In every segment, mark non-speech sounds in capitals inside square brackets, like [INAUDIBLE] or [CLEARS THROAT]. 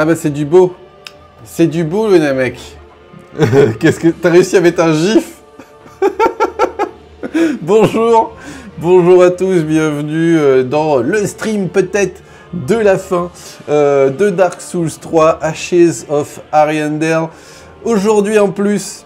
Ah bah c'est du beau. C'est du beau le Namek. [LAUGHS] Qu'est-ce que t'as réussi à mettre un gif? [LAUGHS] Bonjour, bonjour à tous, bienvenue euh, dans le stream peut-être de la fin euh, de Dark Souls 3 Ashes of Ariandel. Aujourd'hui en plus,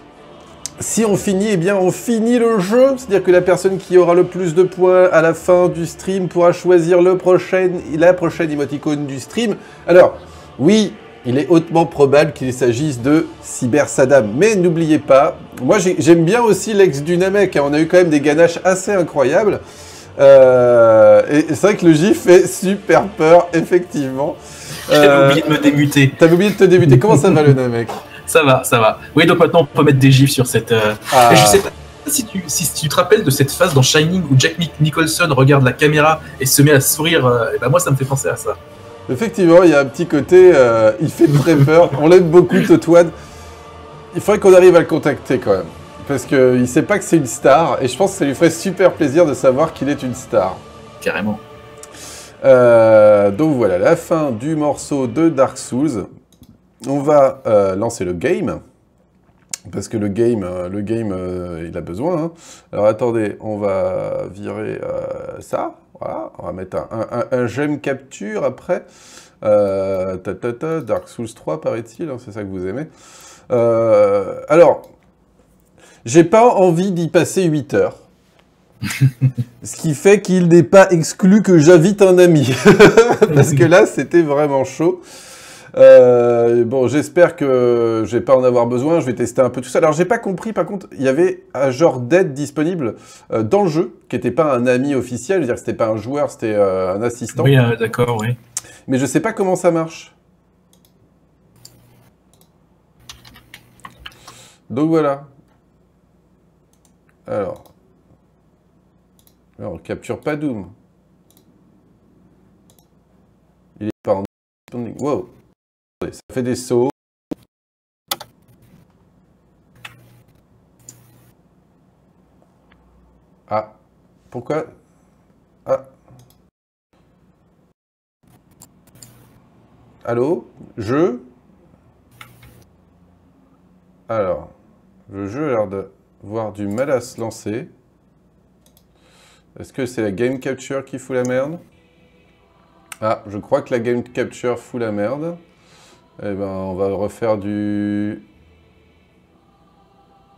si on finit, eh bien on finit le jeu, c'est-à-dire que la personne qui aura le plus de points à la fin du stream pourra choisir le prochain, la prochaine émoticône du stream. Alors, oui, il est hautement probable qu'il s'agisse de Cyber Saddam. Mais n'oubliez pas, moi j'aime bien aussi l'ex du Namek, hein. on a eu quand même des ganaches assez incroyables. Euh, et c'est vrai que le GIF fait super peur, effectivement. J'avais euh, oublié de me démuter. T'avais oublié de te démuter. Comment ça va le Namek? Ça va, ça va. Oui, donc maintenant on peut mettre des GIFs sur cette. Euh... Ah. je sais pas si tu, si tu te rappelles de cette phase dans Shining où Jack Nicholson regarde la caméra et se met à sourire. Euh, et ben moi ça me fait penser à ça. Effectivement, il y a un petit côté, euh, il fait très peur. On l'aime beaucoup, [LAUGHS] Totwad. Il faudrait qu'on arrive à le contacter quand même. Parce qu'il ne sait pas que c'est une star. Et je pense que ça lui ferait super plaisir de savoir qu'il est une star. Carrément. Euh, donc voilà, la fin du morceau de Dark Souls. On va euh, lancer le game. Parce que le game, le game il a besoin. Hein. Alors attendez, on va virer ça. Voilà, on va mettre un, un, capture après. Euh, Dark Souls 3, paraît-il, hein, c'est ça que vous aimez. Euh, alors, j'ai pas envie d'y passer 8 heures. [LAUGHS] Ce qui fait qu'il n'est pas exclu que j'invite un ami. [LAUGHS] Parce que là, c'était vraiment chaud. Euh, bon, j'espère que je vais pas en avoir besoin. Je vais tester un peu tout ça. Alors, j'ai pas compris. Par contre, il y avait un genre d'aide disponible euh, dans le jeu qui n'était pas un ami officiel. Je veux dire que c'était pas un joueur, c'était euh, un assistant. Oui, d'accord, oui. Mais je sais pas comment ça marche. Donc voilà. Alors. Alors, on capture pas Doom. Il est pas en... Wow ça fait des sauts. Ah, pourquoi? Ah. Allô? Je? Alors, le jeu a l'air de voir du mal à se lancer. Est-ce que c'est la game capture qui fout la merde? Ah, je crois que la game capture fout la merde. Eh ben, on va refaire du...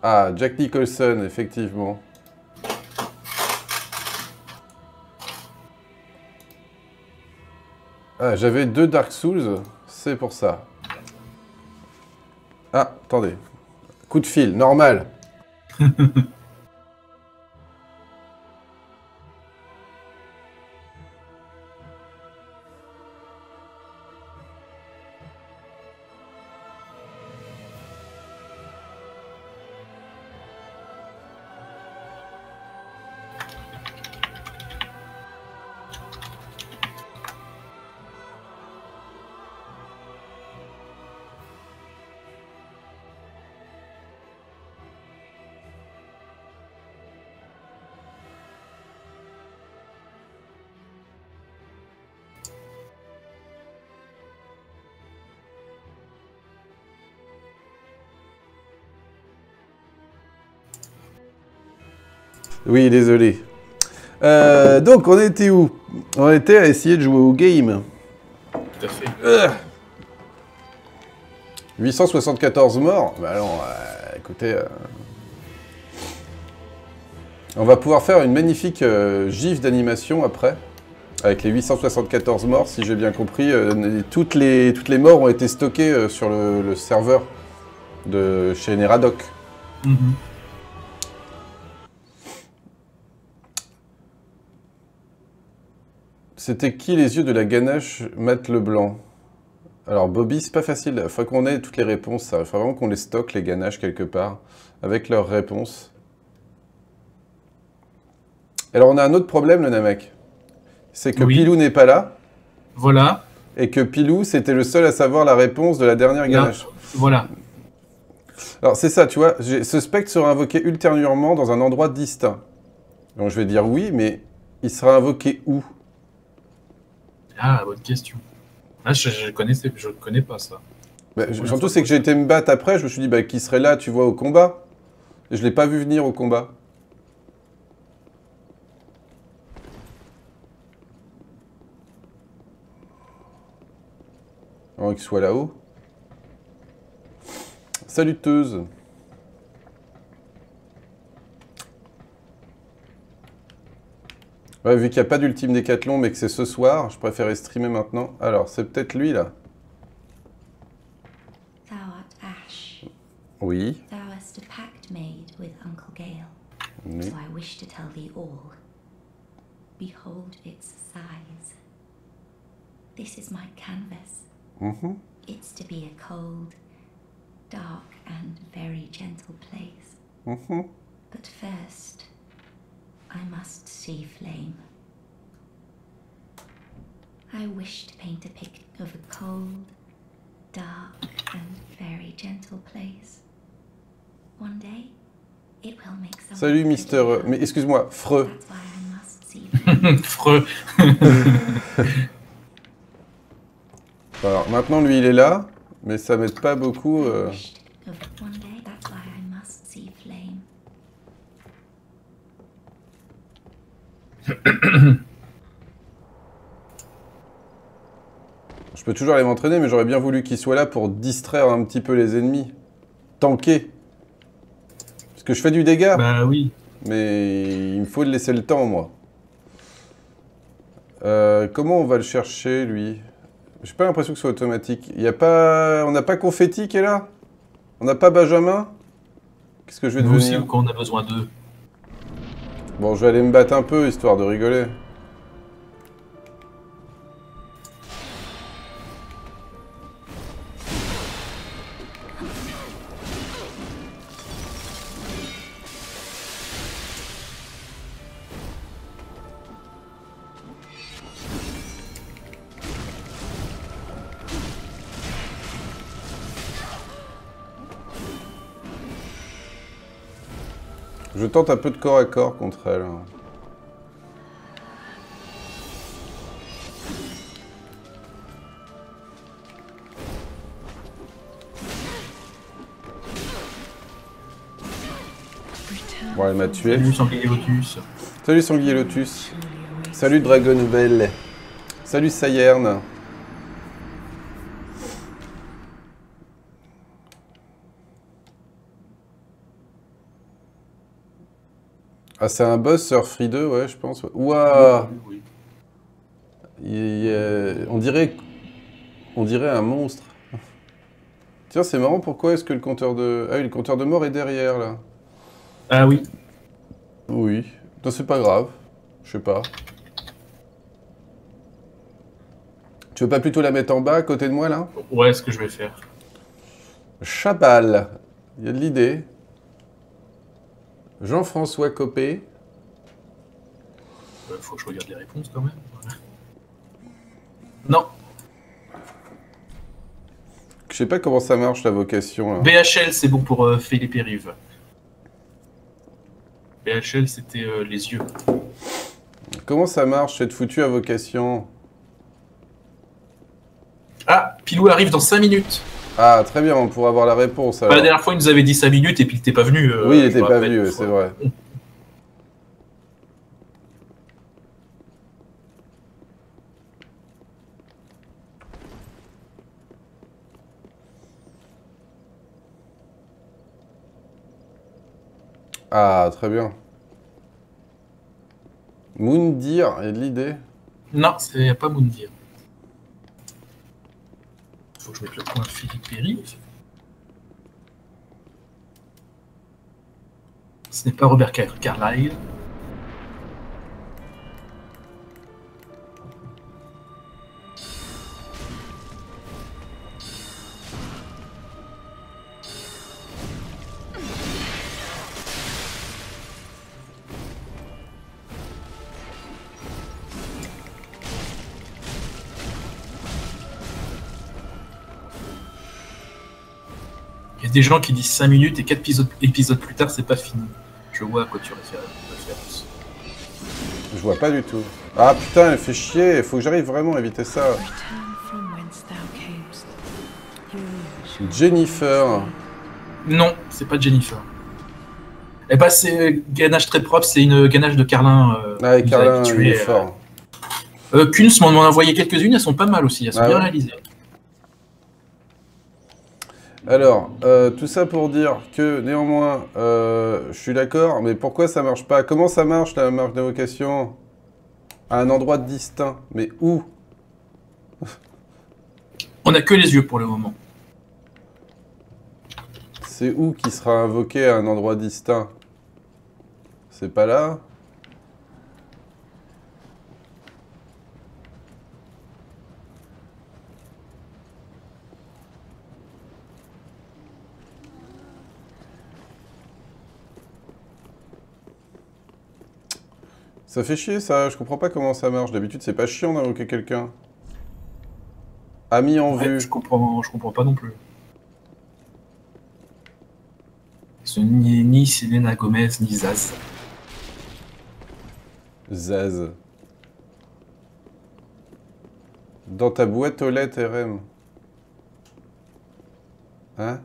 Ah, Jack Nicholson, effectivement. Ah, j'avais deux Dark Souls, c'est pour ça. Ah, attendez. Coup de fil, normal. [LAUGHS] Oui, désolé. Euh, donc, on était où? On était à essayer de jouer au game. Tout à fait. 874 morts Bah non, euh, écoutez... Euh, on va pouvoir faire une magnifique gif d'animation après, avec les 874 morts, si j'ai bien compris. toutes, les, toutes les morts ont été stockées sur le, serveur de chez Neradoc. Mm C'était qui les yeux de la ganache Matt Leblanc? Alors Bobby, c'est pas facile. Il faut qu'on ait toutes les réponses. Il faut vraiment qu'on les stocke, les ganaches, quelque part, avec leurs réponses. Alors on a un autre problème, le Namek. C'est que Pilou n'est pas là. Voilà. Et que Pilou, c'était le seul à savoir la réponse de la dernière ganache. Voilà. Alors c'est ça, tu vois. Ce spectre sera invoqué ultérieurement dans un endroit distinct. Donc je vais dire oui, mais il sera invoqué où? Ah, bonne question. Ah, je, je, connaissais, je connais pas ça. Bah, surtout, c'est que j'ai été me battre après, je me suis dit, bah, qui serait là, tu vois, au combat? Et je l'ai pas vu venir au combat. Avant qu'il soit là-haut. Saluteuse. Ouais, vu qu'il n'y a pas d'ultime décathlon, mais que c'est ce soir, je préférais streamer maintenant. Alors, c'est peut-être lui, là. Oui. Thou hast a pact made with Uncle Gale. oui. So I wish to tell thee all. Behold its size. This is my canvas. Mhm. It's to be a cold, dark, and very gentle place. Mhm. But first, I must see flame. I wish to paint a picture of a cold, dark, and very gentle place. One day, it will make some. Salut, Mister... euh, Mais excuse-moi, Freux. That's why I must see flame. [LAUGHS] Freux. [LAUGHS] Alors, maintenant, lui, il est là, mais ça m'aide pas beaucoup. Euh. wished of one day. That's why I must see flame. Je peux toujours aller m'entraîner, mais j'aurais bien voulu qu'il soit là pour distraire un petit peu les ennemis. Tanker. Parce que je fais du dégât, bah oui. mais il me faut laisser le temps, moi. Euh, comment on va le chercher, lui? J'ai pas l'impression que ce soit automatique. Il y a pas... On n'a pas Confetti qui est là? On n'a pas Benjamin? Qu'est-ce que je vais Nous aussi, devenir quand on a besoin d'eux. Bon, je vais aller me battre un peu, histoire de rigoler. Tente un peu de corps à corps contre elle. hein. Bon, elle m'a tué. Salut, Sanglier Lotus. Salut Sanglier Lotus. Salut Dragonvel. Salut Sayerne. Ah, c'est un boss sur Free 2, ouais, je pense. Ouah Oui. Il- euh, on dirait on dirait un monstre. Tiens, c'est marrant, pourquoi est-ce que le compteur de... Ah oui, le compteur de mort est derrière, là? Ah oui. Oui. Non, c'est pas grave. Je sais pas. Tu veux pas plutôt la mettre en bas, à côté de moi, là? Ouais, ce que je vais faire. Chabal. Il y a de l'idée. Jean-François Copé. Euh, faut que je regarde les réponses quand même. Non, Je sais pas comment ça marche, la vocation, là. BHL, c'est bon pour euh, Philippe Rive. BHL, c'était euh, les yeux. Comment ça marche, cette foutue à vocation Ah, Pilou arrive dans 5 minutes. Ah, très bien, on pourra avoir la réponse, Bah, la dernière fois, il nous avait dit 5 minutes et puis il n'était pas venu. euh, Oui, il je était me pas venu, c'est vrai. Ah, très bien. Moundir, et l'idée? Non, il n'y a pas Moundir. Faut que je mette le point Philippe Rive. Ce n'est pas Robert Car- Carlyle. Des gens qui disent 5 minutes et 4 épisodes, épisodes plus tard, c'est pas fini. Je vois à quoi tu réfères. références. Je vois pas du tout. Ah putain, elle fait chier, il faut que j'arrive vraiment à éviter ça. Jennifer. Non, c'est pas Jennifer. Eh bah, c'est ganache très propre, c'est une ganache de Carlin. Euh, ah, Carlin, il est fort. Euh, Kunz m'en a envoyé quelques-unes, elles sont pas mal aussi, elles sont ah bien réalisées. Alors, euh, tout ça pour dire que néanmoins, euh, je suis d'accord, mais pourquoi ça marche pas? Comment ça marche la marque d'invocation À un endroit distinct, mais où? On n'a que les yeux pour le moment. C'est où qui sera invoqué à un endroit distinct? C'est pas là? Ça fait chier ça, je comprends pas comment ça marche. D'habitude c'est pas chiant d'invoquer quelqu'un. Ami en vue. Je comprends, je comprends pas non plus. Ce ni, ni Selena Gomez ni Zaz. Zaz. Dans ta boîte aux lettres RM. Hein?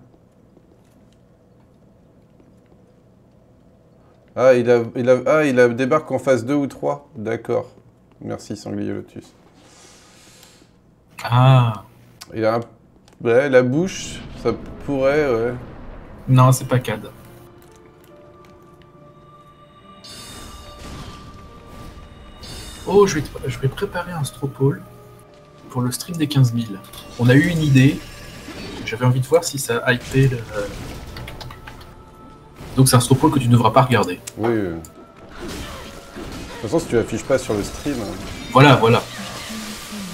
Ah, il a, il a, ah, il a débarque en phase 2 ou 3 D'accord. Merci, Sanglier Lotus. Ah. Il a un... Ouais, la bouche, ça pourrait, ouais. Non, c'est pas CAD. Oh, je vais, je vais préparer un stropole pour le stream des 15 000. On a eu une idée. J'avais envie de voir si ça a hypé le, donc c'est un stropole que tu ne devras pas regarder. Oui. De toute façon, si tu l'affiches pas sur le stream... Hein. Voilà,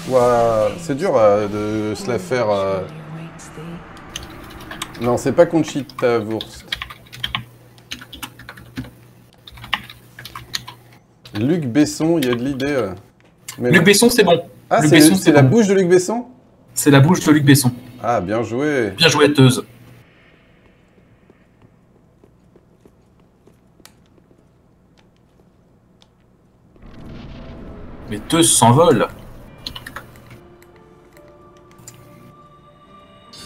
voilà. c'est dur euh, de se la faire... Euh. Non, c'est pas Conchita Wurst. Luc Besson, il y a de l'idée. Luc Besson, c'est bon. Ah, c'est la bouche de Luc Besson? C'est la bouche de Luc Besson. Ah, bien joué. Bien joué, Teuse. Les deux s'envolent.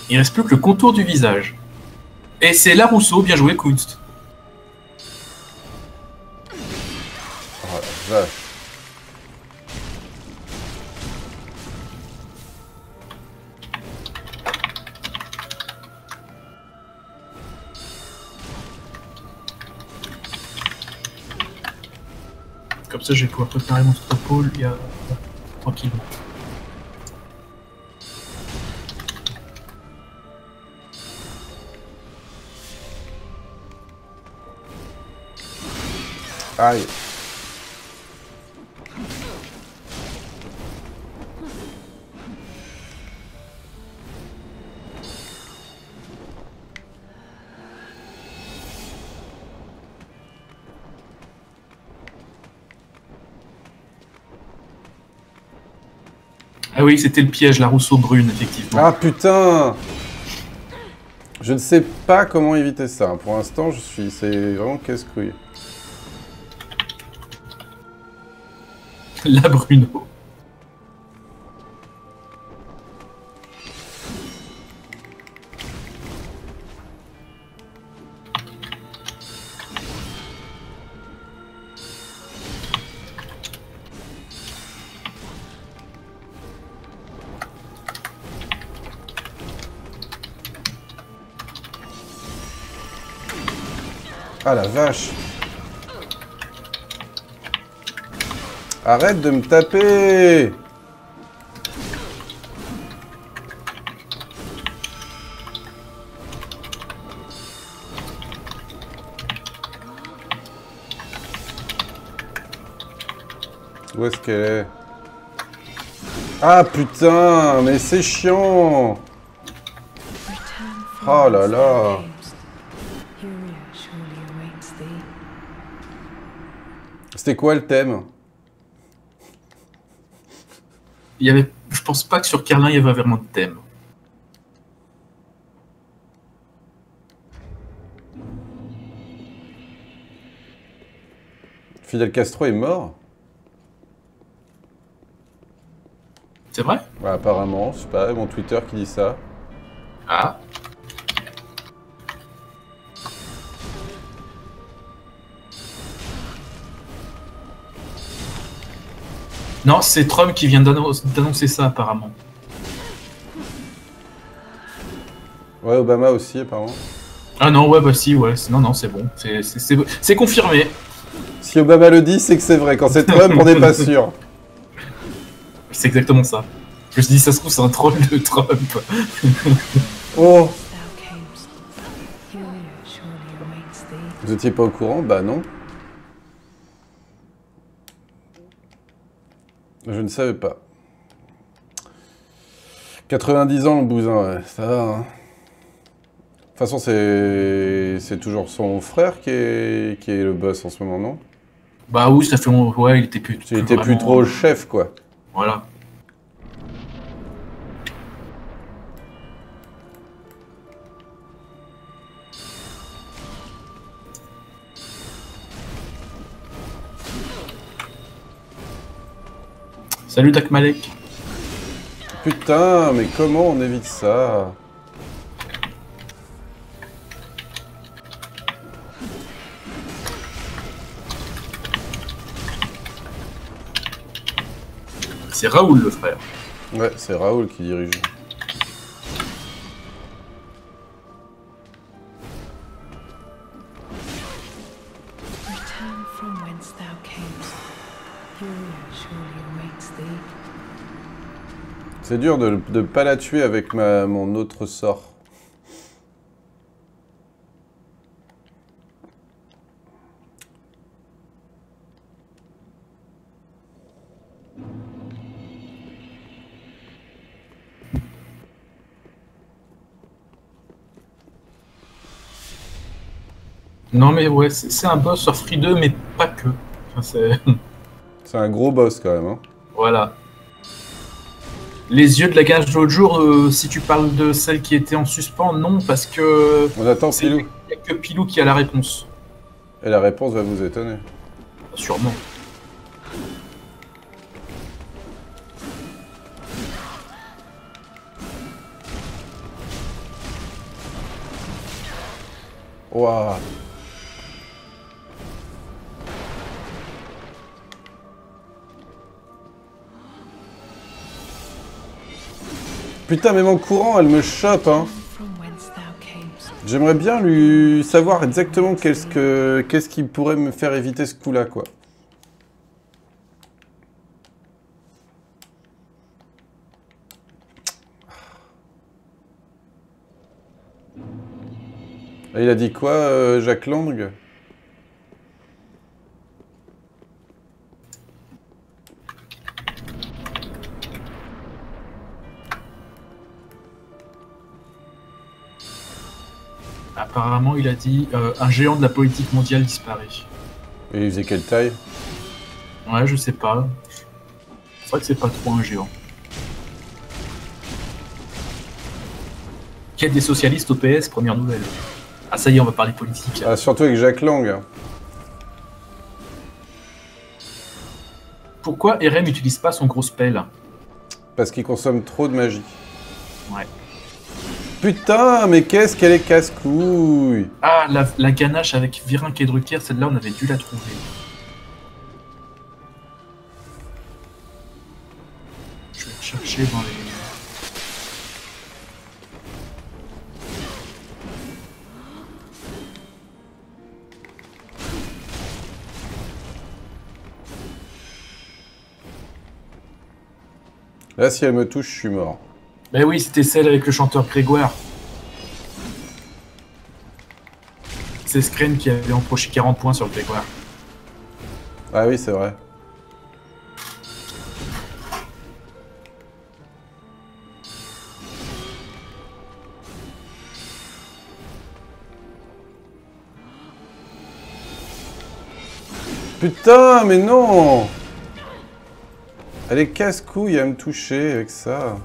Il reste plus que le contour du visage. Et c'est la Rousseau, bien joué Kunst. Oh Comme ça, je vais pouvoir préparer mon stropole il y a... tranquillement. Aïe. Ah oui, c'était le piège, la Rousseau brune, effectivement. Ah putain Je ne sais pas comment éviter ça. Pour l'instant, je suis... C'est vraiment casse-couille. La Bruno. Ah la vache. Arrête de me taper. Où est-ce qu'elle est? Ah putain, mais c'est chiant. Oh là là C'était quoi le thème? Il y avait, je pense pas que sur Carlin il y avait vraiment de thème. Fidel Castro est mort? C'est vrai? Bah, Apparemment, je sais pas, mon Twitter qui dit ça. Ah. Non, c'est Trump qui vient d'annoncer ça apparemment. Ouais, Obama aussi apparemment. Ah non, ouais, bah si, ouais. Non, non, c'est bon. C'est confirmé. Si Obama le dit, c'est que c'est vrai. Quand c'est Trump, on n'est pas [LAUGHS] sûr. C'est exactement ça. Je me dis, ça se trouve, c'est un troll de Trump. oh Vous étiez pas au courant? Bah non. Je ne savais pas. 90 ans le bousin, ouais, ça va. Hein. De toute façon, c'est toujours son frère qui est, qui est le boss en ce moment, non? Bah oui, ça fait... Ouais, il était plus... Il était plus trop chef, quoi. Voilà. Salut Dak Malek. Putain, mais comment on évite ça C'est Raoul le frère. Ouais, c'est Raoul qui dirige. C'est dur de ne pas la tuer avec ma, mon autre sort. Non mais ouais, c'est un boss sur Free 2, mais pas que. c'est un gros boss quand même. Hein. Voilà. Les yeux de la gage de l'autre jour, euh, si tu parles de celle qui était en suspens, non, parce que. On attend Pilou. Il n'y a que Pilou qui a la réponse. Et la réponse va vous étonner. Sûrement. Waouh Putain, même en courant, elle me chope, hein. J'aimerais bien lui savoir exactement qu'est-ce que qu'est-ce qui pourrait me faire éviter ce coup-là, quoi. il a dit quoi, euh, Jacques Lang Apparemment, il a dit euh, un géant de la politique mondiale disparaît. Et il faisait quelle taille? Ouais, je sais pas. C'est vrai que c'est pas trop un géant. Quête des socialistes au PS, première nouvelle. Ah ça y est, on va parler politique. Ah, surtout avec Jacques Lang. Pourquoi RM n'utilise pas son gros spell? Parce qu'il consomme trop de magie. Ouais. Putain, mais qu'est-ce qu'elle est casse-couille Ah, la, ganache avec Virin et Drucker, celle-là, on avait dû la trouver. Je vais chercher dans les... Là, si elle me touche, je suis mort. Ben oui, c'était celle avec le chanteur Grégoire. C'est Screen qui avait empoché 40 points sur le Grégoire. Ah oui, c'est vrai. Putain, mais non Elle est casse-couille à me toucher avec ça.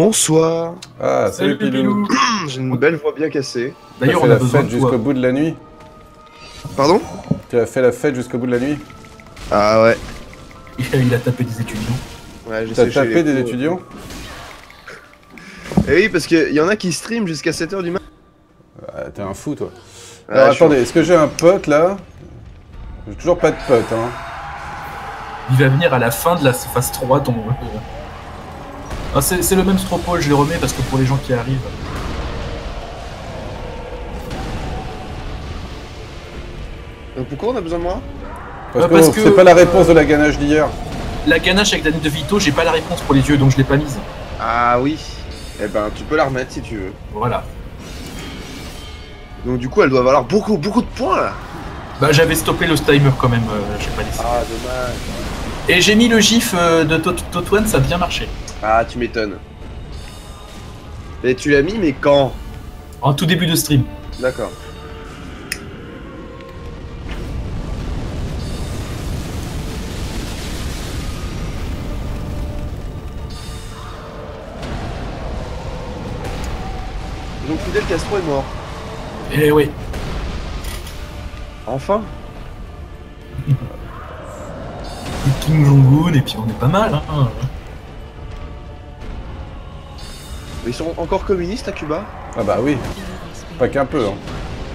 Bonsoir. Ah, salut, Salut, Pilou. [CLEARS THROAT] J'ai une belle voix bien cassée. Tu as D'ailleurs, fait on a la besoin fête jusqu'au bout de la nuit Pardon? Tu as fait la fête jusqu'au bout de la nuit Ah ouais. Il a tapé des étudiants. Ouais, j'ai T'as tapé des cours. étudiants? Eh oui, parce qu'il y en a qui stream jusqu'à 7h du matin. Ah, T'es un fou, toi. Ah, Alors attendez, est-ce que j'ai un pote là? J'ai toujours pas de pote, hein. Il va venir à la fin de la phase 3, ton. Ah, c'est le même Stropole, je les remets parce que pour les gens qui arrivent. Donc pourquoi on a besoin de moi Parce, Euh, que, parce bon, que, c'est pas la euh, réponse de la ganache d'hier. La ganache avec Danny de Vito, j'ai pas la réponse pour les yeux donc je l'ai pas mise. Ah oui. Eh ben, tu peux la remettre si tu veux. Voilà. Donc du coup, elle doit valoir beaucoup, beaucoup de points là. Bah j'avais stoppé le timer quand même, euh, j'ai pas laissé. Ah, dommage. Et j'ai mis le gif euh, de Tot- Totwan, ça a bien marché. Ah, tu m'étonnes. Et tu l'as mis, mais quand? En tout début de stream. D'accord. Donc Fidel Castro est mort. Et oui. Enfin? Kim Jong-un, et puis on est pas mal. Hein. Ils sont encore communistes à Cuba Ah bah oui, pas qu'un peu. Hein.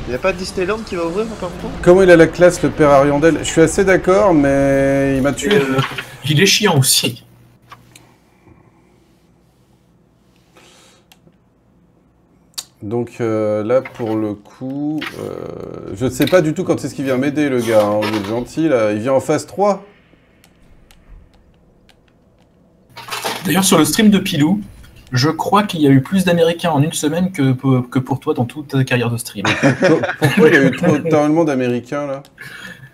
Il n'y a pas de Disneyland qui va ouvrir encore longtemps Comment il a la classe, le père Ariandel? Je suis assez d'accord, mais il m'a tué. euh, il est chiant aussi. Donc euh, là, pour le coup, euh, je ne sais pas du tout quand est-ce qu'il vient m'aider, le gars. hein. Vous êtes gentil, là. Il vient en phase 3 D'ailleurs, sur le stream de Pilou, je crois qu'il y a eu plus d'Américains en une semaine que, pour- que pour toi dans toute ta carrière de stream. [LAUGHS] Pourquoi il y a eu trop tellement d'Américains, là?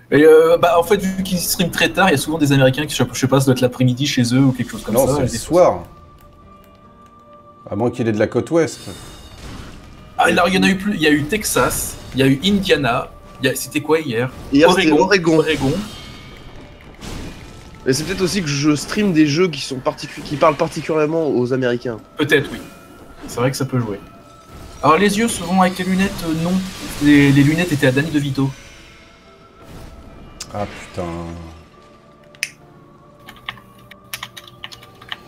Et euh, bah, en fait, vu qu'ils streament très tard, il y a souvent des Américains qui, je sais- je sais pas, ça doit être l'après-midi chez eux ou quelque chose comme Non, ça. c'est le des- soir. À moins qu'il ait de la côte ouest. Ah, alors, il y en a eu plus. Il y a eu Texas, il y a eu Indiana. il y a- C'était quoi hier? Hier, c'était Oregon. Oregon. Mais c'est peut-être aussi que je stream des jeux qui, sont particu- qui parlent particulièrement aux Américains. Peut-être, oui. C'est vrai que ça peut jouer. Alors, les yeux, souvent avec les lunettes, euh, non. Les, les lunettes étaient à Danny DeVito. Ah putain.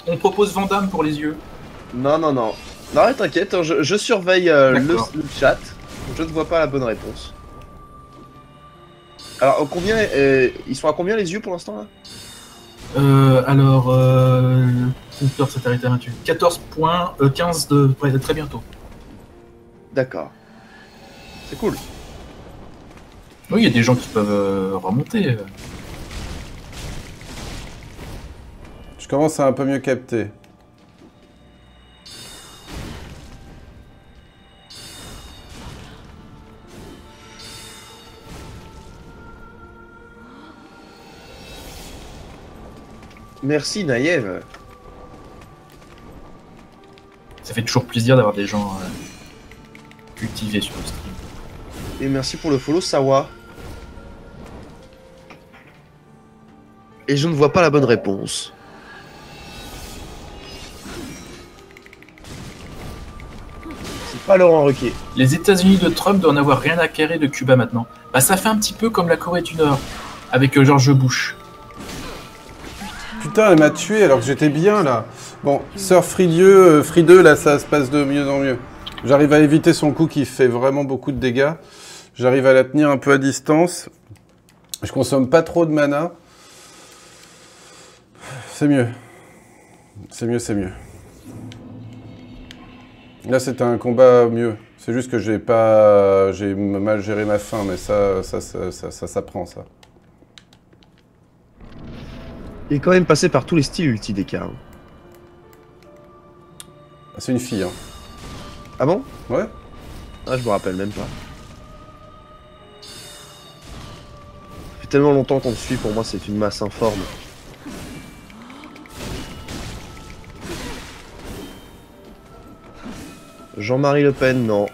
On propose Vandame pour les yeux. Non, non, non. Non, t'inquiète, hein, je, je surveille euh, le, chat. Je ne vois pas la bonne réponse. Alors, combien euh, Ils sont à combien les yeux pour l'instant là? Euh, alors, euh, le compteur s'est arrêté à 28. 14 points, euh, 15 de ouais, très bientôt. D'accord. C'est cool. Oui, il y a des gens qui peuvent euh, remonter. euh. Je commence à un peu mieux capter. Merci Naïev. Ça fait toujours plaisir d'avoir des gens euh, cultivés sur le stream. Et merci pour le follow Sawa. Et je ne vois pas la bonne réponse. C'est pas Laurent Ruquier. Les États-Unis de Trump doivent n'avoir rien à carrer de Cuba maintenant. Bah, ça fait un petit peu comme la Corée du Nord avec euh, George Bush. Putain, elle m'a tué alors que j'étais bien là. Bon, Sœur Fridieu, euh, là ça se passe de mieux en mieux. J'arrive à éviter son coup qui fait vraiment beaucoup de dégâts. J'arrive à la tenir un peu à distance. Je consomme pas trop de mana. C'est mieux. C'est mieux, c'est mieux. Là, c'était un combat mieux. C'est juste que j'ai pas, j'ai mal géré ma faim, mais ça, ça, ça, ça s'apprend ça. Il est quand même passé par tous les styles Ulti DK. hein. C'est une fille, hein. Ah bon? Ouais. Ah, je me rappelle même pas. Ça fait tellement longtemps qu'on le suit, pour moi c'est une masse informe. Jean-Marie Le Pen, non.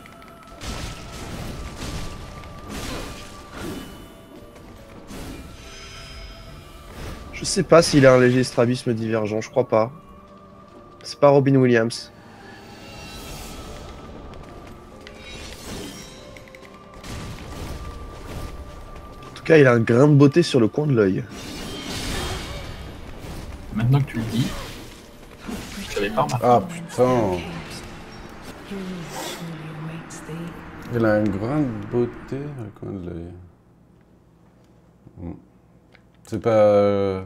Je sais pas s'il a un léger strabisme divergent, je crois pas. C'est pas Robin Williams. En tout cas, il a un grain de beauté sur le coin de l'œil. Maintenant que tu le dis, je pas. Ah putain Il a un grain de beauté sur le coin de l'œil. Hmm. C'est pas... Euh,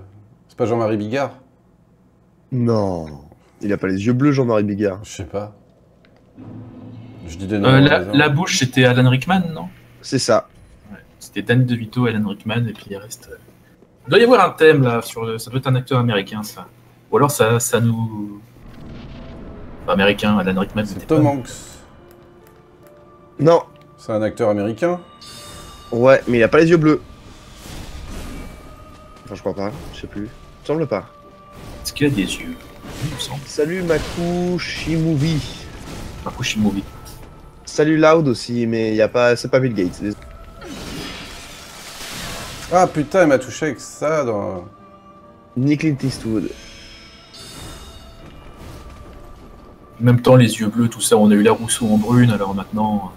c'est pas Jean-Marie Bigard? Non. Il a pas les yeux bleus, Jean-Marie Bigard. Je sais pas. Je dis des noms. Euh, la, bouche, c'était Alan Rickman, non? C'est ça. Ouais. C'était Danny DeVito, Alan Rickman, et puis il reste. euh, Il doit y avoir un thème là, sur le... ça doit être un acteur américain, ça. Ou alors ça, ça nous. Enfin, américain, Alan Rickman. C'est c'était Tom pas- Hanks. Non. C'est un acteur américain? Ouais, mais il a pas les yeux bleus. Enfin, je crois pas. Je sais plus. Semble pas. Est-ce qu'il a des yeux Il me semble. Salut Maku Shimovie. Makushi Movie. Salut Loud aussi, mais y a pas, c'est pas Bill Gates. désolé. Ah putain, il m'a touché avec ça dans... Ni Clint Eastwood. En même temps, les yeux bleus, tout ça, on a eu la Rousseau en brune, alors maintenant,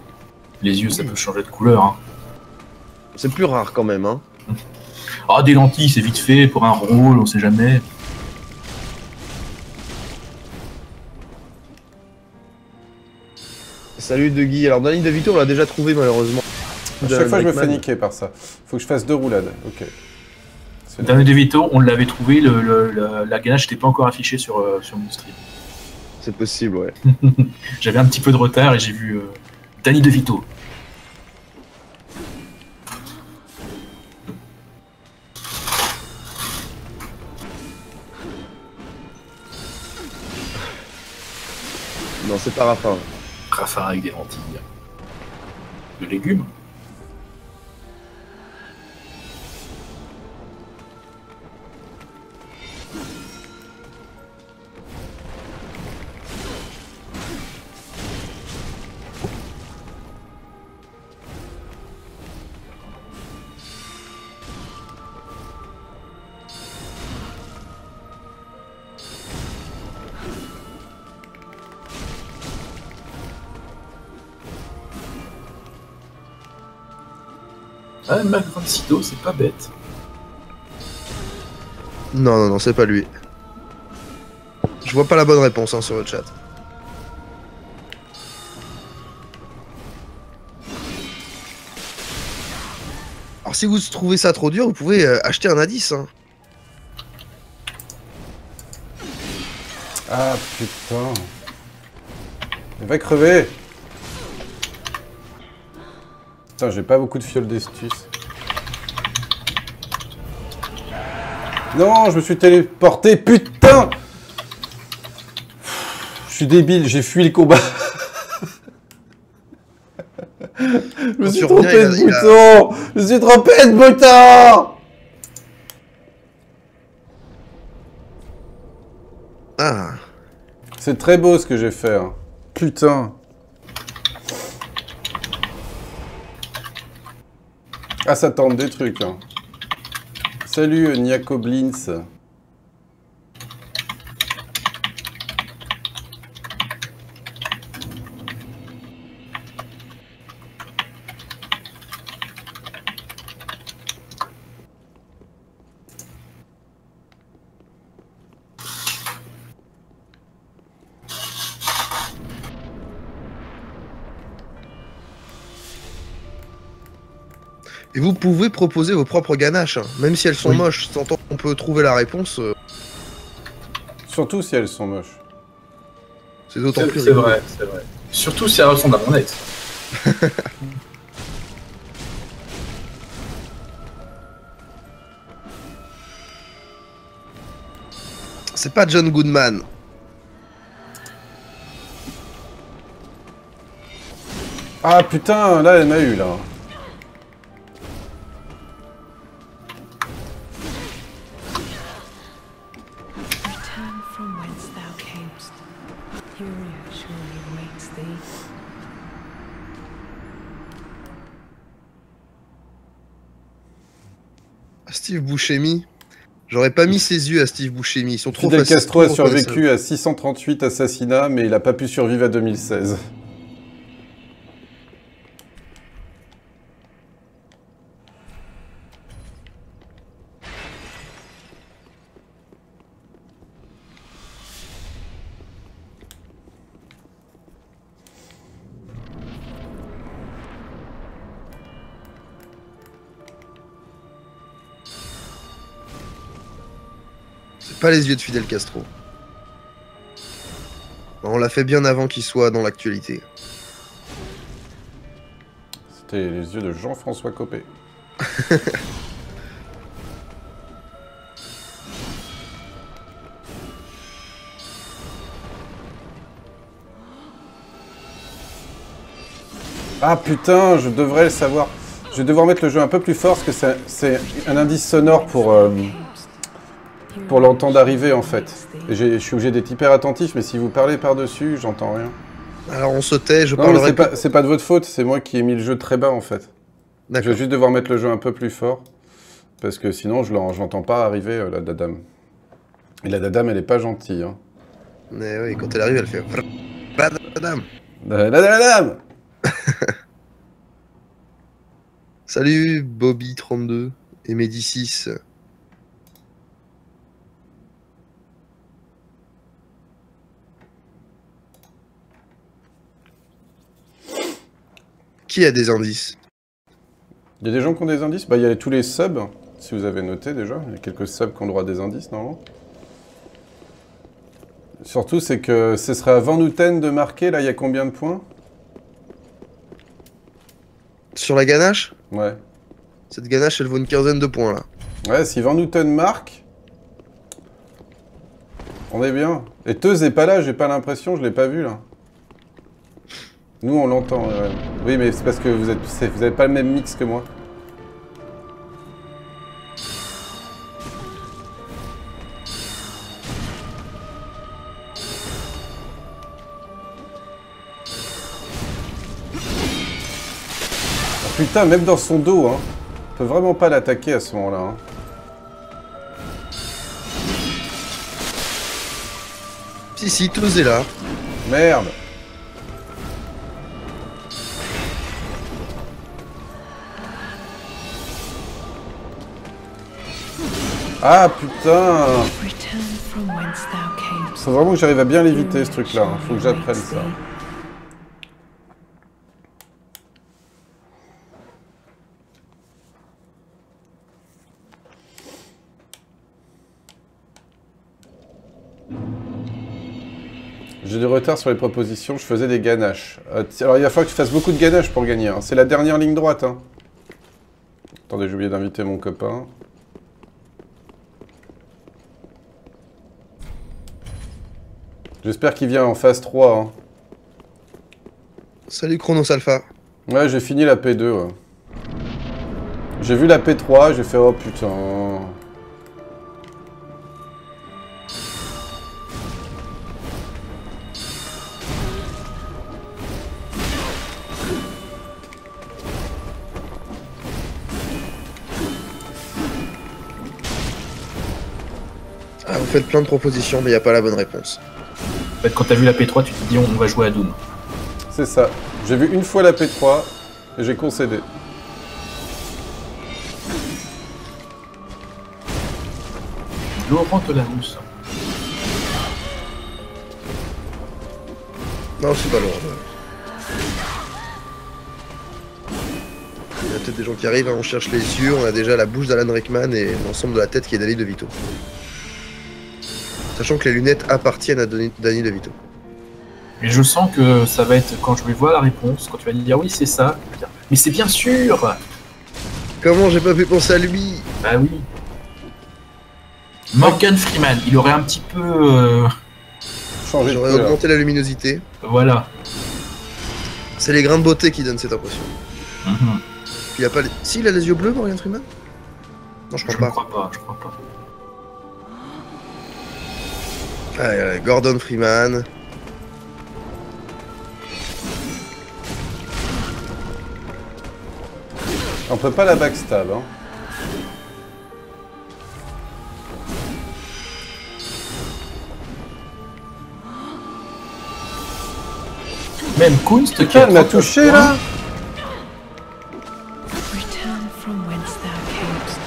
les yeux, ça peut changer de couleur. Hein. C'est plus rare quand même, hein. [LAUGHS] Ah, des lentilles, c'est vite fait pour un rôle, on sait jamais. Salut De Guy. Alors Danny DeVito, on l'a déjà trouvé malheureusement. À chaque fois, je me fais niquer par ça. Faut que je fasse deux roulades. Ok. C'est Danny DeVito, on l'avait trouvé, le, le- la, la ganache n'était pas encore affichée sur, euh, sur mon stream. C'est possible, ouais. [LAUGHS] J'avais un petit peu de retard et j'ai vu euh, Danny DeVito. Non, c'est pas Rafa. Rafa avec des lentilles. De légumes. Ah, Mac Van Sydow, c'est pas bête. Non, non, non, c'est pas lui. Je vois pas la bonne réponse hein, sur le chat. Alors si vous trouvez ça trop dur, vous pouvez euh, acheter un indice. Hein. Ah putain. Il va crever. Putain, j'ai pas beaucoup de fioles d'astuce. Non, je me suis téléporté, putain Je suis débile, j'ai fui le combat. [LAUGHS] je me suis trompé de bouton Je me suis trompé de bouton Ah, C'est très beau ce que j'ai fait. hein. Putain. Ah, ça tente des trucs. hein. Salut, Niako Blins. Et vous pouvez proposer vos propres ganaches, hein. même si elles sont Oui. moches. Tant qu'on peut trouver la réponse, euh, Surtout si elles sont moches. c'est d'autant plus c'est vrai, c'est vrai. Surtout si elle ressemble à mon ex. [LAUGHS] C'est pas John Goodman. Ah putain, là, elle m'a eu, là. Steve Buscemi. J'aurais pas mis ses yeux à Steve Buscemi. Ils sont trop Fidel faciles. Castro a survécu à 638 assassinats, mais il a pas pu survivre à 2016. Pas les yeux de Fidel Castro. On l'a fait bien avant qu'il soit dans l'actualité. C'était les yeux de Jean-François Copé. [LAUGHS] ah putain, je devrais le savoir. Je vais devoir mettre le jeu un peu plus fort parce que c'est- un indice sonore pour, euh, pour l'entendre arriver en fait. Je suis obligé d'être hyper attentif, mais si vous parlez par-dessus, j'entends rien. Alors on se tait, je Non, mais parlerai c'est pas, de votre faute, c'est moi qui ai mis le jeu très bas en fait. Je vais juste devoir mettre le jeu un peu plus fort. Parce que sinon, je l'entends pas arriver, euh, la dadame. Et la dadame, elle est pas gentille. Hein. Mais oui, quand elle arrive, elle fait. Badam. La la dadame [LAUGHS] Salut Bobby32 et Medi6. Qui a des indices? Il y a des gens qui ont des indices? Bah, il y a tous les subs, si vous avez noté déjà. Il y a quelques subs qui ont droit à des indices, normalement. Surtout, c'est que ce serait à Van Houten de marquer, là, il y a combien de points? Sur la ganache? Ouais. Cette ganache, elle vaut une quinzaine de points là. Ouais, si Van Houten marque, on est bien. Et Teuse est pas là, j'ai pas l'impression, je l'ai pas vu là. Nous, on l'entend. Oui, mais c'est parce que vous êtes, c'est- vous avez pas le même mix que moi. Ah, putain, même dans son dos, hein. On peut vraiment pas l'attaquer à ce moment-là. hein. Si, si, tous est là. Merde Ah putain. Faut vraiment que j'arrive à bien l'éviter ce truc-là. hein. Faut que j'apprenne ça. J'ai du retard sur les propositions, je faisais des ganaches. Euh, alors il va falloir que tu fasses beaucoup de ganaches pour gagner. hein. C'est la dernière ligne droite. hein. Attendez, j'ai oublié d'inviter mon copain. J'espère qu'il vient en phase 3. hein. Salut Chronos Alpha. Ouais, j'ai fini la P2. ouais. J'ai vu la P3, j'ai fait oh putain. Ah, vous faites plein de propositions, mais il n'y a pas la bonne réponse. En fait, quand t'as vu la P3, tu te dis on va jouer à Doom. C'est ça. J'ai vu une fois la P3 et j'ai concédé. Laurent Telamousse. Non, c'est pas loin. Il y a peut-être des gens qui arrivent, hein, on cherche les yeux, on a déjà la bouche d'Alan Rickman et l'ensemble de la tête qui est Danny DeVito. Sachant que les lunettes appartiennent à Danny DeVito. Et je sens que ça va être, quand je vais voir la réponse, quand tu vas dire oui, c'est ça, je vais dire, mais c'est bien sûr Comment j'ai pas pu penser à lui? Bah oui. Morgan Freeman, il aurait un petit peu. euh, Changé J'aurais augmenté la luminosité. voilà. C'est les grains de beauté qui donnent cette impression. Puis il y a pas les... Si, il a les yeux bleus, Morgan Freeman? Non, je Je crois pas. crois pas, je crois pas. Ah, il y a Gordon Freeman. On peut pas la backstab. Hein. Même Kunst qui Putain, a elle m'a 39 touché là camest.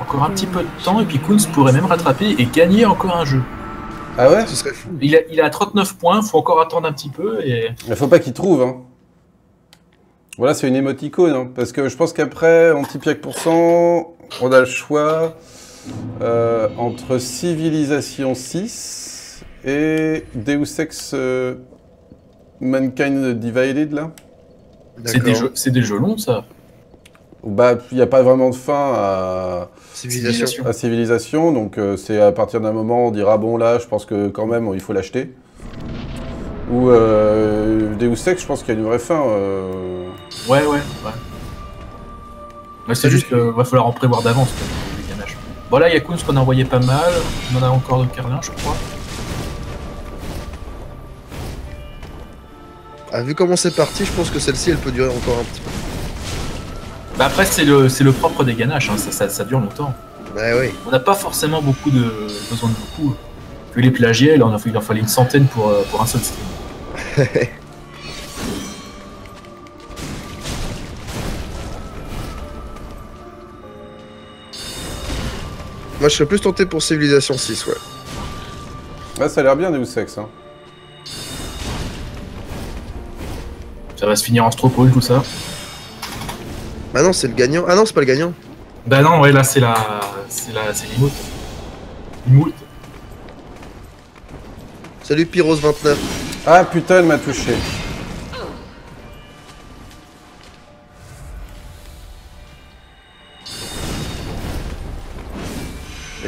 Encore un petit peu de temps, et puis Kunst pourrait même rattraper et gagner encore un jeu. Ah ouais Ce serait fou. Il a, il a 39 points, faut encore attendre un petit peu, et Il faut pas qu'il trouve. Hein. Voilà, c'est une émoticône. Hein, parce que je pense qu'après, anti-piac pour cent, on a le choix. Euh, entre Civilization 6 et Deus Ex euh, Mankind Divided, là C'est des, jeux- c'est des jeux longs, ça. Bah, il n'y a pas vraiment de fin à, Civilisation. à Civilisation, donc euh, c'est à partir d'un moment, on dira, bon là, je pense que quand même, il faut l'acheter. Ou euh, Deus Ex, je pense qu'il y a une vraie fin. euh. Ouais, ouais, ouais. Ouais, c'est juste qu'il va falloir en prévoir d'avance, les ganaches. Bon, là, il y a Kunz qu'on a envoyé pas mal. On en a encore de Carlin, je crois. Ah, vu comment c'est parti, je pense que celle-ci, elle peut durer encore un petit peu. Bah, après, c'est le, c'est le propre des ganaches, hein, ça, ça, ça dure longtemps. Ouais, oui. On n'a pas forcément beaucoup de besoin de beaucoup. Vu les plagiats, là, on a, il en fallait une centaine pour, euh, pour un seul stream. [LAUGHS] Moi, je serais plus tenté pour Civilisation 6, ouais. Ouais, ça a l'air bien, Deus Ex. Hein. Ça va se finir en stropole, tout ça. Ah non, c'est le gagnant. Ah non, c'est pas le gagnant. Bah non, ouais, là, c'est la... C'est la... C'est l'imote. L'imote. Salut Pyros29. Ah putain, elle m'a touché.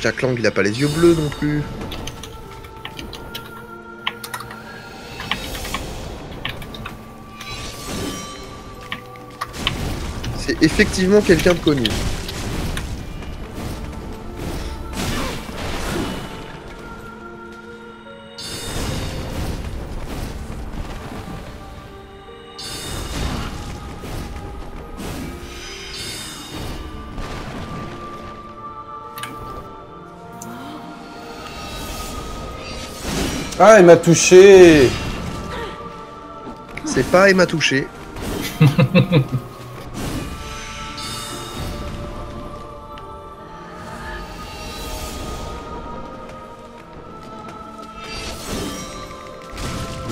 Jack Lang, il a pas les yeux bleus non plus. Effectivement quelqu'un de connu. Ah, elle m'a touché C'est pas il m'a touché. [LAUGHS]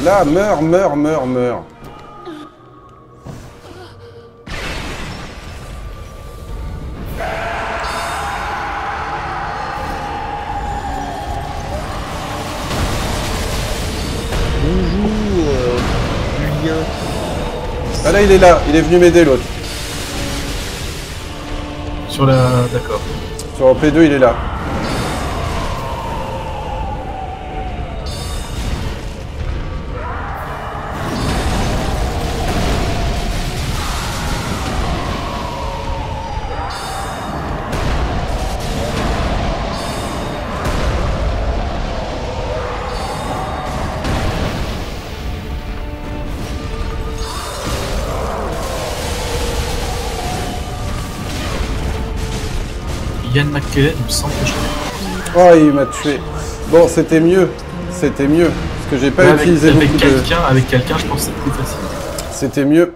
Là, meurs, meurs, meurs, meurs. Bonjour, euh, Julien. Ah là, il est là, il est venu m'aider l'autre. Sur la... D'accord. Sur le P2, il est là. Yann McKellen, il me semble que je Oh, il m'a tué. Bon, c'était mieux. C'était mieux. Parce que j'ai pas avec, utilisé avec beaucoup de... quelqu'un, avec quelqu'un, je pense que c'est plus facile. C'était mieux.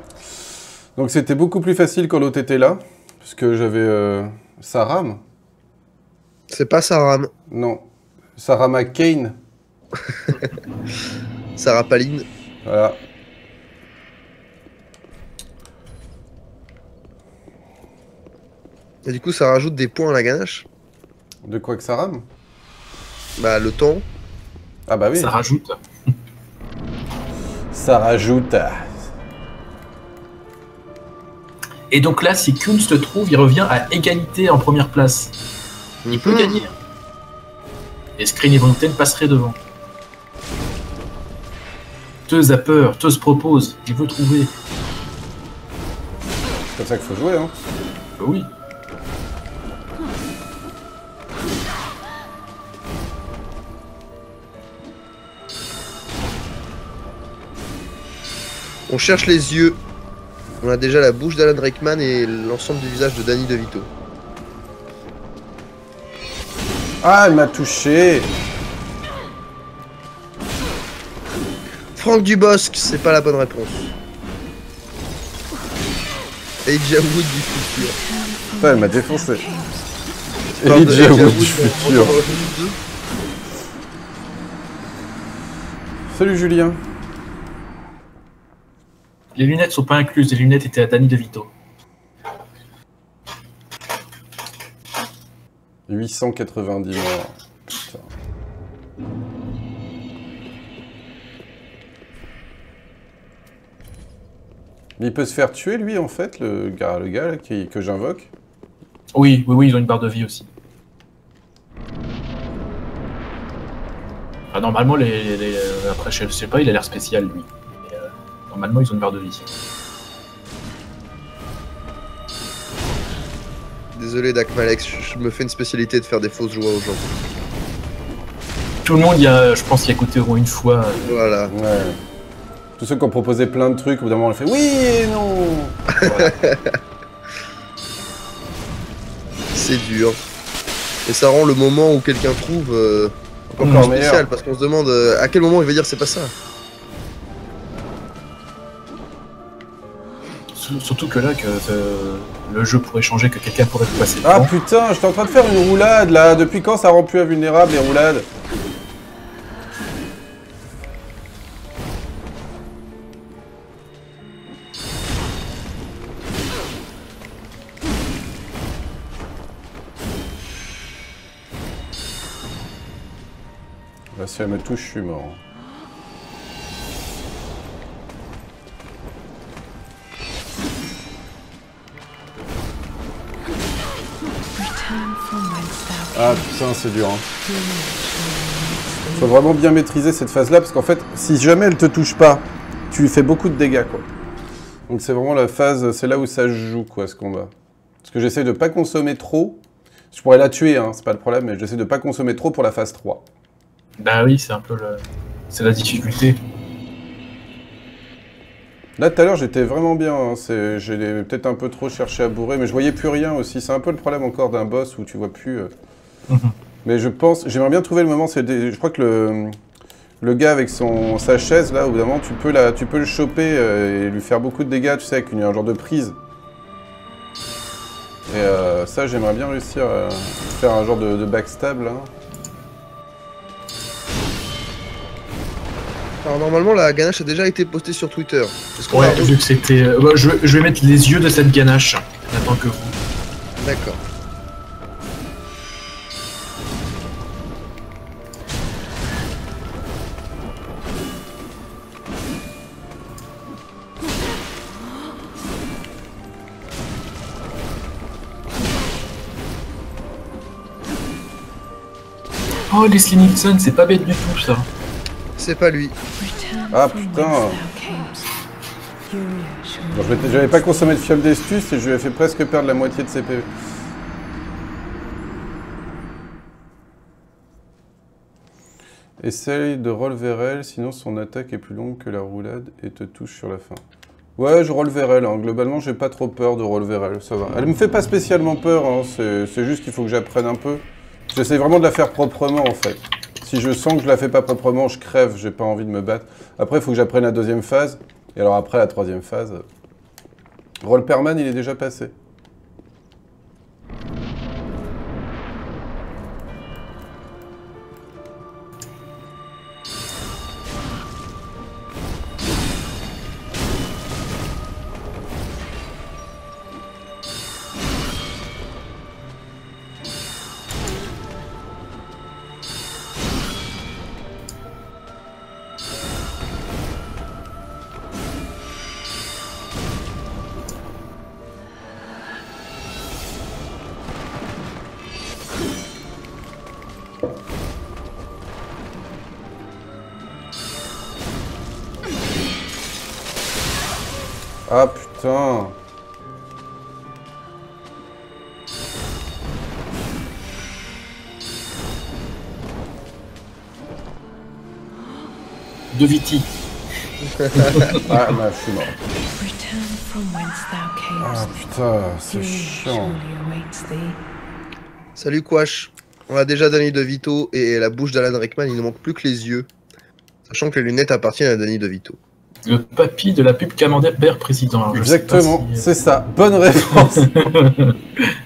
Donc c'était beaucoup plus facile quand l'autre était là. Puisque j'avais... Euh... Saram C'est pas Saram, Non. [LAUGHS] Sarah McCain. Sarah Paline. Voilà. Et du coup, ça rajoute des points à la ganache. De quoi que Saram Bah, le temps. Ah bah oui. Ça rajoute. Ça rajoute. Et donc là, si Kunz te trouve, il revient à égalité en première place. Il peut Mhm. gagner. Et Screen et Vontaine passeraient devant. Teuse a peur, Teuse propose, il veut trouver. C'est comme ça qu'il faut jouer, hein. Bah oui. On cherche les yeux. On a déjà la bouche d'Alan Rickman et l'ensemble du visage de Danny DeVito. Ah, elle m'a touché. Franck Dubosc, c'est pas la bonne réponse. Elijah Wood du futur. Putain, elle m'a défoncé. Elijah Wood du dans futur. Horizon 2. Salut Julien. Les lunettes sont pas incluses, les lunettes étaient à Danny DeVito. 890 morts. Putain. Mais il peut se faire tuer, lui, en fait, le gars, le gars là, qui- que j'invoque? Oui, oui, oui, ils ont une barre de vie aussi. Ah, normalement, les, les- les- euh, après, je sais pas, il a l'air spécial, lui. Normalement, ils ont une barre de vie. Désolé, Dakmalex, je je me fais une spécialité de faire des fausses joies aux gens. Tout le monde, y a, je pense, y a au moins une fois. euh, Voilà. Ouais. Tous ceux qui ont proposé plein de trucs, au bout d'un moment, on fait oui et non voilà. [LAUGHS] C'est dur. Et ça rend le moment où quelqu'un trouve euh, encore Encore plus spécial, meilleur. parce qu'on se demande euh, à quel moment il va dire c'est pas ça. Surtout que là, que euh, le jeu pourrait changer, que quelqu'un pourrait passer Ah putain, j'étais en train de faire une roulade là. Depuis quand ça rend plus invulnérable les roulades? Là, si elle me touche, je suis mort. Ah putain, c'est dur. Hein. Faut vraiment bien maîtriser cette phase-là, parce qu'en fait, si jamais elle te touche pas, tu lui fais beaucoup de dégâts, quoi. Donc c'est vraiment la phase, c'est là où ça se joue, quoi, ce combat. Parce que j'essaie de pas consommer trop. Je pourrais la tuer, hein, c'est pas le problème, mais j'essaie de pas consommer trop pour la phase 3. Bah oui, c'est un peu le... C'est la difficulté. Là, tout à l'heure, j'étais vraiment bien. hein, c'est- J'ai peut-être un peu trop cherché à bourrer, mais je voyais plus rien aussi. C'est un peu le problème encore d'un boss où tu vois plus. euh. Mhm. Mais je pense, j'aimerais bien trouver le moment. c'est des- Je crois que le, le gars avec son, sa chaise, là, au bout d'un moment, tu peux, la, tu peux le choper euh, et lui faire beaucoup de dégâts, tu sais, avec une, un genre de prise. Et euh, ça, j'aimerais bien réussir à faire un genre de, de backstab, là. Alors normalement la ganache a déjà été postée sur Twitter. Ouais, vu que c'était... euh, bah, je, je vais mettre les yeux de cette ganache. en attendant que vous. D'accord. Oh, Leslie Nielsen, c'est pas bête du tout, ça. C'est pas lui. Ah, putain. J'avais pas consommé de fiole d'estus et je lui ai fait presque perdre la moitié de ses PV. Essaye de relever elle, sinon son attaque est plus longue que la roulade et te touche sur la fin. Ouais, je relever elle. hein. Globalement, j'ai pas trop peur de relever elle, ça va. Elle me fait pas spécialement peur, hein. c'est c'est juste qu'il faut que j'apprenne un peu. J'essaie vraiment de la faire proprement en fait. Si je sens que je la fais pas proprement, je crève, j'ai pas envie de me battre. Après, il faut que j'apprenne la deuxième phase. Et alors après, la troisième phase... Roll Perman, il est déjà passé. De Viti. [LAUGHS] Ah, bah, mort. Ah putain, c'est chiant. Salut Quash. On a déjà Danny DeVito et la bouche d'Alan Rickman, il ne manque plus que les yeux. Sachant que les lunettes appartiennent à Danny DeVito. Le papy de la pub Camembert président. Alors, je sais pas Exactement, si- c'est ça. Bonne réponse. [LAUGHS]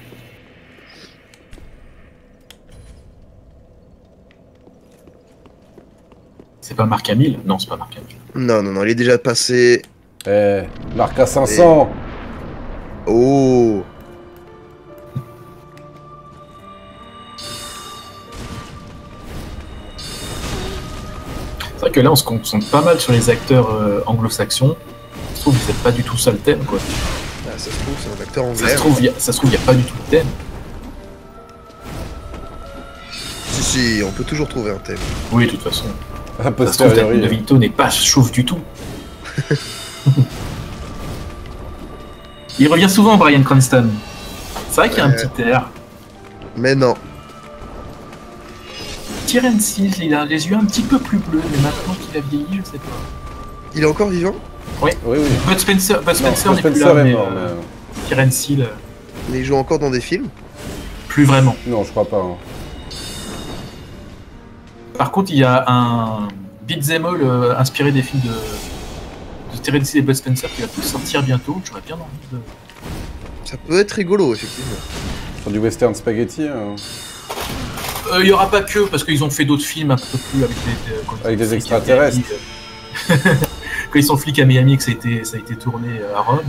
C'est pas Marc à 1000 Non, c'est pas Marc à 1000. Non, non, non, il est déjà passé. Eh, Marc à 500 Oh C'est vrai que là, on se concentre pas mal sur les acteurs euh, anglo-saxons. Je trouve que c'est pas du tout ça le thème, quoi. Ah, ça se trouve, c'est un acteur anglais. Hein. Ça se trouve, il n'y a, pas du tout de thème. Si, si, on peut toujours trouver un thème. Oui, de toute façon. A Ça se trouve, posteriori. Danny DeVito n'est pas chauve du tout. [LAUGHS] il revient souvent, Brian Cranston. C'est vrai qu'il y a un petit air. Mais non. Hill, il a les yeux un petit peu plus bleus, mais maintenant qu'il a vieilli, je sais pas. Il est encore vivant? Oui, oui. Bud Spencer, Bud Spencer n'est plus là, est mais mort, euh, mais... Terence Hill, euh, Mais il joue encore dans des films? Plus vraiment. Non, je crois pas. hein. Par contre, il y a un beat'em all euh, inspiré des films de, de Terence Hill et Bud Spencer qui va plus sortir bientôt. J'aurais bien envie de. Ça peut être rigolo, effectivement. Sur du western spaghetti, hein. Euh, Il y aura pas que, parce qu'ils ont fait d'autres films un peu plus avec des, de- quand ils Avec sont des flics à extraterrestres. Miami, euh, [LAUGHS] quand ils sont flics à Miami, que ça a été, ça a été tourné euh, à Rome.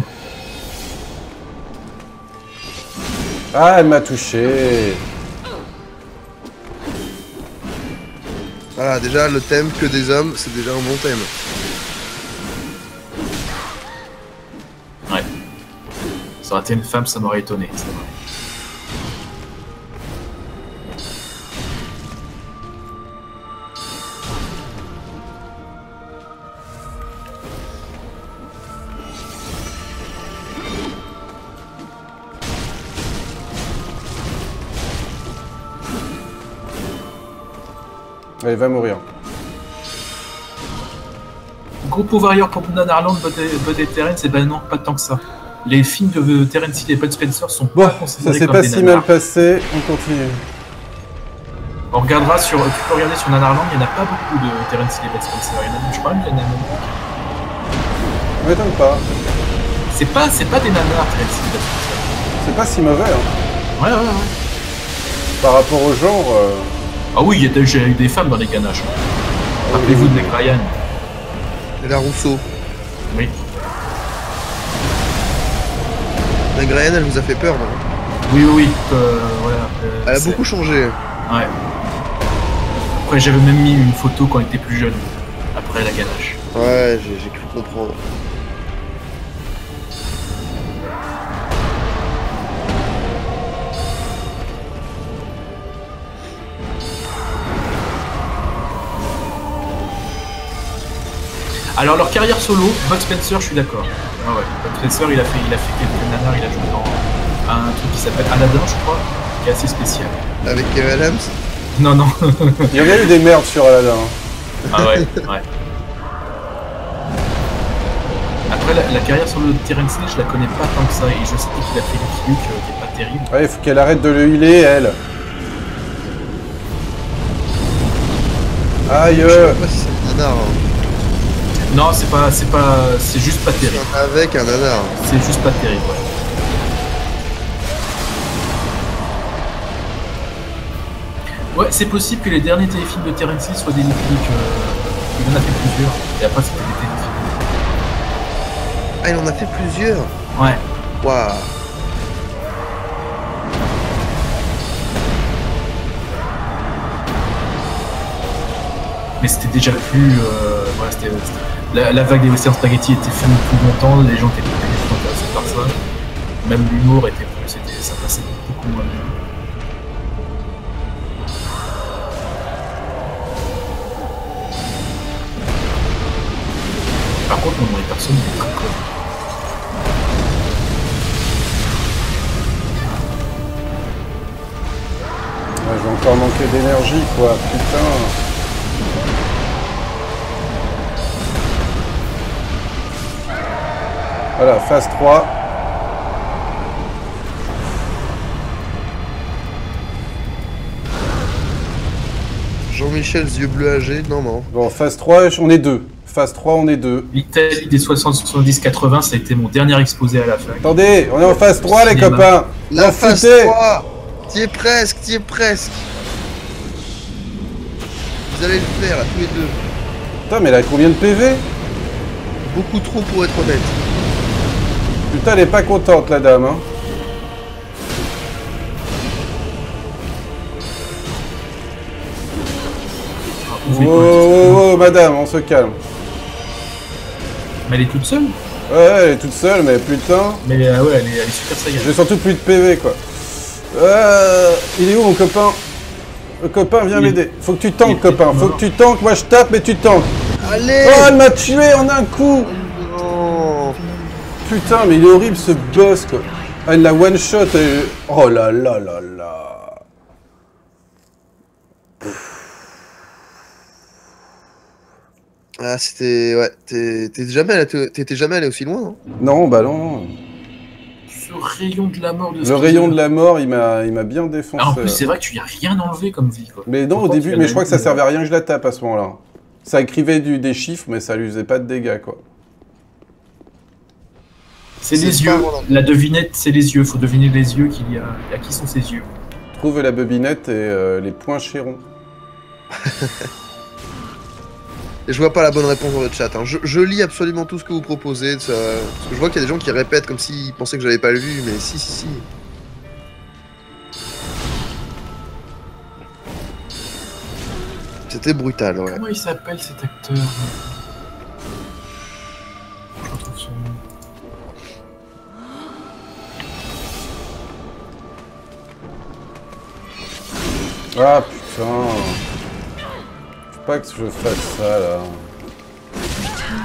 Ah, elle m'a touché. Voilà, déjà, le thème que des hommes, c'est déjà un bon thème. Ça aurait été une femme, ça m'aurait étonné. Elle va mourir. Groupe Warrior pour Nan Arland, Bud et- Bud et Terence, et ben non, pas tant que ça. Les films de Terence Hill et Bud Spencer sont Bon, pas ça considérés s'est comme pas des si nanars. mal passé. On continue. On regardera sur. Tu peux regarder sur Nanarland, il n'y en a pas beaucoup de Terence Hill et Bud Spencer. Il y en a, je crois même qu'il y en a même. Ça m'étonne pas. C'est pas, c'est pas des nanars, Terence Hill et Bud Spencer. C'est pas si mauvais, hein. Ouais, ouais, ouais. Par rapport au genre... euh, Ah oui, il y a déjà eu des femmes dans les ganaches. Rappelez-vous de Meg Ryan. Et la Rousseau. Oui. Meg Ryan, elle vous a fait peur, non? Oui, oui, oui. euh, voilà, euh, Elle a beaucoup changé. Ouais. Après, j'avais même mis une photo quand elle était plus jeune, après la ganache. Ouais, j'ai cru comprendre. Alors, leur carrière solo, Bud Spencer, je suis d'accord. Ah ouais, Bud Spencer, il a fait, il a fait quelques nanars, il a joué dans un truc qui s'appelle Aladdin, je crois, qui est assez spécial. Avec Kevin Adams Non, non. Il y a bien eu des merdes sur Aladdin. hein. ah ouais, ouais. Après, la, la carrière solo de Terence Hill, je la connais pas tant que ça, et je sais qu'il a fait des trucs euh, qui est pas terrible. Ouais, il faut qu'elle arrête de le healer, elle. Aïe Je euh, sais pas si c'est un nanar. hein. Non, c'est pas, c'est pas, c'est juste pas terrible. Avec un nanar. C'est juste pas terrible, ouais. Ouais, c'est possible que les derniers téléfilms de Terence Hill soient des déclics. Euh, il en a fait plusieurs, et après c'était des téléfilms. Ah, il en a fait plusieurs Ouais. Waouh Mais c'était déjà plus. Euh, c'était, c'était- la, vague des western spaghetti était finie depuis longtemps, les gens étaient plus intéressés par ça. Même l'humour était plus. Ça passait beaucoup moins bien. Par contre, le nom des personnes est très Je vais encore manquer d'énergie, quoi. Putain. Voilà, phase 3. Jean-Michel, yeux bleus âgés Non, non. Bon, phase 3, on est deux. Phase 3, on est deux. L'Italie des 60, 70, 80, ça a été mon dernier exposé à la fac. Attendez, on est en phase 3, les copains. La N'en phase foutez. 3 T'y es presque, t'y es presque Vous allez le faire, là, tous les deux. Putain, mais elle a combien de PV Beaucoup trop pour être honnête. Putain, elle est pas contente, la dame. Hein. Oh, oh, oh, madame, on se calme. Mais elle est toute seule. Ouais, elle est toute seule, mais putain. Mais euh, ouais, elle est, elle est super saga. J'ai surtout plus de PV, quoi. Euh, il est où, mon copain? Le copain, est- m'aider. Faut que tu tankes, copain. Faut que tu tankes. Moi, je tape, mais tu tankes. Allez Oh, elle m'a tué en un coup. Putain, mais il est horrible, ce boss, quoi. Ah, il l'a one-shot. et- Oh là là là là. Ah, c'était. Ouais, t'es- t'es jamais allé- t'étais jamais allé aussi loin, hein Non, bah non. Ce rayon de la mort de Le rayon de la mort, il m'a il m'a bien défoncé. Ah, en plus, c'est vrai que tu y as rien enlevé comme vie, quoi. Mais non, au début, mais je crois que ça servait à rien que je la tape à ce moment-là. Ça écrivait du, des chiffres, mais ça lui faisait pas de dégâts, quoi. C'est les yeux. La devinette, c'est les yeux. Faut deviner les yeux qu'il y a. À qui sont ces yeux? Trouve la bobinette et euh, les points chérons. [LAUGHS] Et je vois pas la bonne réponse dans le chat. hein. Je, je lis absolument tout ce que vous proposez. ça- Parce que je vois qu'il y a des gens qui répètent comme s'ils pensaient que j'avais pas le vu, mais si, si, si. C'était brutal, ouais. Comment il s'appelle cet acteur? Ah putain. Faut pas que je fasse ça là.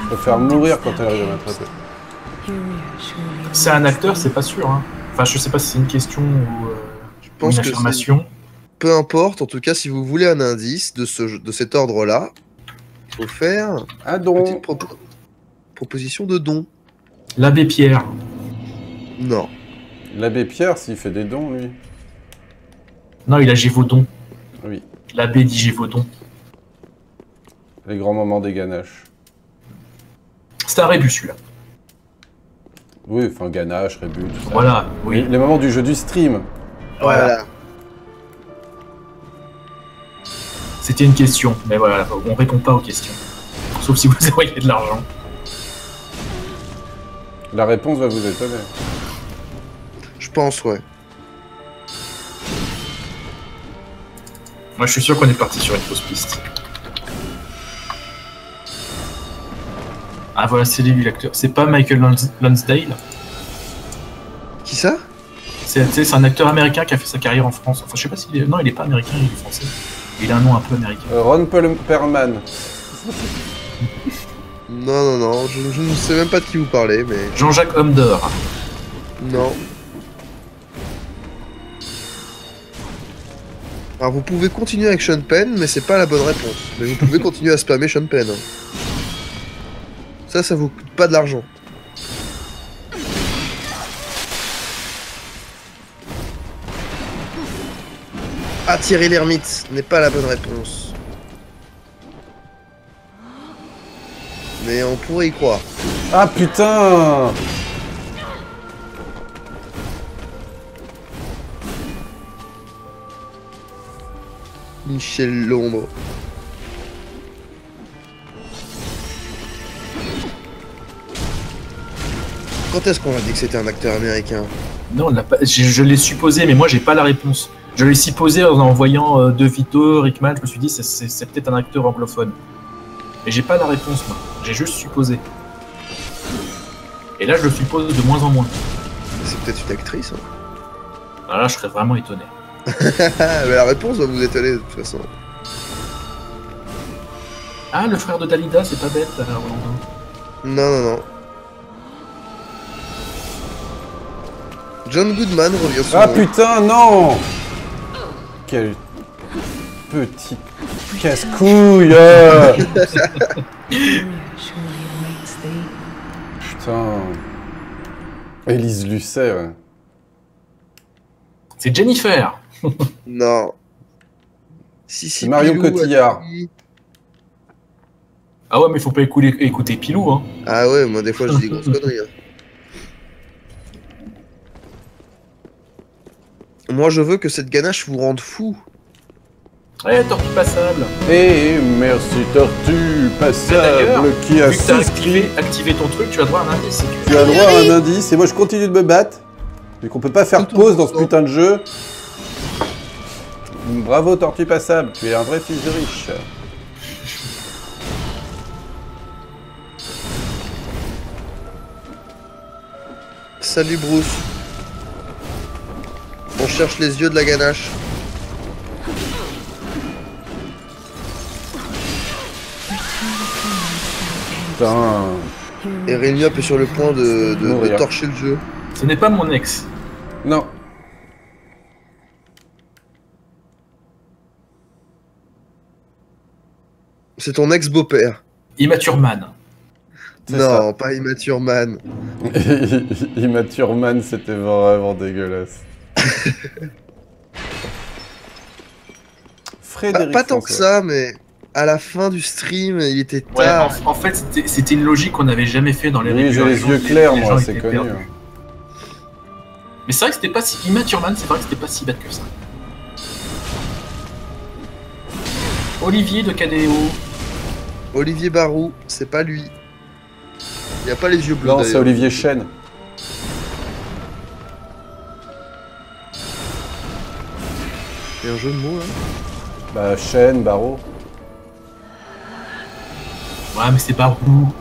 Je peux faire mourir quand elle arrive à m'attraper. C'est un acteur, c'est pas sûr. Hein. Enfin, je sais pas si c'est une question ou euh, Je pense une que affirmation. peu importe, en tout cas, si vous voulez un indice de, ce, de cet ordre-là, faut faire Ah une donc. petite propo- proposition de don. L'abbé Pierre. Non. L'abbé Pierre, s'il fait des dons, lui. Non, il a Gévaudan. Oui. L'abbé dit Gévaudan. Les grands moments des ganaches. C'est un rébus, celui-là. Oui, enfin, ganache, rébut, tout ça. Voilà, Oui, oui. les moments du jeu du stream. Voilà. C'était une question, mais voilà, on répond pas aux questions. Sauf si vous [LAUGHS] envoyez de l'argent. La réponse va vous étonner. Je pense, ouais. Moi, je suis sûr qu'on est parti sur une fausse piste. Ah voilà, c'est lui l'acteur. C'est pas Michael Lons- Lonsdale. Qui ça? C'est un acteur américain qui a fait sa carrière en France. Enfin, je sais pas s'il est. Non, il est pas américain, il est français. Il a un nom un peu américain. Euh, Ron Perlman. Non, non, non, je, je ne sais même pas de qui vous parlez, mais Jean-Jacques Homme d'Or. non. Alors vous pouvez continuer avec Sean Penn, mais c'est pas la bonne réponse. Mais vous pouvez [LAUGHS] continuer à spammer Sean Penn. hein. Ça, ça vous coûte pas de l'argent. Thierry l'ermite n'est pas la bonne réponse. Mais on pourrait y croire. Ah putain Michel Lombre. Quand est-ce qu'on a dit que c'était un acteur américain Non, on l'a pas- je, je l'ai supposé, mais moi, j'ai pas la réponse. Je l'ai supposé en envoyant euh, De Vito, Rickman. Je me suis dit, c'est- peut-être un acteur anglophone. Mais j'ai pas la réponse, moi. J'ai juste supposé. Et là, je le suppose de moins en moins. C'est peut-être une actrice. hein. Alors là, je serais vraiment étonné. Mais la réponse va vous étonner de toute façon. Ah, le frère de Dalida, c'est pas bête, là, Rolandin. Non, non, non. John Goodman revient souvent. Ah putain, non Quel petit casse-couille euh. Putain. Élise Lucet, ouais. C'est Jennifer. Non. Si, si, Pilou a Cotillard. dit- Ah ouais, mais faut pas écouter, écouter Pilou, hein. Ah ouais, moi des fois je dis des grosses conneries. hein. Moi je veux que cette ganache vous rende fou. Eh, tortue passable. Et merci Tortue Passable qui a souscrit. activé, activé ton truc, tu as droit à un indice. tu as droit à un indice et moi je continue de me battre. Vu qu'on peut pas faire pause dans ce putain de jeu. Bravo Tortue Passable, tu es un vrai fils de riche. Salut Bruce. On cherche les yeux de la ganache. Putain. Et est sur le point de, de torcher le jeu. Ce n'est pas mon ex. Non, C'est ton ex-beau-père. Immature man. Non, pas Immature Man. [LAUGHS] Immature Man, c'était vraiment dégueulasse. [LAUGHS] Pas, Frédéric pas tant que ça, mais à la fin du stream, il était Ouais, tard. en, en fait, c'était- une logique qu'on n'avait jamais fait dans les Oui, j'ai reviews. les yeux clairs, moi, c'est connu. perdus. hein. Mais c'est vrai que c'était pas si. Immature man, c'est vrai que c'était pas si bête que ça. Olivier de KDO. Olivier Barou, c'est pas lui. Il a pas les yeux bleus. Non, c'est. Olivier y a un jeu de mots là. Bah, Chen, Barreau. Ouais, mais c'est Barou.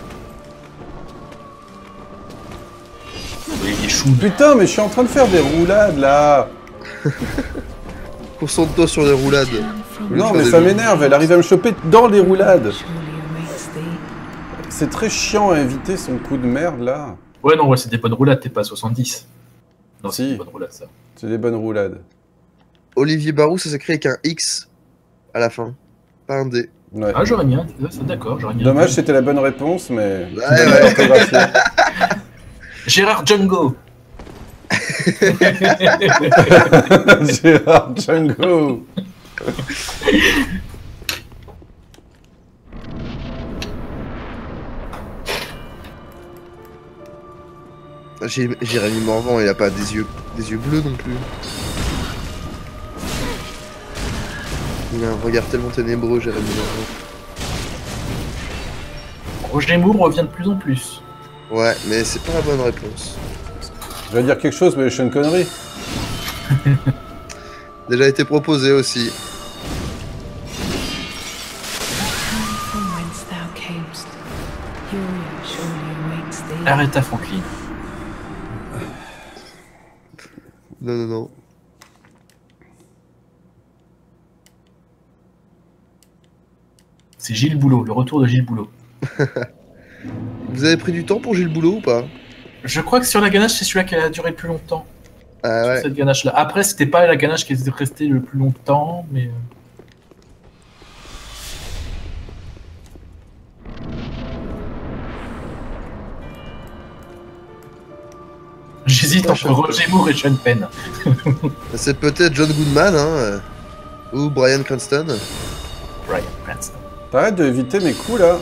Olivier Chou. Putain, mais je suis en train de faire des roulades là. [LAUGHS] Concentre-toi sur les roulades. Non, mais ça m'énerve, elle arrive à me choper dans les roulades. C'est très chiant à éviter son coup de merde là. Ouais, non, ouais, c'est des bonnes roulades, t'es pas à 70. Non, c'est Si. des bonnes roulades, ça. C'est des bonnes roulades. Olivier Barou, ça s'écrit avec un X à la fin. Pas un D. Ouais. Ah, j'aurais mis un. c'est D'accord. Dommage, c'était la bonne réponse, mais. Ouais, [LAUGHS] ouais. orthographié. [LAUGHS] Gérard Django. [LAUGHS] Gérard Django. Jérémy Morvan, il a pas des yeux, des yeux bleus non plus. Il a un regard tellement ténébreux, Jérémy Morvan. Roger Moore revient de plus en plus. Ouais, mais c'est pas la bonne réponse. Je vais dire quelque chose, mais je suis une connerie. [LAUGHS] Déjà été proposé aussi. From whence thou camest, Furia surely awaits thee. Aretha Franklin. Non, non, non. C'est Gilles Boulot, le retour de Gilles Boulot. [LAUGHS] Vous avez pris du temps pour Gilles Boulot ou pas? Je crois que sur la ganache, c'est celui-là qui a duré le plus longtemps. Ah sur ouais. Cette ganache-là. Après, c'était pas la ganache qui était restée le plus longtemps, mais. J'hésite entre Roger Moore et Sean Penn. [LAUGHS] C'est peut-être John Goodman, hein, euh, ou Brian Cranston. Brian Cranston. T'arrêtes d'éviter mes coups là.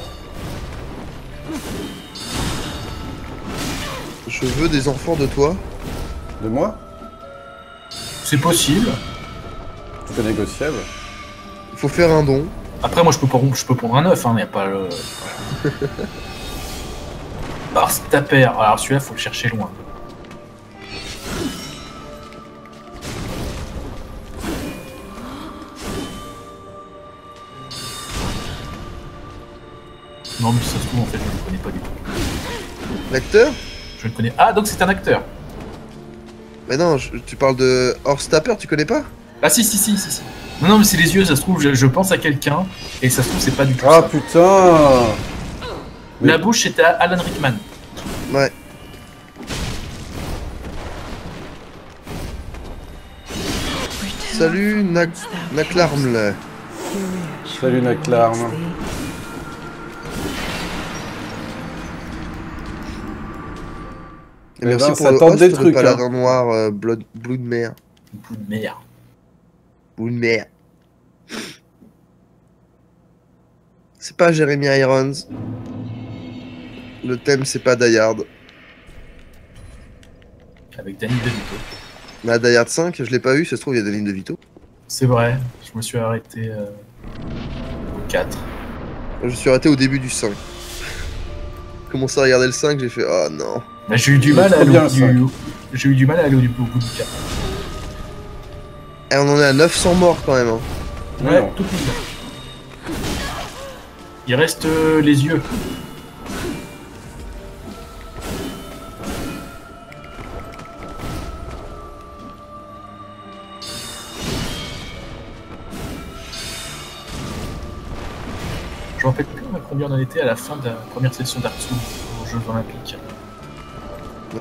Je veux des enfants de toi. De moi? C'est possible. Tout est négociable. Il faut faire un don. Après, moi, je peux, prendre- je peux prendre un œuf, hein, mais y a pas le. [LAUGHS] Ars Taper. Alors, celui-là, faut le chercher loin. Non, mais ça se trouve, en fait, je ne le connais pas du tout. L'acteur Je le connais. Ah, donc c'est un acteur. Mais non, je- tu parles de Horst Tapper, tu connais pas Ah, si, si, si, si. si. Non, non, mais c'est les yeux, ça se trouve, je, je pense à quelqu'un, et ça se trouve, c'est pas du tout Ah ça. putain La bouche, c'était Alan Rickman. Ouais. Salut, Nak- Naklarmle. Salut, Naklarm. Et Eh merci ben, pour ça le host, des trucs, paladin noir, euh, Blood, Blue de mer. Coup de merde. Blue de mer. C'est pas Jeremy Irons. Le thème, c'est pas Die Hard. Avec Danny DeVito. Mais à Die Hard 5, je l'ai pas eu, ça se trouve, il y a Danny DeVito. C'est vrai, je me suis arrêté euh, au 4. Je suis arrêté au début du 5. Commencé à regarder le 5, j'ai fait oh non. Bah, j'ai eu du mal à aller au du... J'ai eu du mal à aller au, bout du cap. Et eh, on en est à 900 morts quand même. Hein. Ouais, tout pile. Il reste euh, les yeux. Je me rappelle plus combien on en était à la fin de la première session d'Artsoul aux Jeux Olympiques.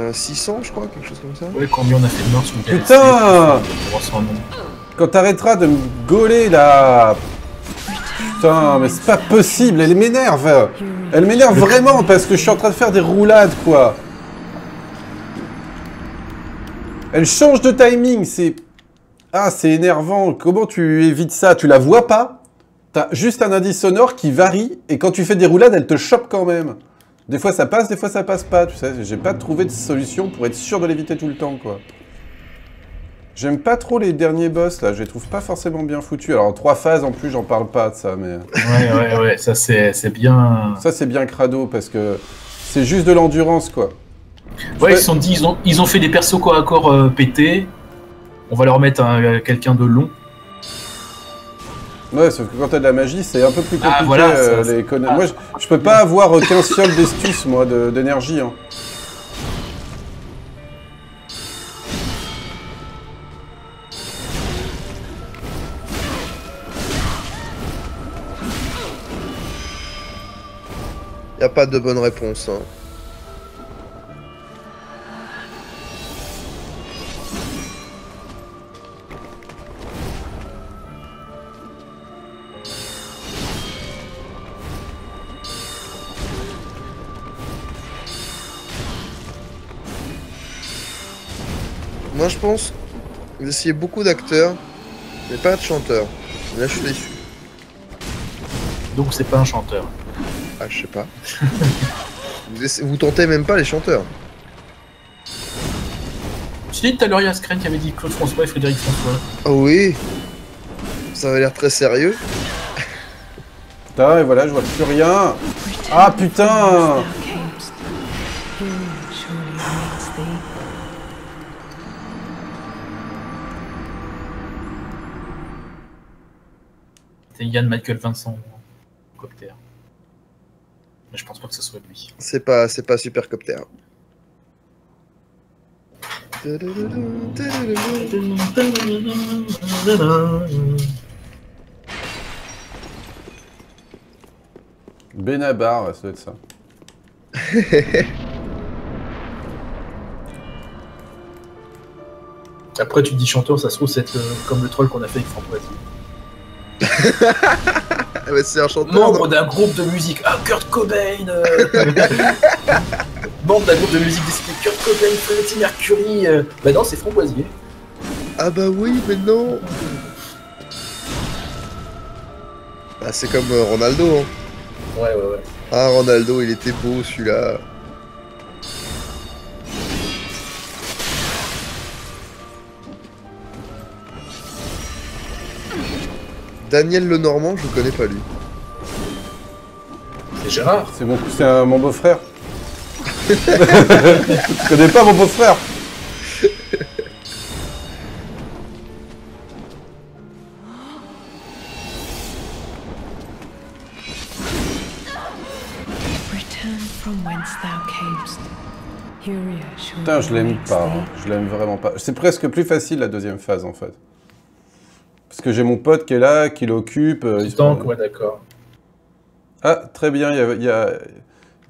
Euh, 600, je crois, quelque chose comme ça. Ouais, combien on a fait de morts sur le Putain 300 noms. Quand t'arrêteras de me gauler là Putain, mais c'est pas possible, elle m'énerve Elle m'énerve vraiment parce que je suis en train de faire des roulades, quoi Elle change de timing, c'est... Ah, c'est énervant. Comment tu évites ça? Tu la vois pas? T'as juste un indice sonore qui varie, et quand tu fais des roulades, elle te chope quand même. Des fois ça passe, des fois ça passe pas, tu sais. J'ai pas trouvé de solution pour être sûr de l'éviter tout le temps, quoi. J'aime pas trop les derniers boss, là. Je les trouve pas forcément bien foutus. Alors, en trois phases, en plus, j'en parle pas de ça, mais... Ouais, ouais, ouais, ça c'est bien. Ça, c'est bien crado, parce que c'est juste de l'endurance, quoi. Ouais, ils se sont dit, ils ont, ils ont fait des persos corps à corps euh, pétés. On va leur mettre un- quelqu'un de long. Ouais, sauf que quand t'as de la magie, c'est un peu plus compliqué, Ah, voilà, euh, les ah. Moi, je, je peux pas avoir 15 fioles d'estus, moi, de- d'énergie, hein. Y a pas de bonne réponse. Hein. Moi je pense vous essayez beaucoup d'acteurs, mais pas de chanteurs. Là je suis déçu. Donc c'est pas un chanteur. Ah je sais pas. [LAUGHS] vous, tentez même pas les chanteurs. Tu dis tout à l'heure, il y a Scren qui avait dit Claude François et Frédéric François. Oh oui Ça avait l'air très sérieux. Putain, et voilà, je vois plus rien. Ah, putain C'était Yann Michael Vincent Copter. Mais je pense pas que ce soit lui. C'est pas, c'est pas Supercopter. Benabar, ça doit être ça. [LAUGHS] Après, tu te dis chanteur, ça se trouve, c'est euh, comme le troll qu'on a fait avec Framboise. [LAUGHS] Ah bah, c'est un chanteur. Membre d'un groupe de musique. Ah, Kurt Cobain euh. [LAUGHS] Membre d'un groupe de musique décidé. Kurt Cobain, Freddie Mercury. euh. Bah non, c'est Framboisier. Ah bah oui, mais non. Ah, c'est comme euh, Ronaldo. Hein. Ouais, ouais, ouais. Ah, Ronaldo, il était beau celui-là. Daniel Lenormand, je connais pas lui. C'est Gérard. C'est mon, c'est un- mon beau-frère. Je connais pas mon beau-frère. Return from whence thou camest. Here surely Putain, je l'aime pas. hein. Je l'aime vraiment pas. C'est presque plus facile la deuxième phase en fait. Parce que j'ai mon pote qui est là, qui l'occupe. euh, il se- Donc, ouais, d'accord. Ah, très bien, il y a, il y a-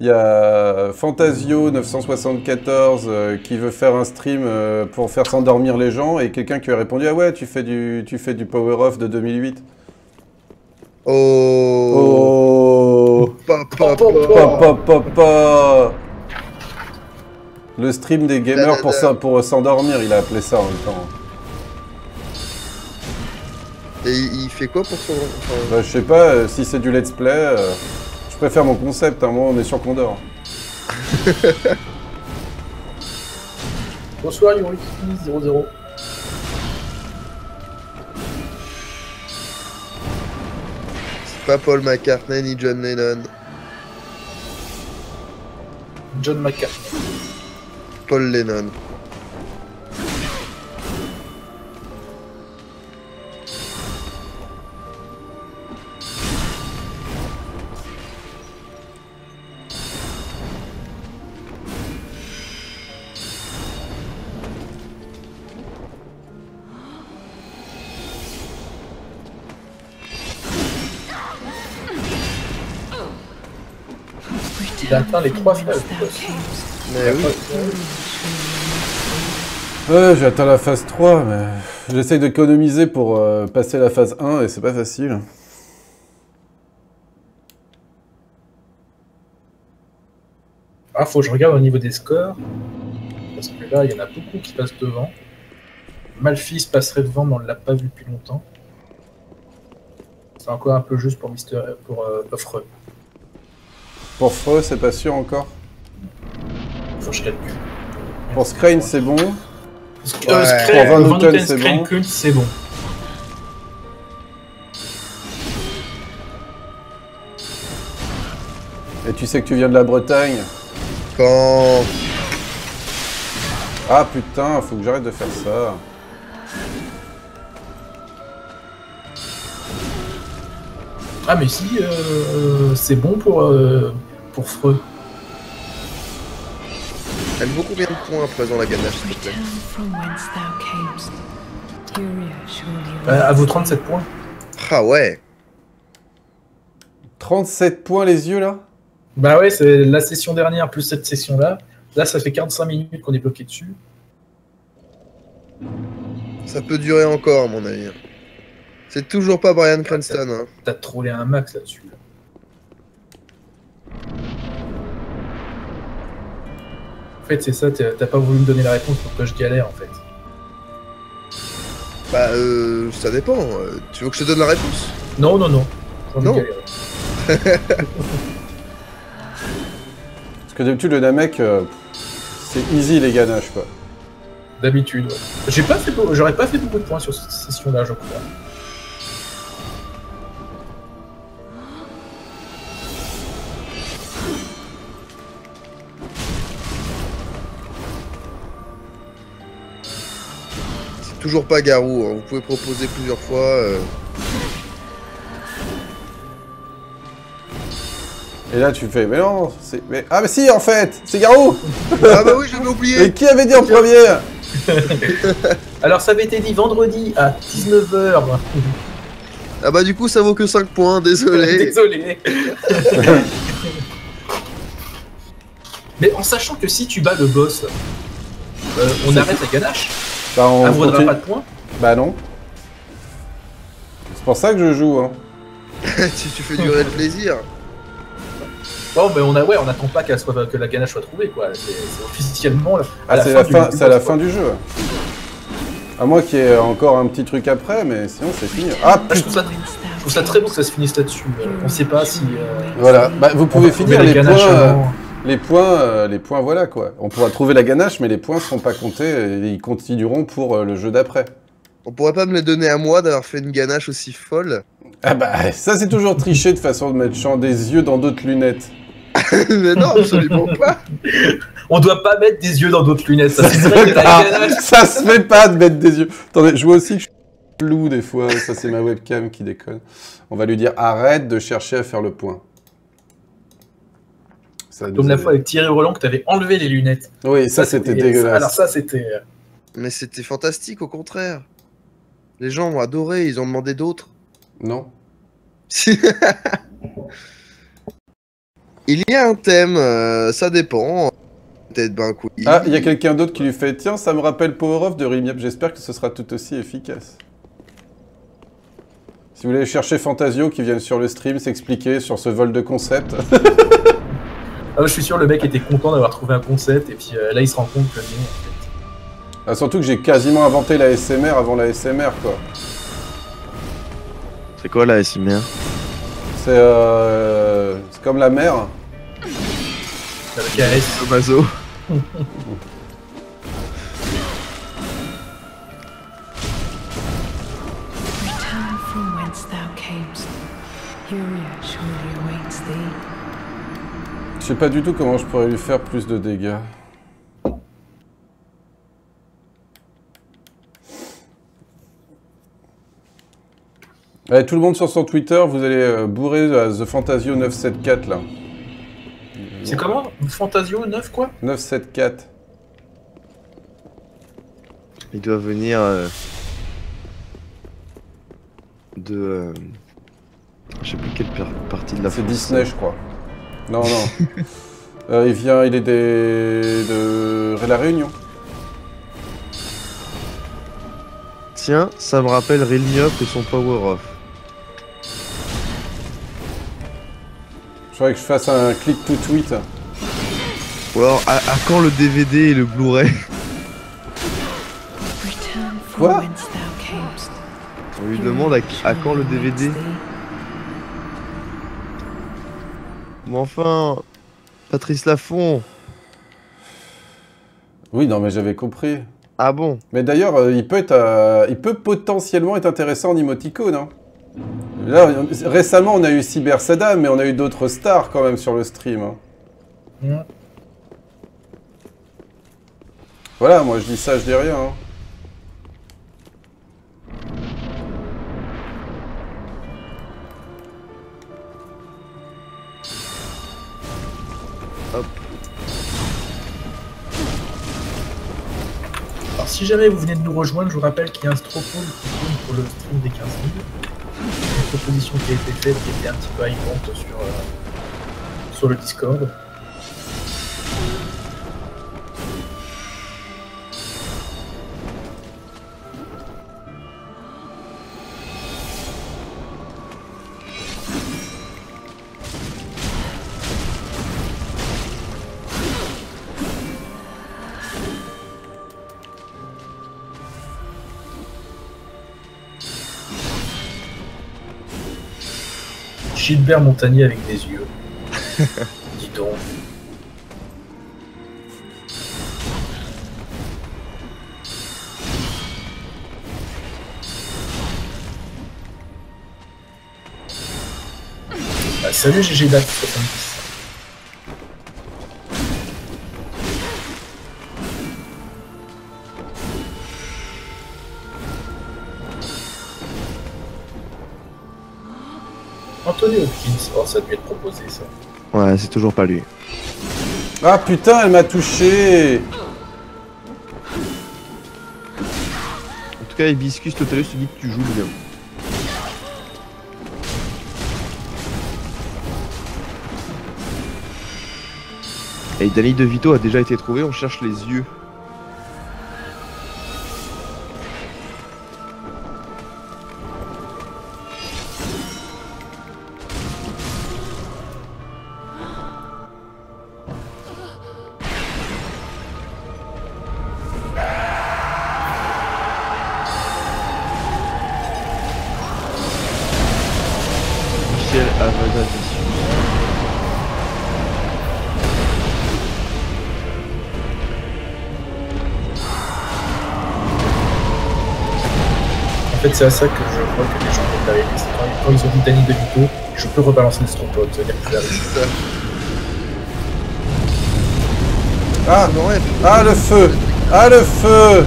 il y a Fantasio 974 euh, qui veut faire un stream euh, pour faire s'endormir les gens et quelqu'un qui lui a répondu Ah ouais, tu fais du, tu fais du Power Off de 2008. Oh, Oh Pa, pa, Oh, pa. Pa, pa, pa, pa. Le stream des gamers pour, ça- pour s'endormir, il a appelé ça en même temps. Et il fait quoi pour son. enfin, Bah, je sais pas, euh, si c'est du let's play, euh, je préfère mon concept, hein, moi on est sûr qu'on dort. [LAUGHS] Bonsoir, Yuri 00. c'est pas Paul McCartney ni John Lennon. John McCartney. Paul Lennon. J'ai atteint les trois phases. Mais oui. Ouais, j'ai atteint la phase 3, mais j'essaye d'économiser pour euh, passer la phase 1 et c'est pas facile. Ah, faut que je regarde au niveau des scores. Parce que là, il y en a beaucoup qui passent devant. Malfis passerait devant, mais on ne l'a pas vu depuis longtemps. C'est encore un peu juste pour Mister pour euh, Offreux. Pour Freux, c'est pas sûr encore. Faut que je calcule. Pour Scrane, c'est bon. Sc- Ouais. euh, Pour Van Van Houten, c'est bon. C'est bon. Et tu sais que tu viens de la Bretagne. Quand. Ah putain, faut que j'arrête de faire ça. Ah, mais si, euh, c'est bon pour, euh, pour Freux. Elle vaut combien de points à présent la ganache, s'il te plaît Euh, à thee. 37 points. Ah ouais 37 points les yeux là Bah ouais, c'est la session dernière plus cette session-là. Là, ça fait 45 minutes qu'on est bloqué dessus. Ça peut durer encore, à mon avis. C'est toujours pas Brian Cranston. Hein. T'as trollé un max là-dessus. là. En fait, c'est ça, t'as pas voulu me donner la réponse pour que je galère en fait. Bah, euh, ça dépend. Euh, Tu veux que je te donne la réponse? Non, non, non. Non. [LAUGHS] Parce que d'habitude le Namek, euh, c'est easy les ganaches quoi. D'habitude, ouais. J'ai pas fait J'aurais pas fait beaucoup de points sur cette session-là, je crois. Toujours pas Garou. hein. Vous pouvez proposer plusieurs fois. euh. Et là tu fais, mais non, c'est... Mais... Ah mais si en fait, c'est Garou Ah bah oui, je l'avais Et oublié qui avait dit en premier? [LAUGHS] Alors, ça avait été dit vendredi à 19h. Ah bah du coup, ça vaut que 5 points, désolé. [LAUGHS] Désolé. [LAUGHS] Mais en sachant que si tu bats le boss, euh, on arrête la ganache. Bah on Elle vaudra continue- pas de points. Bah non. C'est pour ça que je joue hein. [LAUGHS] si tu fais durer le plaisir. Bon, mais on a, ouais, on attend pas qu'elle soit, que la ganache soit trouvée, quoi. C'est officiellement. à Ah c'est la du- fin, du c'est à la fin du jeu. À moins qu'il y ait encore un petit truc après, mais sinon c'est fini. Ah Ah, je, trouve ça, Whence thou je trouve ça très beau que ça se finisse là-dessus. Euh, on sait pas si. euh, Voilà, bah, vous pouvez finir la les ganache points, avant. Les points, euh, les points, voilà quoi. On pourra trouver la ganache, mais les points seront pas comptés et ils continueront pour euh, le jeu d'après. On pourrait pas me les donner à moi d'avoir fait une ganache aussi folle Ah bah ça c'est toujours tricher de façon de mettre champ des yeux dans d'autres lunettes. [LAUGHS] Mais non, absolument pas. On doit pas mettre des yeux dans d'autres lunettes, ça la Ah, ganache. ça se fait pas de mettre des yeux. Attendez, je vois aussi que je suis flou des fois. Ça c'est ma webcam qui déconne. On va lui dire arrête de chercher à faire le point. Ça Comme la fois avec Thierry Roland que t'avais enlevé les lunettes. Oui, ça c'était dégueulasse. Alors ça c'était. euh, Mais c'était fantastique, au contraire. Les gens ont adoré, ils ont demandé d'autres. Non. [LAUGHS] Il y a un thème, euh, ça dépend. Peut-être ben coup. Ah, il y a quelqu'un d'autre qui lui fait Tiens, ça me rappelle Power Off de Rimiap. J'espère que ce sera tout aussi efficace. Si vous voulez chercher Fantasio qui viennent sur le stream s'expliquer sur ce vol de concept. [LAUGHS] Ah, je suis sûr le mec était content d'avoir trouvé un concept et puis euh, là il se rend compte que non. en fait. Ah, surtout que j'ai quasiment inventé la SMR avant la SMR quoi. C'est quoi la SMR C'est euh, c'est comme la mer. Avec. Mazo. [LAUGHS] Je sais pas du tout comment je pourrais lui faire plus de dégâts. Allez, tout le monde sur son Twitter, vous allez euh, bourrer à The Fantasio 974 là. C'est comment Fantasio 9 quoi 974. Il doit venir euh, de. euh, je sais plus quelle partie de la C'est. Disney, je crois. Non, non. [LAUGHS] Euh, il vient, il est des... de La Réunion. Tiens, ça me rappelle Rilniop et son Power Off. Je croyais que je fasse un click to tweet. Ou alors, à, à quand le DVD et le Blu-ray? Return from Quoi? whence thou camest. On lui demande à, à quand le DVD Mais enfin, Patrice Laffont. Oui, non, mais j'avais compris. Ah bon? Mais d'ailleurs, euh, il, peut être, euh, il peut potentiellement être intéressant en emoticône. Hein. Là, récemment, on a eu Cyber Saddam, mais on a eu d'autres stars quand même sur le stream. hein. Voilà, moi je dis ça, je dis rien. hein. Si jamais vous venez de nous rejoindre, je vous rappelle qu'il y a un Stropole pour le stream des 15 000. Une proposition qui a été faite qui était un petit peu hypante sur, euh, sur le Discord. Gilbert Montagnier avec des yeux. [LAUGHS] Dis donc. Bah, salut GG Dac Anthony Hopkins, oh ça dû être proposé ça. Ouais, c'est toujours pas lui. Ah putain, elle m'a touché En tout cas, Hibiscus Totalus te dit que tu joues bien. Et Danny DeVito a déjà été trouvé, on cherche les yeux. C'est à ça que je vois que les gens peuvent arriver. Quand, ils ont dit Danny DeVito, je peux rebalancer le Stropole, ça veut dire que c'est arrivé. Ah Ah le feu Ah le feu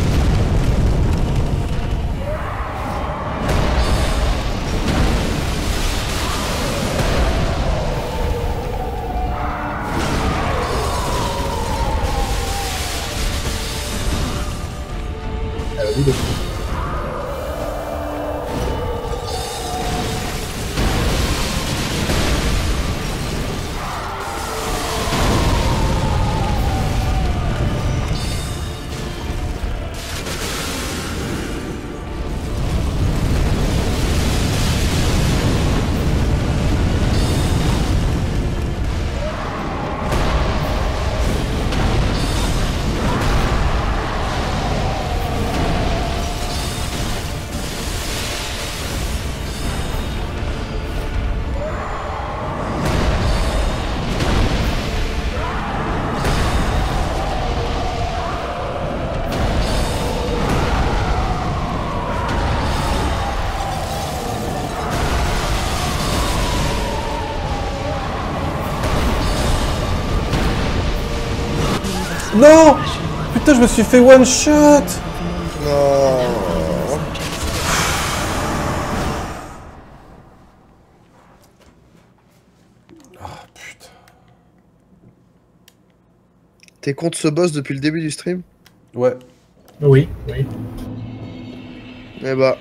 Non Putain, je me suis fait one shot Non. Ah putain. T'es contre ce boss depuis le début du stream Ouais. Oui, oui. Eh bah,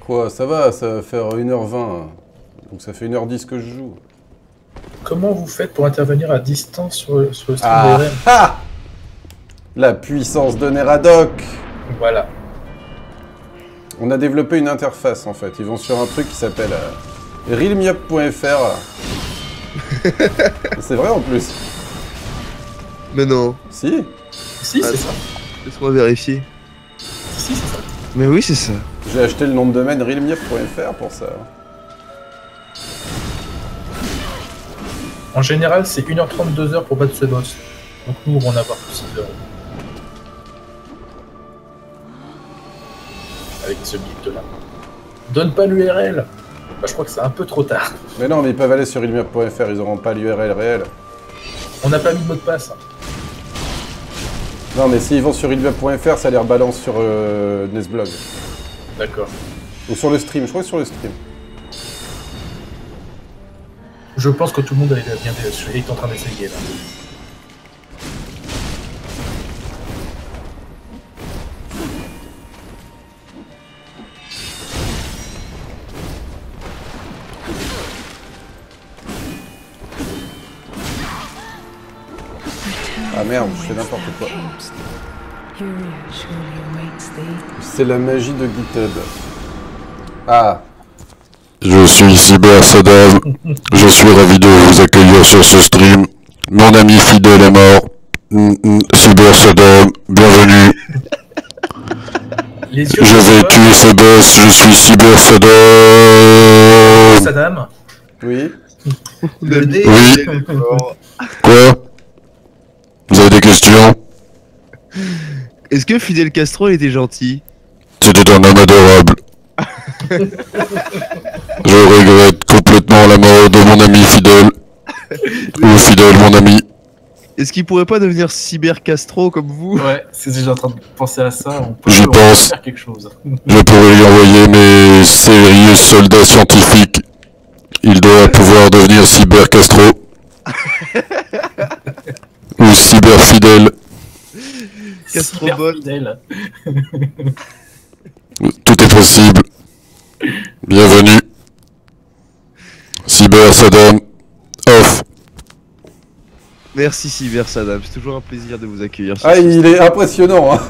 Quoi, ça va, ça va faire 1h20. Donc ça fait 1h10 que je joue. Comment vous faites pour intervenir à distance sur, sur le stream Ah DRM ah La puissance de Neradoc Voilà. On a développé une interface en fait. Ils vont sur un truc qui s'appelle euh, realmup.fr. [LAUGHS] c'est vrai en plus. Mais non, Si Si, Ah, c'est ça. laisse-moi vérifier. Si, c'est ça. Mais oui, c'est ça. J'ai acheté le nom de domaine realmup.fr pour ça. En général, c'est 1h30, 2h pour battre ce boss. Donc nous, on va en avoir pour 6 heures. Avec ce guide là. Donne pas l'URL bah, Je crois que c'est un peu trop tard. Mais non, mais ils peuvent aller sur realmup.fr, ils auront pas l'URL réel. On n'a pas mis de mot de passe. Non, mais s'ils vont sur realmup.fr, ça les rebalance sur euh, Nesblog. D'accord. Ou sur le stream, je crois que sur le stream. Je pense que tout le monde est, bien, est en train d'essayer là. Ah merde, je fais n'importe quoi. C'est la magie de GitHub. Ah, Je suis Cyber Saddam. Je suis ravi de vous accueillir sur ce stream. Mon ami fidèle est mort. Mm, mm, Cyber Saddam, bienvenue. Les yeux Je vais tuer ce boss. Je suis Cyber Saddam. Saddam. oui. Le dé. Oui. Quoi? Vous avez des questions? Est-ce que Fidel Castro était gentil? C'était un homme adorable. Je regrette complètement la mort de mon ami fidèle. [LAUGHS] Ou fidèle, mon ami. Est-ce qu'il pourrait pas devenir Cyber Castro comme vous? Ouais, c'est déjà en train de penser à ça. On peut, peut pense. faire quelque chose. Je pourrais lui envoyer mes sérieux soldats scientifiques. Il doit pouvoir devenir cyber Castro. [LAUGHS] Ou cyber fidèle. Fidèle. Tout est possible. Bienvenue. Cyber Saddam. Off. Merci Cyber Saddam, c'est toujours un plaisir de vous accueillir. Ah, il est impressionnant, hein.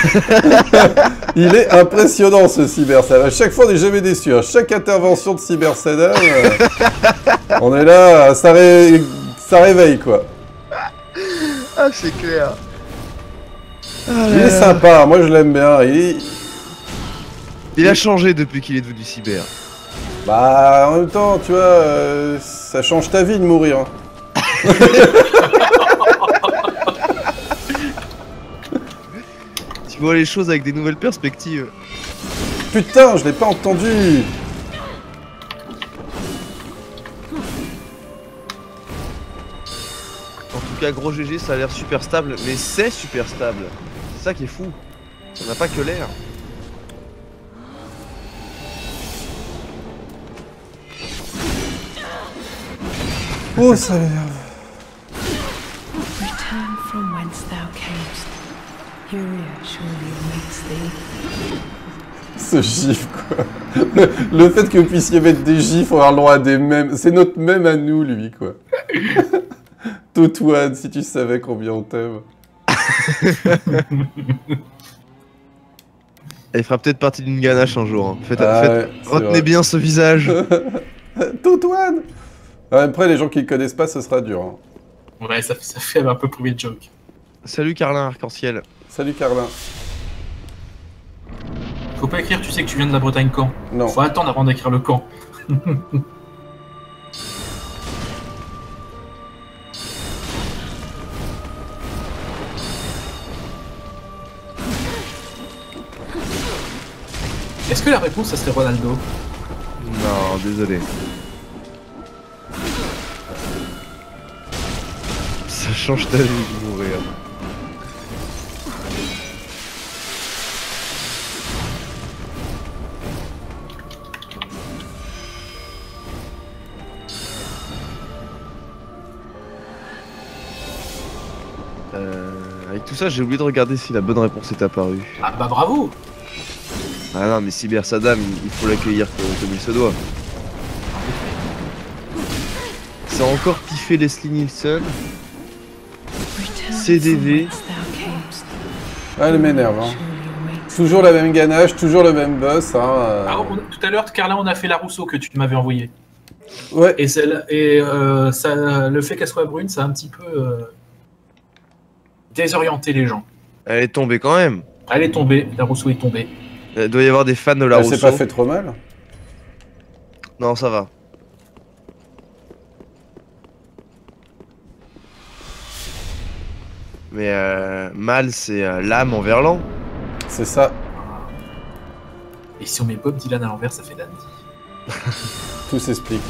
[LAUGHS] il est impressionnant ce Cyber Saddam. À chaque fois, on n'est jamais déçu. À chaque intervention de Cyber Saddam, euh, on est là, ça, ré- ça réveille quoi. Ah, c'est clair. Ah Il est sympa, moi je l'aime bien. Il est- Il a changé depuis qu'il est devenu cyber. Bah, en même temps, tu vois, euh, ça change ta vie de mourir. hein. [LAUGHS] Tu vois les choses avec des nouvelles perspectives. Putain, je l'ai pas entendu. En tout cas, gros GG, ça a l'air super stable, mais c'est super stable. C'est ça qui est fou. Ça n'a pas que l'air. Oh, ça m'énerve. Return from whence thou camest. Furia surely awaits thee. Ce gif, quoi. Le, le fait que vous puissiez mettre des gifs, avoir le droit à des mèmes, c'est notre mème à nous, lui, quoi. [LAUGHS] Totouane, si tu savais combien on t'aime. [LAUGHS] Elle fera peut-être partie d'une ganache un jour. hein. Faites, Ah faites- retenez vrai. bien ce visage. [LAUGHS] Totouane Après, les gens qui le connaissent pas, ce sera dur. hein. Ouais, ça, ça fait un peu privé de joke. Salut Carlin Arc-en-Ciel. Salut, Carlin. Faut pas écrire, tu sais que tu viens de la Bretagne quand? Non. Faut attendre avant d'écrire le camp. [LAUGHS] Est-ce que la réponse, ça serait Ronaldo? Non, désolé. Change ta vie de mourir. Euh, avec tout ça, j'ai oublié de regarder si la bonne réponse est apparue. Ah bah bravo Ah non, mais Cyber Saddam, il faut l'accueillir comme, il se doit. C'est encore piffé Leslie Nielsen. CDV. camest. Ah, elle m'énerve. Hein. Toujours la même ganache, toujours le même boss. Hein. euh. Ah, on- tout à l'heure, Carla, on a fait la Rousseau que tu m'avais envoyée. Ouais, Et, celle, et euh, ça, le fait qu'elle soit brune, ça a un petit peu euh, désorienté les gens. Elle est tombée quand même. Elle est tombée, la Rousseau est tombée. Il doit y avoir des fans de la elle s'est Rousseau. pas fait trop mal. Non, ça va. Mais euh, mal, c'est euh, l'âme envers l'an. C'est ça, Et si on met Bob Dylan à l'envers, ça fait Dandy. [LAUGHS] tout s'explique.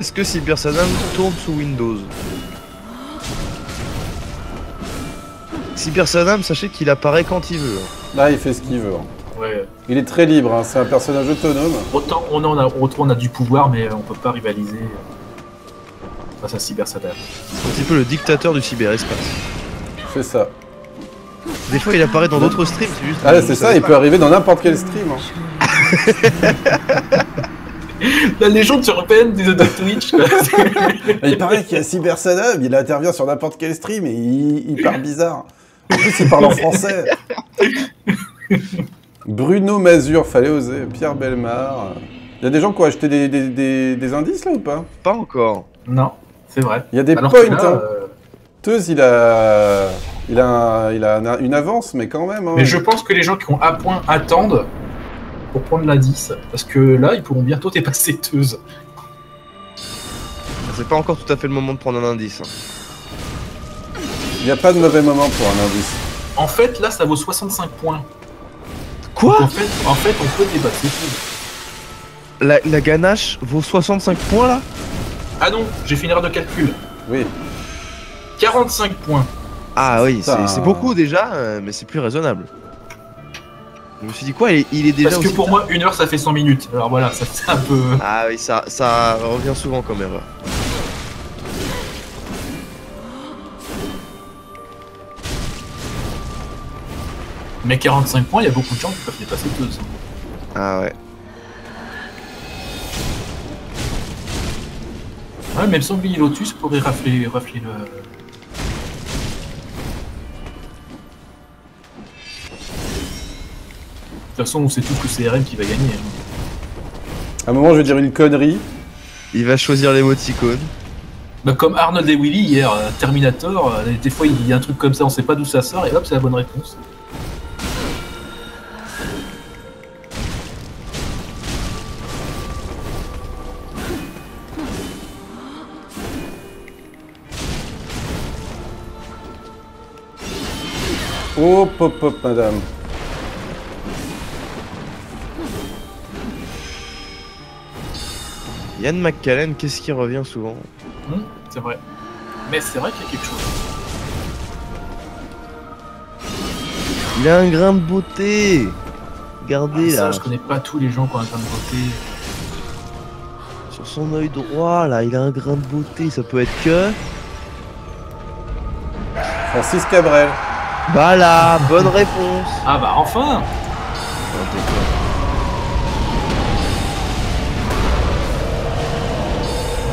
Est-ce que Cyber Saddam tourne sous Windows? Cyber Saddam, sachez qu'il apparaît quand il veut. hein. Là, il fait ce qu'il veut. Ouais. Il est très libre, hein. c'est un personnage autonome. Autant on, en a, autant on a du pouvoir, mais on peut pas rivaliser face à Cyber. C'est un petit peu le dictateur du cyberespace. C'est ça. Des fois, il apparaît dans d'autres streams, c'est juste. Ah, c'est ça, il pas. peut arriver dans n'importe quel stream. hein. [LAUGHS] La légende européenne des de Twitch. [LAUGHS] Il paraît qu'il y a Cyber Saddam, il intervient sur n'importe quel stream et il, il parle bizarre. En plus, il parle en français. [LAUGHS] Bruno Mazur, fallait oser. Pierre Belmar. Il y a des gens qui ont acheté des, des- des- des indices là ou pas? Pas encore. non, c'est vrai. Il y a des Alors points. là, hein. euh, Teuse, il a, il a, un- il a un- une avance, mais quand même. hein. Mais je pense que les gens qui ont un point attendent pour prendre 10, parce que là, ils pourront bientôt [LAUGHS] dépasser Teuse. C'est pas encore tout à fait le moment de prendre un indice. hein. Il n'y a pas de mauvais moment pour un indice. En fait, là, ça vaut 65 points. Quoi En fait, en fait, on peut dépasser Teuse. la, la ganache vaut 65 points là? Ah non, j'ai fait une erreur de calcul. Oui. 45 points. Ah oui, c'est c'est beaucoup déjà, euh, mais c'est plus raisonnable. Je me suis dit quoi, il, il est déjà Parce que aussi pour tard moi, une heure, ça fait 100 minutes. Alors voilà, ça c'est un peu... Ah oui, ça, ça revient souvent comme erreur. Mais 45 points, il y a beaucoup de gens qui peuvent dépasser Teuse. Ah ouais. Ouais, même Sanguini Lotus pourrait rafler, rafler le... De toute façon, on sait tous que c'est RM qui va gagner. hein. À un moment, je vais dire une connerie. Il va choisir l'émoticône. Bah, comme Arnold et Willy hier, euh, Terminator, euh, des fois il y a un truc comme ça, on sait pas d'où ça sort, et hop, c'est la bonne réponse. Hop, hop, hop, madame. Yann McCallen, qu'est-ce qui revient souvent? Hum, c'est vrai. Mais c'est vrai qu'il y a quelque chose. Il a un grain de beauté Regardez Ah, ça, là, je connais pas tous les gens qui ont un grain de beauté. sur son œil droit là, il a un grain de beauté, ça peut être que... Francis Cabrel. Voilà, bonne réponse Ah bah enfin En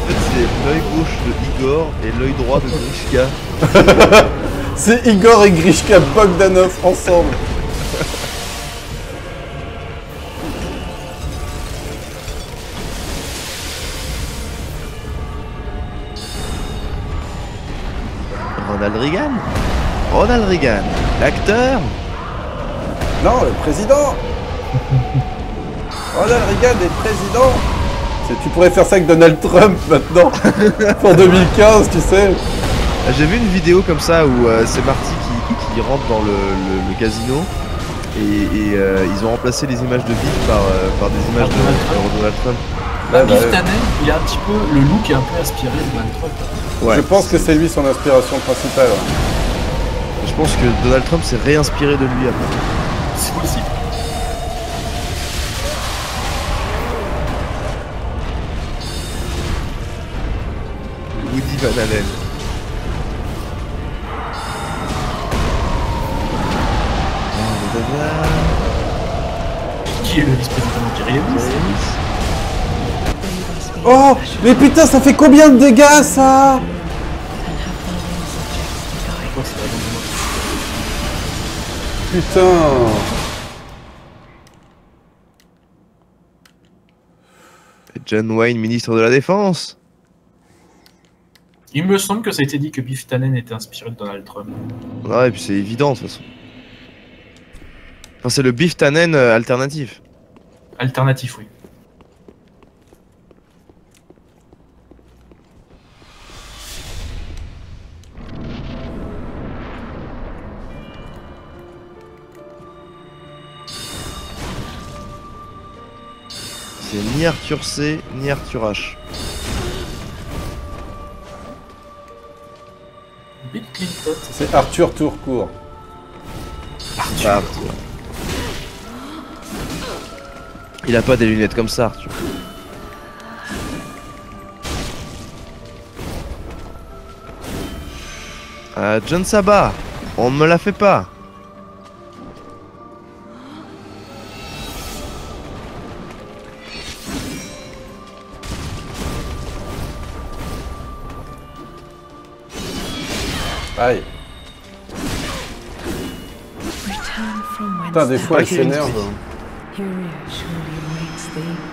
fait, c'est l'œil gauche de Igor et l'œil droit de Grishka. [LAUGHS] C'est Igor et Grishka Bogdanov ensemble. Ronald Reagan Ronald Reagan, l'acteur Non, le président. [LAUGHS] Ronald Reagan est président. Tu pourrais faire ça avec Donald Trump maintenant. [LAUGHS] Pour 2015, tu sais. J'ai vu une vidéo comme ça où euh, c'est Marty qui, qui rentre dans le, le- le casino et, et, euh, ils ont remplacé les images de Biff par, euh, par des images de, Donald Trump. de Donald Trump. Bah, bah, Biff ouais. Tannen, il a un petit peu... Le look est un peu inspiré de Donald Trump. Ouais. Je pense que c'est lui son inspiration principale. Je pense que Donald Trump s'est réinspiré de lui après. C'est possible. Woody Van Allen. Qui est le vice-président Oh Mais putain, ça fait combien de dégâts ça? Putain John Wayne, ministre de la Défense. Il me semble que ça a été dit que Biff Tannen était inspiré de Donald Trump. Ouais, et puis c'est évident de toute façon. Enfin, c'est le beef tannen euh, alternatif. Alternatif, oui. C'est ni Arthur C, ni Arthur H. Bill Clinton. C'est Arthur Tourcourt. Arthur. Ah, Arthur. Il a pas des lunettes comme ça, Arthur. Euh, John Saba, on me la fait pas. Aïe. Putain, des fois, elle Kevin s'énerve.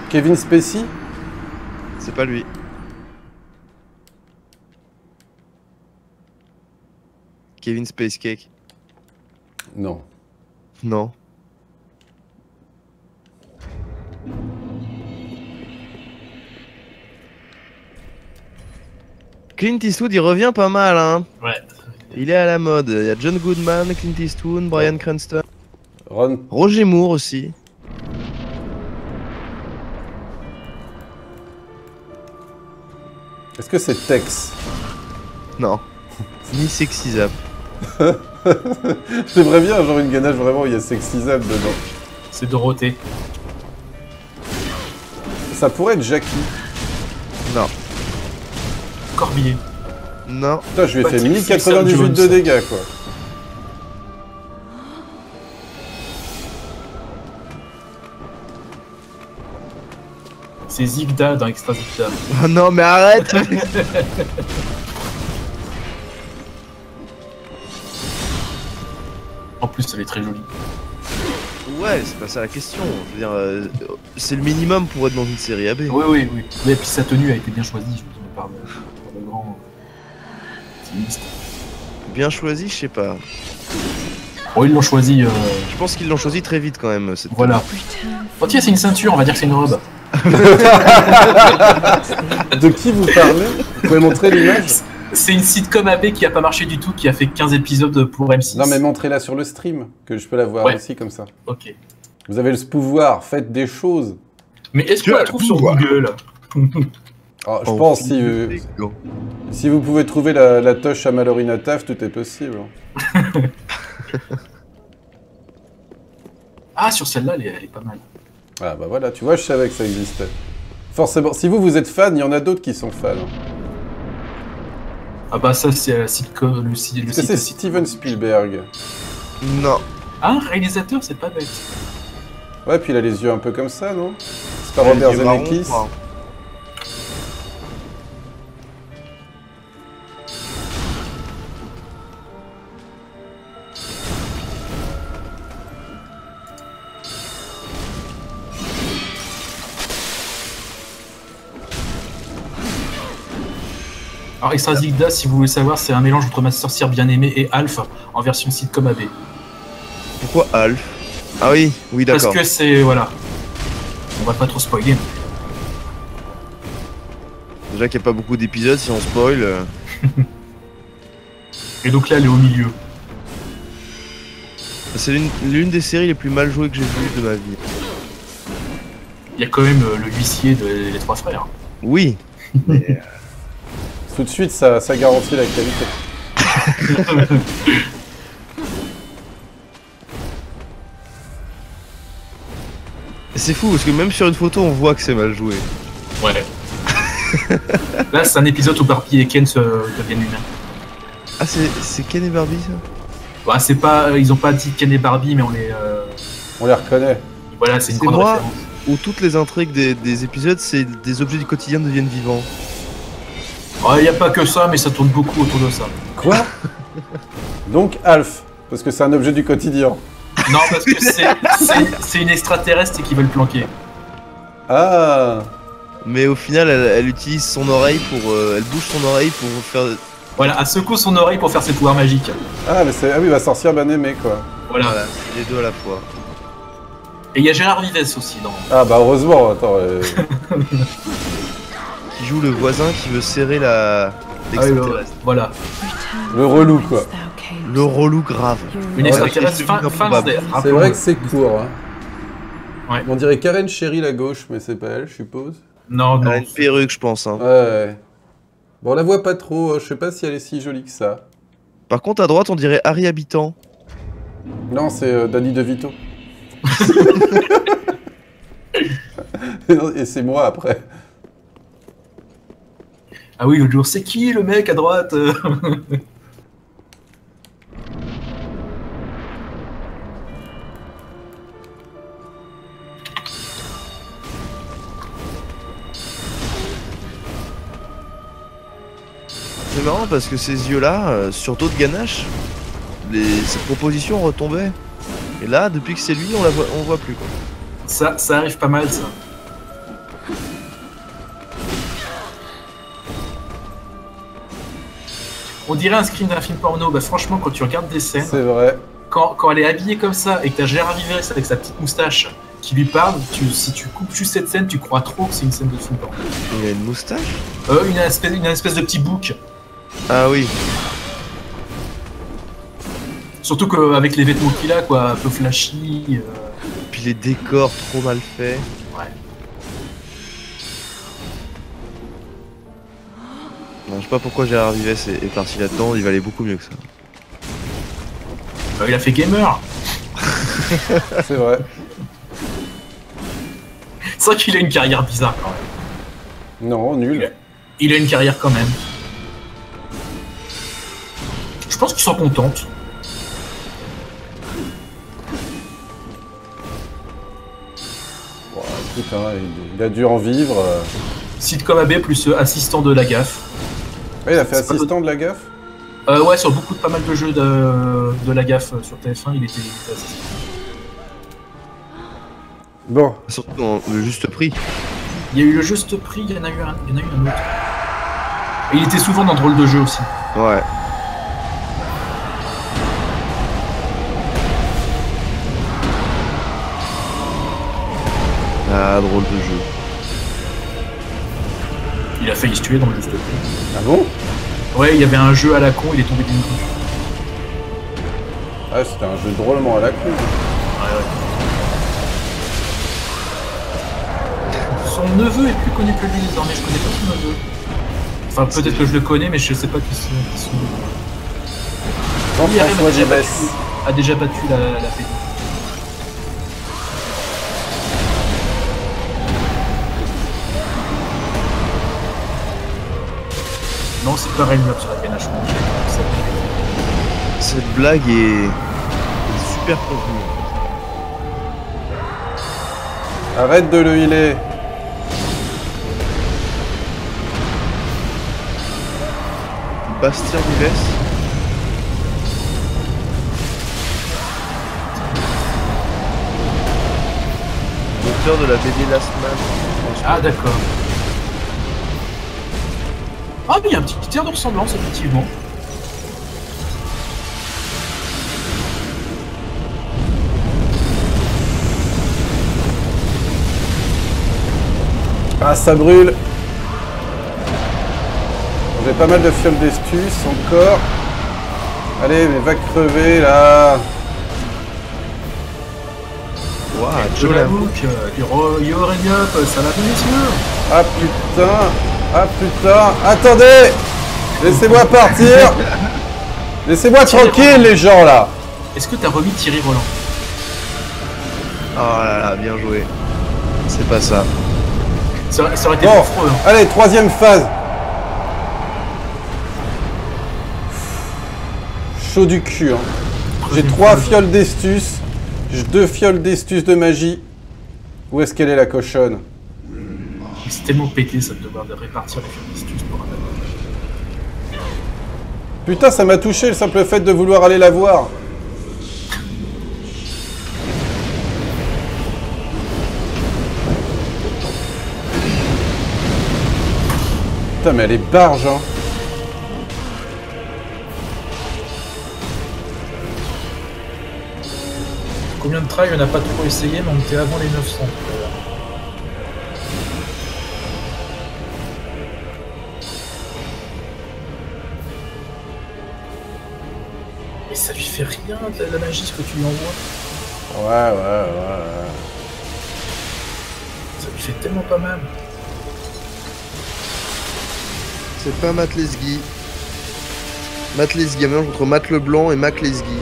Kevin Spacey C'est pas lui. Kevin Space Cake. Non. Non. Clint Eastwood, il revient pas mal, hein. Ouais. Il est à la mode. Il y a John Goodman, Clint Eastwood, Brian Cranston, Ron... Roger Moore aussi. Est-ce que c'est Tex? Non. [LAUGHS] Ni Sexy Zap. [LAUGHS] J'aimerais bien genre une ganache vraiment où il y a Sexy Zap dedans. C'est Dorothée. Ça pourrait être Jackie. Non. Corbier. Non. Putain, je lui ai fait Patrick 1098 de dégâts quoi. C'est Zigda dans Extra Zigda. Oh [LAUGHS] non, mais arrête [LAUGHS] En plus, elle est très jolie. Ouais, c'est pas ça la question. Je veux dire, euh, c'est le minimum pour être dans une série AB. Oui, oui, oui. Et puis sa tenue a été bien choisie, je me par le, par le grand Bien choisi, je sais pas. Oh, ils l'ont choisi. euh, Je pense qu'ils l'ont choisi très vite quand même. Cette Voilà. Oh, tiens, c'est une ceinture, on va dire que c'est une robe. [LAUGHS] De qui vous parlez? Vous pouvez montrer l'image? C'est une sitcom AB qui a pas marché du tout, qui a fait 15 épisodes pour M6. Non mais montrez-la sur le stream, que je peux la voir Ouais. aussi comme ça. Ok. Vous avez le pouvoir, faites des choses. Mais est-ce qu'on la trouve sur. Google? [LAUGHS] Ah, je Oh, pense si, euh, si vous pouvez trouver la, la toche à Malorina Taf, tout est possible. [LAUGHS] Ah, sur celle-là, elle, est- elle est pas mal. Ah bah voilà, tu vois, je savais que ça existait. Forcément, si vous vous êtes fan, il y en a d'autres qui sont fans. Ah bah ça, c'est la sitcom, le, si- le Est-ce que site. c'est Steven Spielberg? Non. Ah, un réalisateur, c'est pas bête. Ouais, puis il a les yeux un peu comme ça, non? C'est pas Les Robert Zemeckis? Alors, Extra Zigda, si vous voulez savoir, c'est un mélange entre ma sorcière bien-aimée et Alf en version sitcom AB. Pourquoi Alf? Ah oui, oui Parce d'accord. que c'est. Voilà. On va pas trop spoiler. Déjà qu'il n'y a pas beaucoup d'épisodes, si on spoil. euh, [LAUGHS] Et donc là, elle est au milieu. C'est l'une l'une des séries les plus mal jouées que j'ai vues de ma vie. Il y a quand même euh, le huissier de Les Trois Frères. Oui. [LAUGHS] Tout de suite, ça, ça garantit la qualité. [LAUGHS] C'est fou parce que même sur une photo, on voit que c'est mal joué. Ouais. [LAUGHS] là, c'est un épisode où Barbie et Ken se deviennent humains. Ah, c'est c'est Ken et Barbie ça? Bah, c'est pas. Ils ont pas dit Ken et Barbie, mais on les. euh, On les reconnaît. Voilà, c'est une C'est grande moi. référence. Où toutes les intrigues des, des épisodes, c'est des objets du quotidien deviennent vivants. Oh, Il n'y a pas que ça, mais ça tourne beaucoup autour de ça. Quoi [LAUGHS] Donc Alf, parce que c'est un objet du quotidien. Non, parce que c'est- une extraterrestre qui veut le planquer. Ah Mais au final, elle, elle utilise son oreille pour. euh, elle bouge son oreille pour faire. Voilà, elle secoue son oreille pour faire ses pouvoirs magiques. Ah, mais c'est... Ah oui, la sorcière bien aimée, quoi. Voilà. Voilà, c'est les deux à la fois. Et il y a Gérard Vives aussi dans. Ah bah heureusement, attends. euh, [LAUGHS] joue le voisin qui veut serrer la. Ah oui, l'extraterrestre. voilà. Le relou, quoi. Le relou grave. Une Ouais, extraterrestre c'est fin, devenu fin improbable. d'air. C'est vrai que c'est court, hein. Ouais. On dirait Karen Chéri la gauche, mais c'est pas elle, je suppose. Non, Elle non. a une perruque, je pense. hein. Ouais, ouais. Bon, on la voit pas trop, je sais pas si elle est si jolie que ça. Par contre, à droite, on dirait Harry Habitant. Non, c'est euh, Danny DeVito. [LAUGHS] [LAUGHS] Et c'est moi après. Ah oui, l'autre jour, c'est qui le mec à droite? C'est marrant parce que ces yeux-là, euh, sur d'autres ganaches, les... ces propositions retombaient. Et là, depuis que c'est lui, on la voit, on voit plus. Quoi. ça, ça arrive pas mal, ça. On dirait un screen d'un film porno. Bah, franchement, quand tu regardes des scènes, C'est vrai. quand, quand elle est habillée comme ça et que t'as Gérard Vives avec sa petite moustache qui lui parle, tu, si tu coupes juste cette scène, tu crois trop que c'est une scène de film porno. Il a une moustache Euh, une, espèce, une espèce de petit bouc. Ah oui. Surtout qu'avec les vêtements qu'il a, quoi, un peu flashy. euh, Puis les décors trop mal faits. Non, je sais pas pourquoi Gérard Vives est, est parti là-dedans, il valait beaucoup mieux que ça. Euh, il a fait gamer. [LAUGHS] C'est vrai. C'est vrai qu'il a une carrière bizarre quand même. Non, nul. Il a une carrière quand même. Je pense qu'ils sont contentes. Bon, écoute, hein, il, il a dû en vivre. euh. Sitcom AB plus euh, assistant de la gaffe. Ouais, il a fait C'est pas assistant de la gaffe Euh, ouais, sur beaucoup de pas mal de jeux de, de la gaffe euh, sur TF1, il était, il était assistant. Bon, Surtout dans le juste prix. Il y a eu le juste prix, il y en a eu un, il y en a eu un autre. Et il était souvent dans drôle de jeu aussi. Ouais. Ah, drôle de jeu. Il a failli se tuer dans le juste prix. ah bon? Ouais, il y avait un jeu à la con, il est tombé d'une couche. Ah, c'était un jeu drôlement à la con. Ouais, ouais. Son neveu est plus connu que lui désormais, je connais pas son neveu. Enfin, peut-être que je le connais, mais je sais pas qui sont- Jean-François a déjà battu, Gébès. a déjà battu la, la pédale. C'est pas Rain Up sur la canne à. Ça- Cette blague est, est super convenue. Arrête de le healer. Bastien Vives. L'auteur de la BD Last Man. Ah, d'accord. Ah, mais il y a un petit tiers de ressemblance, effectivement. Ah, ça brûle. J'ai pas mal de fioles d'estus encore. Allez, mais va crever là. De Joe la Lamou. boucle, euh, du Ro- Yo Rain Up, ça va messieurs Ah putain. Ah putain. Attendez. Laissez-moi partir. [LAUGHS] Laissez-moi tranquille les gens là. Est-ce que t'as remis Thierry Roland Oh là là, bien joué. C'est pas ça. ça, aurait- ça aurait été Bon, affreux. hein. allez, troisième phase. Chaud du cul. Hein. J'ai trois fioles d'estus. Deux fioles d'estus de magie. Où est-ce qu'elle est la cochonne? C'est tellement pété ça de devoir de répartir les fibrostus pour un. Putain, ça m'a touché le simple fait de vouloir aller la voir. Putain, mais elle est barge, hein. Combien de tries on n'a pas trop essayé, mais on était avant les 900. tout à l'heure. Mais ça lui fait rien de la magie ce que tu lui envoies. Ouais, ouais, ouais, ouais. Ça lui fait tellement pas mal. C'est pas Matt Lesguy. Matt Lesguy, un mélange entre Matt Leblanc et Mac Lesguy.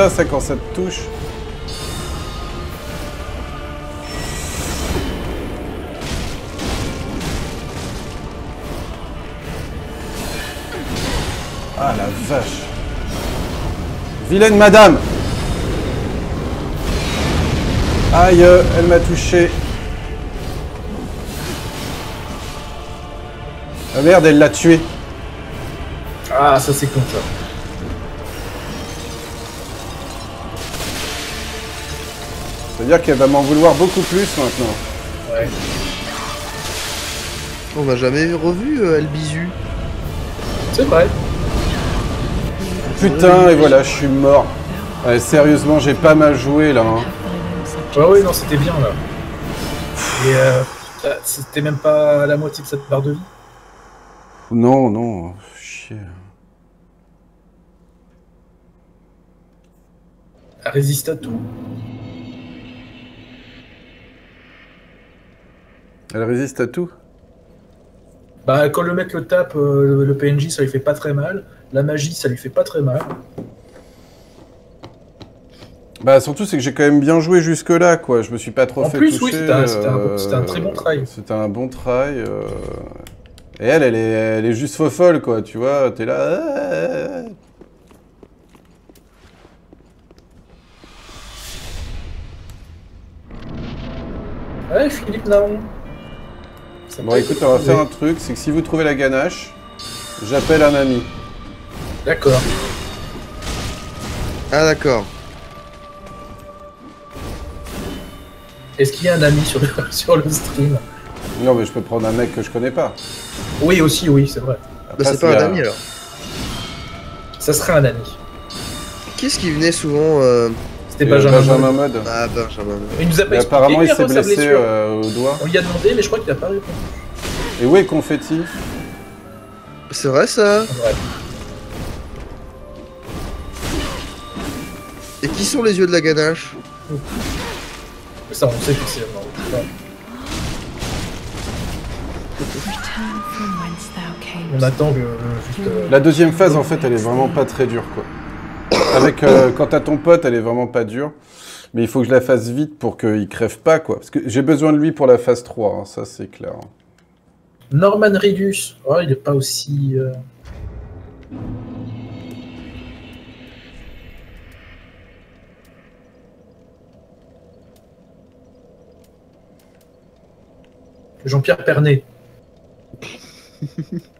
Putain, ça quand ça te touche. Ah la vache. Vilaine madame Aïe, elle m'a touché. Ah merde, elle l'a tué. Ah, ça c'est con ça. C'est-à-dire qu'elle va m'en vouloir beaucoup plus maintenant. Ouais. On m'a jamais revu euh, Albizu. C'est vrai. Putain, et voilà, je suis mort. Ouais, sérieusement, j'ai pas mal joué là. hein. Ouais, ouais, non, c'était bien là. Et euh, euh, c'était même pas la moitié de cette barre de vie. Non, non, chier. Elle résiste à tout. Elle résiste à tout. Bah, quand le mec le tape, euh, le, PNJ, ça lui fait pas très mal. La magie, ça lui fait pas très mal. Bah surtout c'est que j'ai quand même bien joué jusque là quoi, je me suis pas trop En fait plus, oui, toucher. c'était un- c'était un- euh, c'était un très bon try. C'était un bon try. euh, Et elle, elle est, elle est juste faux folle quoi, tu vois, t'es là. Ouais, Philippe Naon. Ça Bon écoute, on va faire un truc, c'est que si vous trouvez la ganache, j'appelle un ami. D'accord. Ah d'accord. Est-ce qu'il y a un ami sur le, [LAUGHS] sur le stream? Non mais je peux prendre un mec que je connais pas. Oui, aussi, oui, c'est vrai. Bah, Après, c'est s'il pas un a- ami alors. Ça serait un ami. Qui est-ce qui venait souvent euh... C'était Euh, Benjamin. Benjamin Mode. Mode. Ah Benjamin. Il nous a pas expliqué apparemment il s'est blessé euh, au doigt. On lui a demandé, mais je crois qu'il a pas répondu. Et où est Confetti C'est vrai ça Ouais. Et qui sont les yeux de la ganache? Ça, on sait que c'est. On attend le, le- juste. euh, La deuxième phase, en fait, elle est vraiment pas très dure, quoi. Avec, euh, quand t'as ton pote, elle est vraiment pas dure. Mais il faut que je la fasse vite pour qu'il crève pas, quoi. Parce que j'ai besoin de lui pour la phase 3, hein, ça c'est clair. Norman Reedus. Oh, il est pas aussi. euh, Jean-Pierre Pernet. [LAUGHS]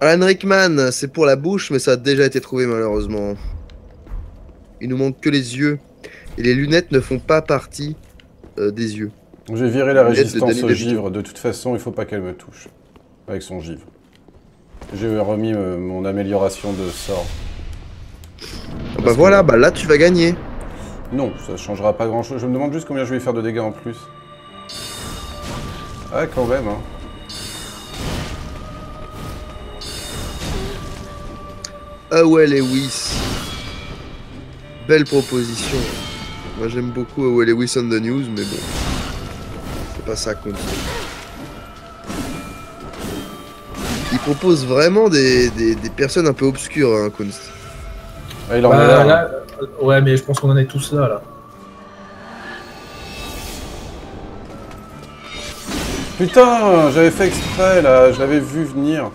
Alan Rickman, c'est pour la bouche, mais ça a déjà été trouvé malheureusement. Il nous manque que les yeux. Et les lunettes ne font pas partie euh, des yeux. J'ai viré la résistance au givre. De toute façon, il faut pas qu'elle me touche. Avec son givre. J'ai remis euh, mon amélioration de sort. Ah Parce bah que- voilà, bah là tu vas gagner. Non, ça changera pas grand chose. Je me demande juste combien je vais faire de dégâts en plus. Ah, quand même, hein. Ah ouais, Lewis. belle proposition. Moi j'aime beaucoup Owen Lewis on the News, mais bon. C'est pas ça qu'on dit. Il propose vraiment des, des, des personnes un peu obscures, hein, Kunst. Ah, il en Bah, là, euh, ouais, mais je pense qu'on en est tous là, là. Putain, j'avais fait exprès là, je l'avais vu venir.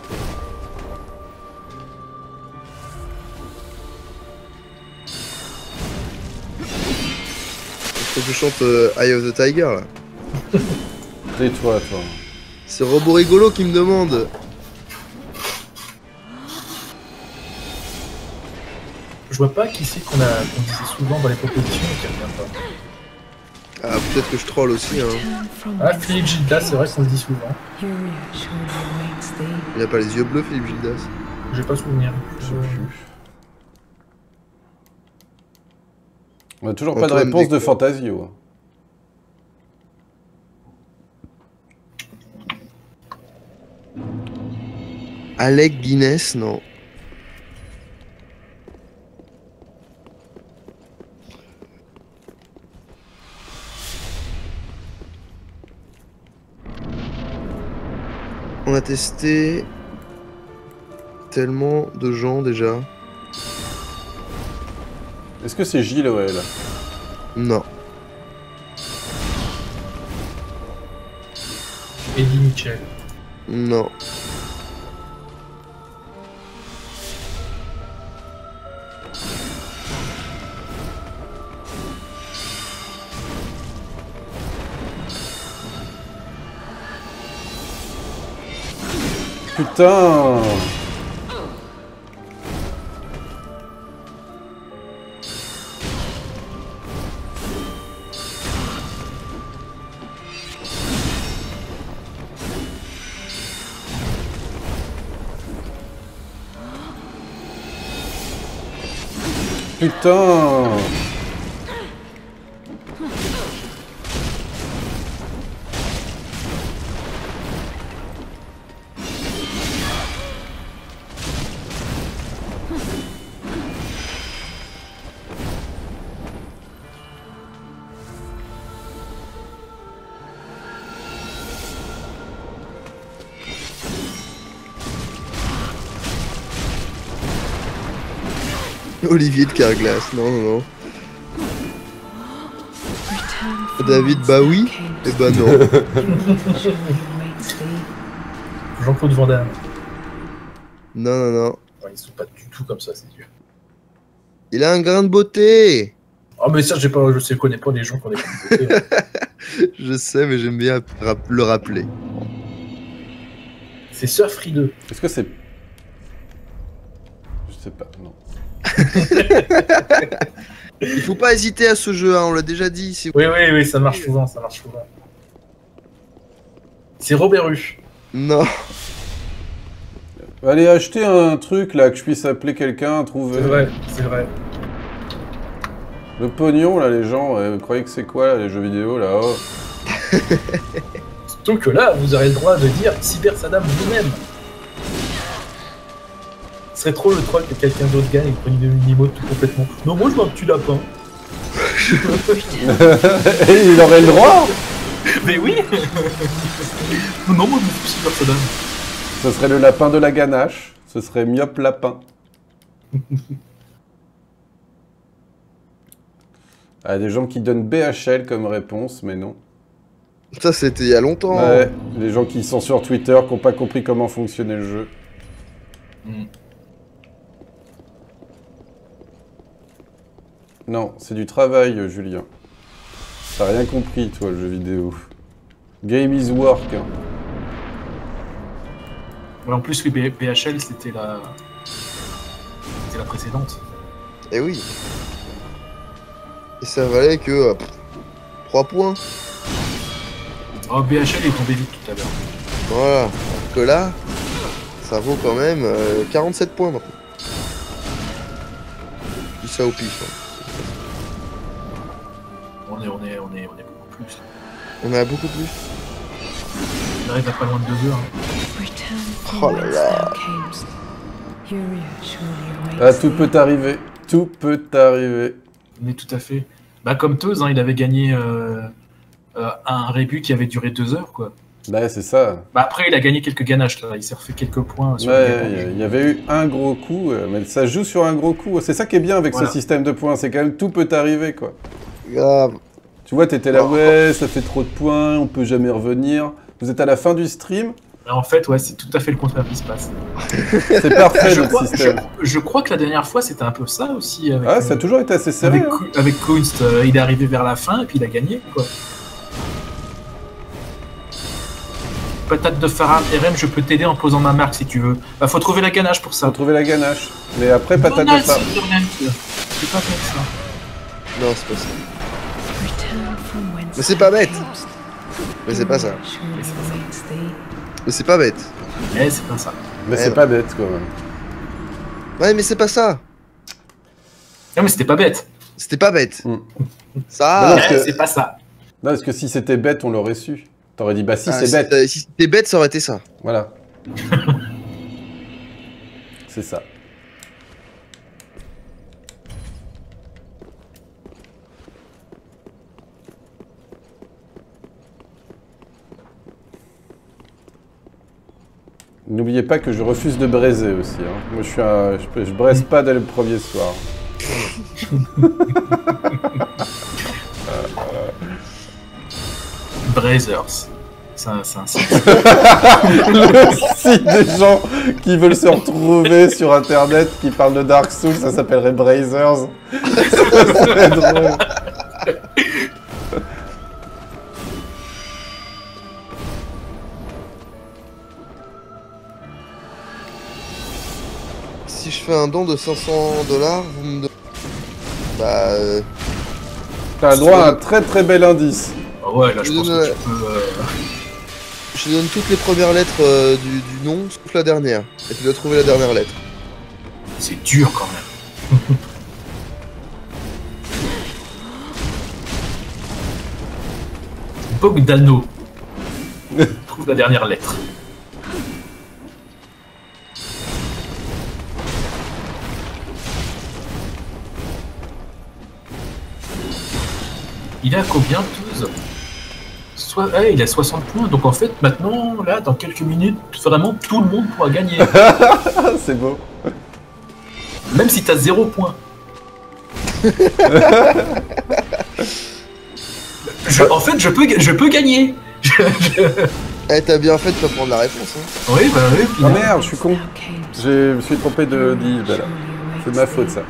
Faut que je chante euh, Eye of the Tiger là. [LAUGHS] Tais-toi, toi. C'est Robo Rigolo qui me demande. Je vois pas qui c'est qu'on a qu'on disait souvent dans les propositions et qui revient pas. Ah, peut-être que je troll aussi, hein. Ah, Philippe Gildas, c'est vrai qu'on le dit souvent. Il a pas les yeux bleus, Philippe Gildas. J'ai pas souvenir. Je sais plus. On a toujours pas de réponse de. Fantasio. Alec Guinness, non. On a testé tellement de gens déjà. Est-ce que c'est Gilles OL Non. Eddie Mitchell. Non. Putain Putain Olivier de Carglass, non, non, non. David whence Bowie thou Eh camest. ben non. [LAUGHS] Jean-Claude Van Damme. non, non, non. Ouais, ils sont pas du tout comme ça, c'est sûr. Il a un grain de beauté Oh, mais ça, j'ai pas, je sais, connais pas les gens qu'on est comme ça. Je sais, mais j'aime bien le rappeler. C'est Sir Free Est-ce que c'est... Je sais pas, non. Il faut pas hésiter à ce jeu, hein, on l'a déjà dit. si- Oui, oui, oui, ça marche souvent, ça marche souvent. C'est Robert Rue. Non. Allez, acheter un truc là, que je puisse appeler quelqu'un, trouver... C'est vrai, c'est vrai. Le pognon, là, les gens, euh, vous croyez que c'est quoi, là, les jeux vidéo, là oh. [LAUGHS] Surtout que là, vous aurez le droit de dire Cyber Saddam vous-même. Ce serait trop le troll que quelqu'un d'autre gagne et prenne une emote tout complètement. Non, moi je veux un petit lapin. Et il aurait le droit Mais oui Non, moi je me fous Cyber Saddam. Ce serait le lapin de la ganache. Ce serait Myope Lapin. [LAUGHS] Ah, des gens qui donnent BHL comme réponse, mais non. Ça, c'était il y a longtemps. Ouais, les gens qui sont sur Twitter, qui n'ont pas compris comment fonctionnait le jeu. Mm. Non, c'est du travail, euh, Julien. T'as rien compris, toi, le jeu vidéo. Game is work. hein. Ouais, en plus, oui, BHL c'était la. C'était la précédente. Eh oui. Et ça valait que. euh, pff, 3 points. Oh, BHL est tombé vite tout à l'heure. Voilà. Alors que là, ça vaut quand même euh, 47 points maintenant. Je dis ça au pif. hein. On est, on est, on est, on est beaucoup plus. On a beaucoup plus. On arrive à pas loin de deux heures. hein. Oh là là. Ah, tout peut arriver. Tout peut arriver. Mais tout à fait. Bah, comme Teuse, hein, il avait gagné euh, euh, un rébut qui avait duré deux heures, quoi. Bah, c'est ça. Bah, après, il a gagné quelques ganaches, là. Il s'est refait quelques points. Sur ganaches. il y avait eu un gros coup, euh, mais ça joue sur un gros coup. C'est ça qui est bien avec Voilà. ce système de points, c'est quand même tout peut arriver, quoi. Grave. Tu vois, t'étais là, Oh. ouais, ça fait trop de points, on peut jamais revenir. Vous êtes à la fin du stream, Mais en fait, ouais, c'est tout à fait le contraire qui se passe. [LAUGHS] c'est parfait je, notre crois, je, système. je crois que la dernière fois, c'était un peu ça aussi. Avec, Ah, ça a euh, toujours été assez serré. avec, hein. Avec Kunst, euh, il est arrivé vers la fin et puis il a gagné, quoi. Patate de Farah, RM, je peux t'aider en posant ma marque si tu veux. Bah, faut trouver la ganache pour ça. Faut trouver la ganache. Mais après, patate de Donald phare. Sutherland. C'est pas comme ça. Non, c'est pas ça. Mais c'est pas bête. Mais c'est pas ça. Mais c'est pas bête. Mais c'est pas ça. Mais Eh c'est ouais. pas bête, quand même. Ouais, mais c'est pas ça. Non, mais c'était pas bête. C'était pas bête. Hmm. Ça. Non, parce Mais que- c'est pas ça. Non, parce que si c'était bête, on l'aurait su. T'aurais dit, bah si, Ah, c'est si bête. Si c'était bête, ça aurait été ça. Voilà. [LAUGHS] c'est ça. N'oubliez pas que je refuse de braiser aussi. hein. Moi, je suis un... je, je braise pas dès le premier soir. [LAUGHS] Brazers. C'est un, c'est un site. le site des gens qui veulent se retrouver sur internet qui parlent de Dark Souls, ça s'appellerait Brazers. [LAUGHS] C'est drôle. Fais un don de 500 dollars, vous me donnez. Bah. Euh... T'as le droit à un très très bel indice. Ah ouais, là, je Je pense donne, que euh, tu peux. euh, Je te donne toutes les premières lettres euh, du, du nom, sauf la dernière. Et tu dois trouver la dernière lettre. C'est dur quand même. [LAUGHS] Bogdano. Trouve la dernière lettre. Il à combien, 12 Soit, eh, il a 60 points, donc en fait, maintenant, là, dans quelques minutes, vraiment, tout le monde pourra gagner. Ah, [LAUGHS] c'est beau. Même si t'as 0 points. [LAUGHS] Je- en fait, je peux, je peux gagner. [LAUGHS] Je- je- Eh, t'as bien fait de pas prendre la réponse, hein. Oui, bah oui. Ah merde, je suis con. Je me suis trompé de d'île. Surely C'est awaits ma faute ça.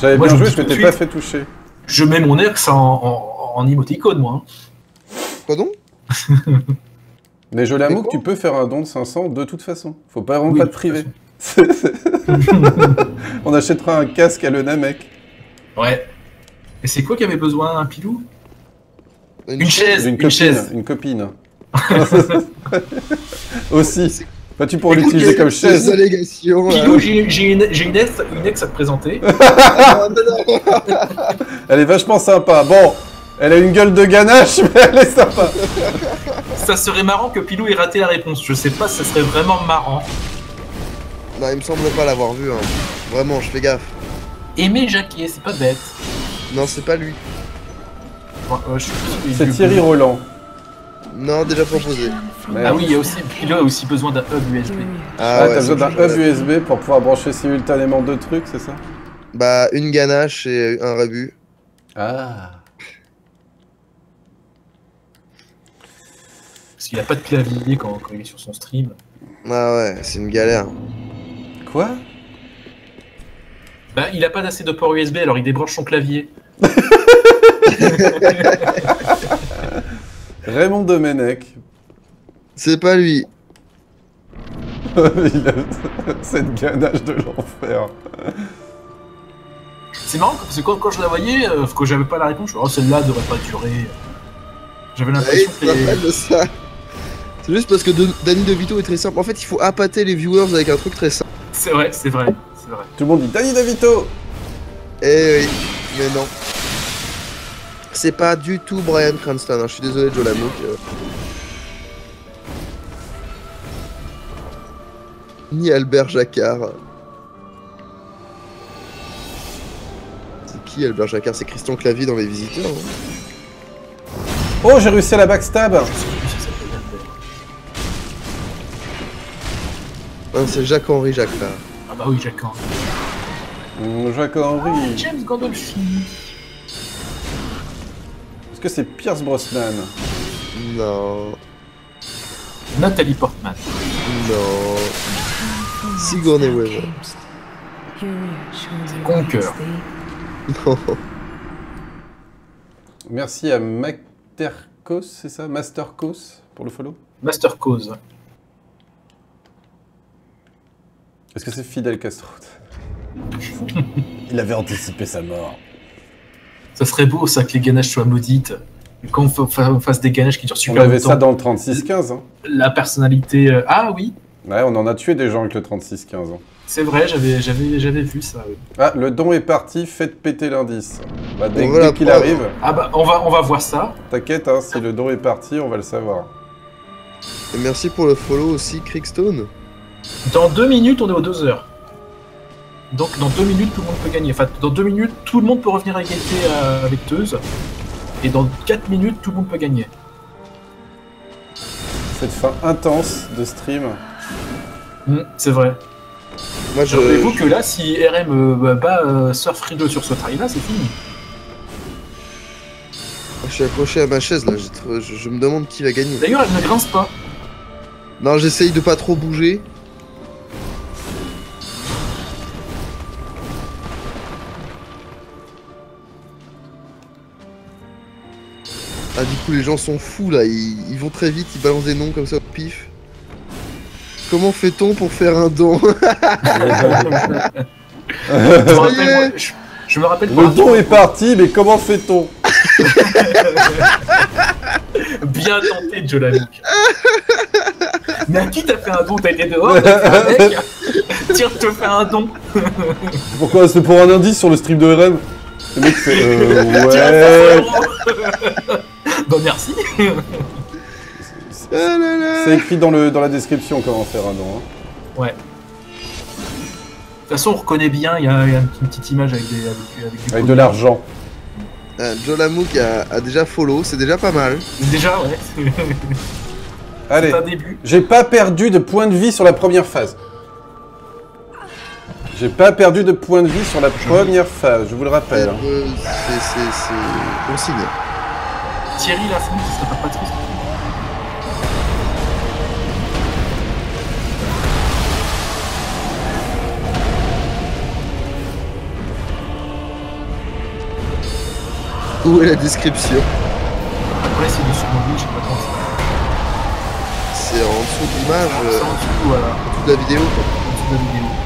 J'avais bien je joué, je m'étais de pas fait toucher. Je mets mon ex en, en, en émoticône, moi. hein. Quoi donc [LAUGHS] Mais je l'avoue que tu peux faire un don de 500 de toute façon. Faut pas vraiment Oui, pas de te priver. [LAUGHS] On achètera un casque à le Namek. Ouais. Et c'est quoi qui avait besoin un pilou? Une, Une chaise. Une Une copine. chaise. Une copine. [LAUGHS] Aussi. Bah, tu pourrais l'utiliser comme chaise. allégations, là. Pilou, j'ai j'ai une, j'ai une, ex, une ex à te présenter. Ah, non, non. Elle est vachement sympa. Bon, elle a une gueule de ganache, [LAUGHS] mais elle est sympa. Ça serait marrant que Pilou ait raté la réponse. Je sais pas, ça serait vraiment marrant. Non, il me semble pas l'avoir vu, hein. Vraiment, je fais gaffe. Aimé Jacquier, c'est pas bête. Non, c'est pas lui. Je suis- C'est Thierry Roland. Non, déjà proposé. Merde. Ah oui, il y a aussi, Pilou a aussi besoin d'un hub USB. Curious. Ah, ouais, t'as besoin d'un hub USB pour pouvoir brancher simultanément deux trucs, c'est ça? Bah, une ganache et un rébut. Ah. Qu'il a pas de clavier quand, quand il est sur son stream. Ah ouais, c'est une galère. Quoi? Bah, il a pas d'assez de port USB, alors il débranche son clavier. [LAUGHS] Raymond Domenech. C'est pas lui. [LAUGHS] Il a [LAUGHS] cette ganache de l'enfer. C'est marrant parce que quand, quand je la voyais, euh, que j'avais pas la réponse, je me disais, oh, celle-là devrait pas durer. J'avais l'impression il que les... rappelle de ça. C'est juste parce que De- Danny DeVito est très simple. En fait, il faut appâter les viewers avec un truc très simple. C'est vrai, c'est vrai, c'est vrai. Tout le monde dit Danny DeVito Eh oui, mais non. C'est pas du tout Brian Cranston, hein. je suis désolé Joe Lamouk. euh. Ni Albert Jacquard. C'est qui Albert Jacquard? C'est Christian Clavier dans Les Visiteurs. hein. Oh, j'ai réussi à la backstab Non, c'est Jacques-Henri Jacquard. Ah bah oui, Jacques Henry. Hum, Jacques-Henri. James Gandolfini. Est-ce que c'est Pierce Brosnan? Non, Nathalie Portman. non. Sigourney Weaver. Conquer. Non. Merci à Mastercos, c'est ça? Mastercos pour le follow? Master Est-ce que c'est Fidel Castro Il avait anticipé sa mort. Ça serait beau ça que les ganaches soient maudites. Quand on fa- fa- on fasse des ganaches qui durent On super avait longtemps. ça dans le 36-15. Hein. La personnalité. euh, Ah oui, Ouais, on en a tué des gens avec le 36-15. Hein. c'est vrai, j'avais, j'avais, j'avais vu ça. oui. Ah, le don est parti, faites péter l'indice. Bah, dès On qu'il arrive, Ah bah on va, on va voir ça. t'inquiète, hein, si le don est parti, on va le savoir. Et merci pour le follow aussi, Crickstone. Dans deux minutes, on est aux deux heures. Donc dans deux minutes, tout le monde peut gagner. Enfin, dans deux minutes, tout le monde peut revenir à égalité euh, avec Teuse. Et dans quatre minutes, tout le monde peut gagner. Cette fin intense de stream. Hmm, c'est vrai. Moi, je. Rappelez-vous que là, si RM euh, bat euh, Surf sur ce trail là, c'est fini. Je suis accroché à ma chaise là, je, je me demande qui va gagner. D'ailleurs, elle ne grince pas. Non, j'essaye de pas trop bouger. Du coup, les gens sont fous là, ils, ils vont très vite, ils balancent des noms comme ça au pif. Comment fait-on pour faire un don [LAUGHS] Je me Ça y rappelle, est. moi, je, je me rappelle Le don est parti, mais comment fait-on [LAUGHS] Bien tenté, Lamouk. Mais à qui t'as fait un don T'as été dehors [LAUGHS] Tiens, je te fais un don. Pourquoi? C'est pour un indice sur le stream de RM Le mec fait euh, Tiens, ouais. 500 euros. bah merci. [LAUGHS] Ah C'est écrit dans, le, dans la description comment faire un don. hein. Ouais. De toute façon, on reconnaît bien, il y, a il y a une petite image avec, des, avec, avec du Avec de l'argent. Ah, Joe Lamouk a, a déjà follow, c'est déjà pas mal. Déjà, ouais. Allez, C'est un début. j'ai pas perdu de points de vie sur la première phase. J'ai pas perdu de points de vie sur la première phase, je vous le rappelle. hein. Euh, c'est- c'est c'est consigne. Thierry Lafont, ce serait pas triste. Où est la description Après, c'est du second vie, je sais pas comment ça. C'est en dessous de l'image, C'est en dessous, voilà, en dessous de la vidéo. quoi. en dessous de la vidéo.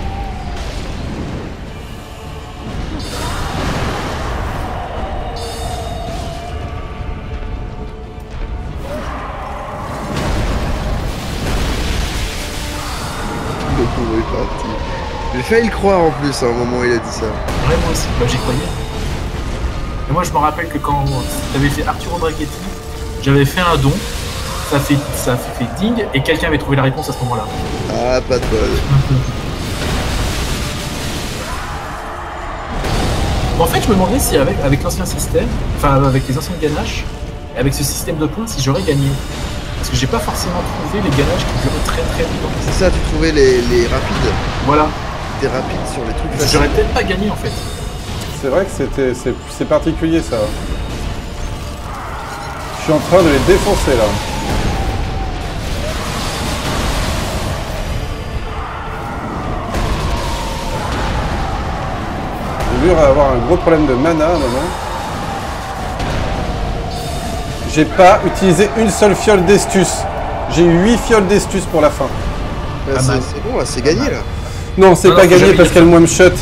Failli le croire en plus à un moment où il a dit ça. Ouais, moi aussi, bah, j'y croyais. Et moi, je me rappelle que quand t'avais fait Arturo Brachetti, j'avais fait un don, ça fait, ça a fait ding, et quelqu'un avait trouvé la réponse à ce moment-là. Ah, pas de bol. En fait, je me demandais si avec, avec l'ancien système, enfin avec les anciennes ganaches, et avec ce système de points, si j'aurais gagné. Parce que j'ai pas forcément trouvé les ganaches qui duraient très très longtemps. C'est ça, tu trouvais les, les rapides. Voilà, T'es rapide sur les trucs j'aurais peut-être pas gagné en fait. C'est vrai que c'était c'est- particulier ça. Je suis en train de les défoncer là. J'ai dû avoir un gros problème de mana à un moment. J'ai pas utilisé une seule fiole d'estus. J'ai eu 8 fioles d'estus pour la fin. Bah, Pas c'est c'est bon, là, c'est gagné là. Non, c'est pas gagné parce qu'elle one shot.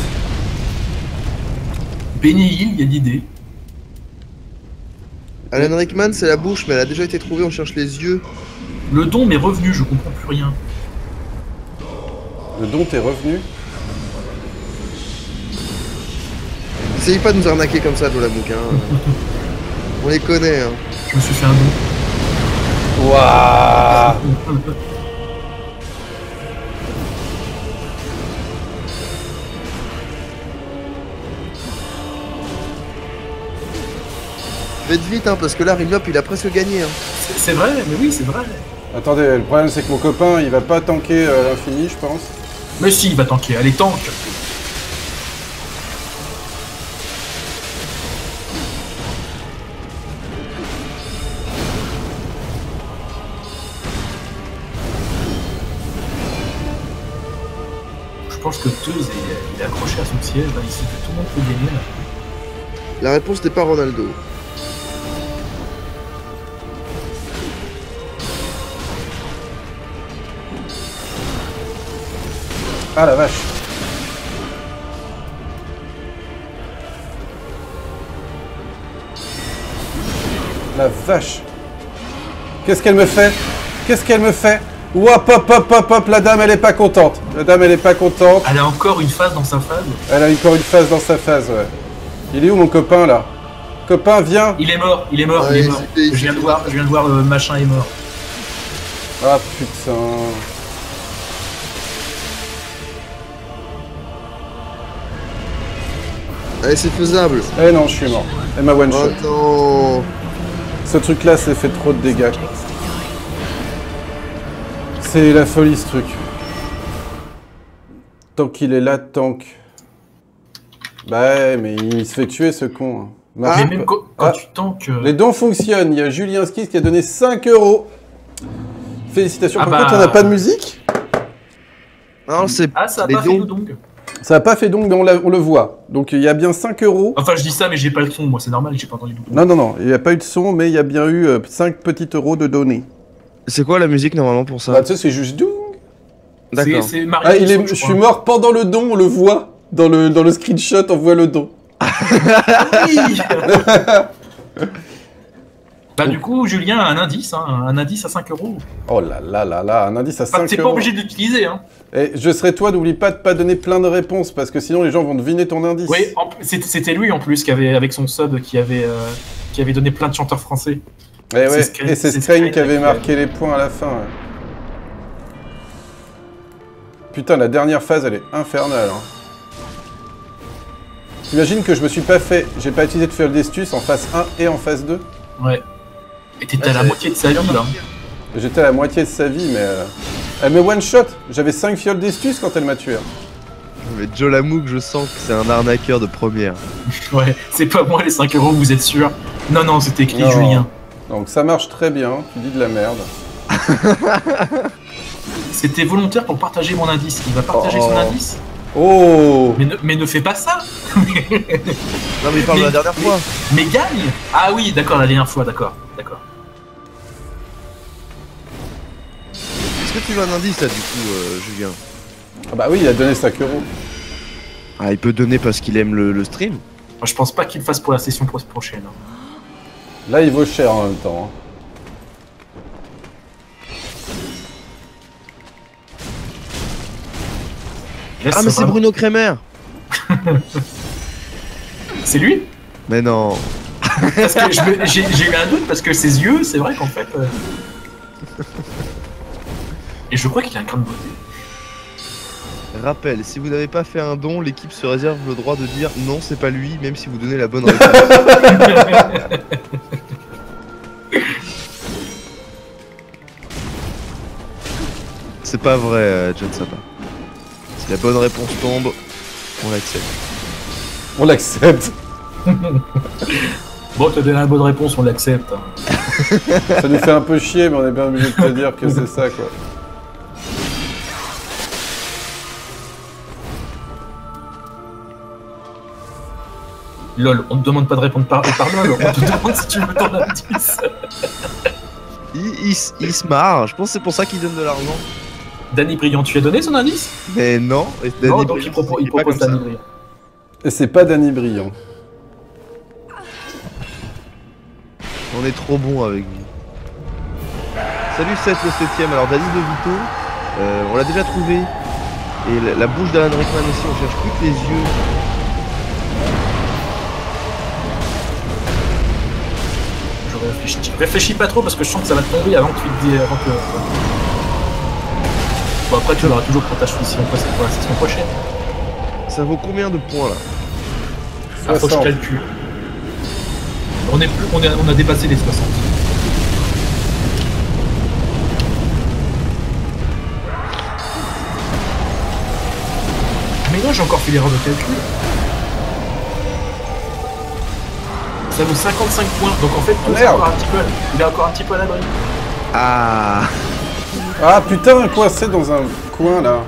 Benny Hill, il y a l'idée. Alan Rickman, c'est la bouche, mais elle a déjà été trouvée, on cherche les yeux. Le don m'est revenu, je comprends plus rien. Le don est revenu? Essayez pas de nous arnaquer comme ça, Joe Lamouk. Hein. [LAUGHS] on les connaît. Hein. Je me suis fait un don. Waouh [LAUGHS] Faites vite, hein, parce que là, Rimlop, il a presque gagné. Hein. C'est vrai, mais oui, c'est vrai. Attendez, le problème c'est que mon copain, il va pas tanker euh, l'infini, je pense. Mais si, il va tanker. Allez, tank Je pense que Teuse est, il est accroché à son siège, là, il sait que tout le monde peut gagner. Là. La réponse n'est pas Ronaldo. Ah la vache. La vache. Qu'est-ce qu'elle me fait? Qu'est-ce qu'elle me fait? Hop hop hop hop hop, la dame elle est pas contente. La dame elle est pas contente. Elle a encore une phase dans sa phase. Elle a encore une phase dans sa phase, ouais. Il est où mon copain là? Copain, viens Il est mort, il est mort, Ouais, il est mort. Je viens de voir, je viens de voir le machin est mort. Ah putain. Allez, c'est faisable. Eh non, je suis mort. Elle m'a one Oh shot. non. Ce truc là, c'est fait trop de dégâts. C'est la folie ce truc. Tant qu'il est là, tank. Bah ouais, mais il se fait tuer ce con. hein. Mais même quand, quand Ah. tu euh, Les dons fonctionnent. Il y a Julien Skis qui a donné 5 euros. Félicitations. Ah Par contre, bah. on n'a pas de musique. Non, c'est Ah, ça a les pas fait dons. de dong. Ça n'a pas fait donc, mais on, l'a- on le voit. Donc il y a bien 5 euros. Enfin, je dis ça, mais j'ai pas le son, moi, c'est normal, j'ai pas entendu le. Non, non, non. Il n'y a pas eu de son, mais il y a bien eu 5 petits euros de donnés. C'est quoi la musique normalement pour ça Bah, tu sais, c'est juste dong. C'est D'accord. c'est Mario Ah, il est... je suis mort pendant le don, on le voit. Dans le, dans le screenshot, on voit le don. Oui [LAUGHS] Bah, du coup, Julien a un indice, hein, un indice à 5 euros. Oh là là là là, un indice à Enfin, 5 t'es pas euros. obligé de l'utiliser, hein. Et je serai toi, n'oublie pas de pas donner plein de réponses, parce que sinon les gens vont deviner ton indice. Oui, c'était lui en plus qui avait, avec son sub, qui avait, euh, qui avait donné plein de chanteurs français. Et, ouais, c'est Screen qui avait marqué les points à la fin. ouais. Putain, la dernière phase, elle est infernale. hein. T'imagines que je me suis pas fait... J'ai pas utilisé de fiole d'estus en phase 1 et en phase 2 Ouais. Et t'étais à la moitié de sa vie, là. J'étais à la moitié de sa vie, mais... euh, Elle me one-shot J'avais 5 fioles d'estus quand elle m'a tué. Mais Joe Lamouk, je sens que c'est un arnaqueur de première. [LAUGHS] Ouais, c'est pas moi les 5 euros, vous êtes sûr? Non, non, c'était écrit Non. Julien. Donc ça marche très bien, tu dis de la merde. [LAUGHS] C'était volontaire pour partager mon indice. Il va partager Oh. son indice? Oh mais ne, mais ne fais pas ça [LAUGHS] Non, mais il parle de la Mais- dernière fois. Mais gagne Ah oui, d'accord, la dernière fois, d'accord. D'accord. Est-ce que tu veux un indice là du coup, euh, Julien? Ah bah oui, il a donné 5 euros. Ah, il peut donner parce qu'il aime le, le stream? Je pense pas qu'il le fasse pour la session pro- prochaine. hein. Là, il vaut cher en même temps. hein. Ah, mais c'est Bruno Kremer [LAUGHS] C'est lui? Mais non. Parce que j'ai eu un doute parce que ses yeux, c'est vrai qu'en fait. euh, Et je crois qu'il a un grain de beauté. Rappel, si vous n'avez pas fait un don, l'équipe se réserve le droit de dire non, c'est pas lui, même si vous donnez la bonne réponse. [LAUGHS] c'est pas vrai, euh, John Sapa. Si la bonne réponse tombe, on l'accepte. On l'accepte. Bon, t'as donné la bonne réponse, on l'accepte. [LAUGHS] Ça nous fait un peu chier, mais on est bien obligé de te dire que c'est ça, quoi. Lol, on te demande pas de répondre par, par lol, on te [LAUGHS] demande si tu veux ton indice. Il, il il se marre, je pense que c'est pour ça qu'il donne de l'argent. Danny Brillant, tu as donné son indice? Mais non, et Danny Non, donc Brillant, il, propose- il. Danny Brillant. Et c'est pas Danny Brillant. On est trop bon avec lui. Salut 7 le 7ème, alors Danny DeVito, euh, on l'a déjà trouvé. Et la, la bouche d'Alan Rickman aussi, on cherche plus que les yeux. Je réfléchis. Réfléchis pas trop parce que je sens que ça va tomber avant que tu te dis. Avant que... Bon, après, tu l'auras toujours pour ta soumission pour la session prochaine. Ça vaut combien de points là Ah, faut que je 60. calcule. On, est plus, on, est- on a dépassé les 60. Mais non, j'ai encore fait l'erreur de calcul. Ça vaut 55 points, donc en fait, tout est merde. encore un petit peu, il est encore un petit peu à l'abri. Ah Ah putain, coincé dans un coin là.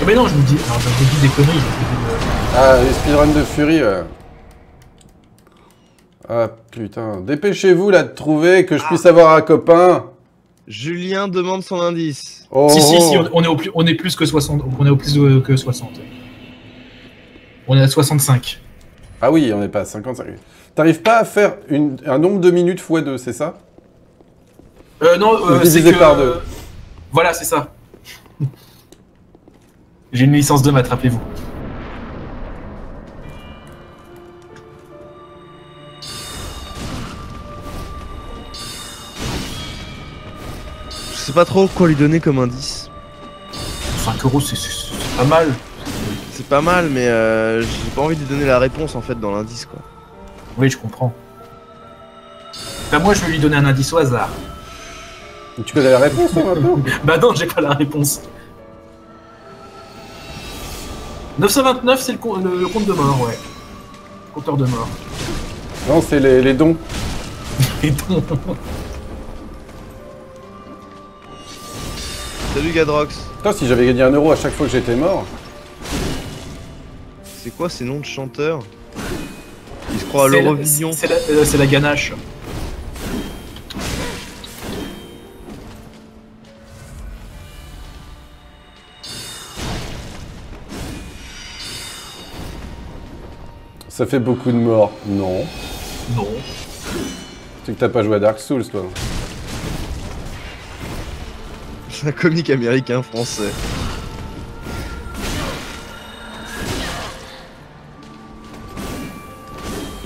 Ah, Mais non, je vous dis, alors, je vous dis des conneries. je vous dis, euh, Ah, les speedruns de Fury. ouais. Ah putain, dépêchez-vous là de trouver que je puisse avoir un copain. Julien demande son indice. Oh, Si, si, si, on, on est au plus, on est plus que 60. On est au plus de- que 60. On est à 65. Ah oui, on n'est pas à 55. T'arrives pas à faire une- un nombre de minutes x 2, c'est ça? Euh, non, euh, c'est que... par deux. Voilà, c'est ça. J'ai une licence de maths, rappelez-vous. Je sais pas trop quoi lui donner comme indice. 5 euros, c'est- c'est c'est pas mal. C'est pas mal, mais euh, j'ai pas envie de lui donner la réponse en fait dans l'indice quoi. Oui, je comprends. Bah, moi, je vais lui donner un indice au hasard. Tu connais la réponse toi, maintenant [LAUGHS] Bah non, j'ai pas la réponse. 929, c'est le, com- le- le compte de mort, ouais. Compteur de mort. Non, c'est les, les dons. [LAUGHS] Et donc, Salut Gadrox. Putain, si j'avais gagné un euro à chaque fois que j'étais mort. C'est quoi ces noms de chanteurs? Il se croit à l'Eurovision. C'est la, euh, c'est la ganache. Ça fait beaucoup de morts. Non. Non. C'est que t'as pas joué à Dark Souls, toi. C'est un comique américain français.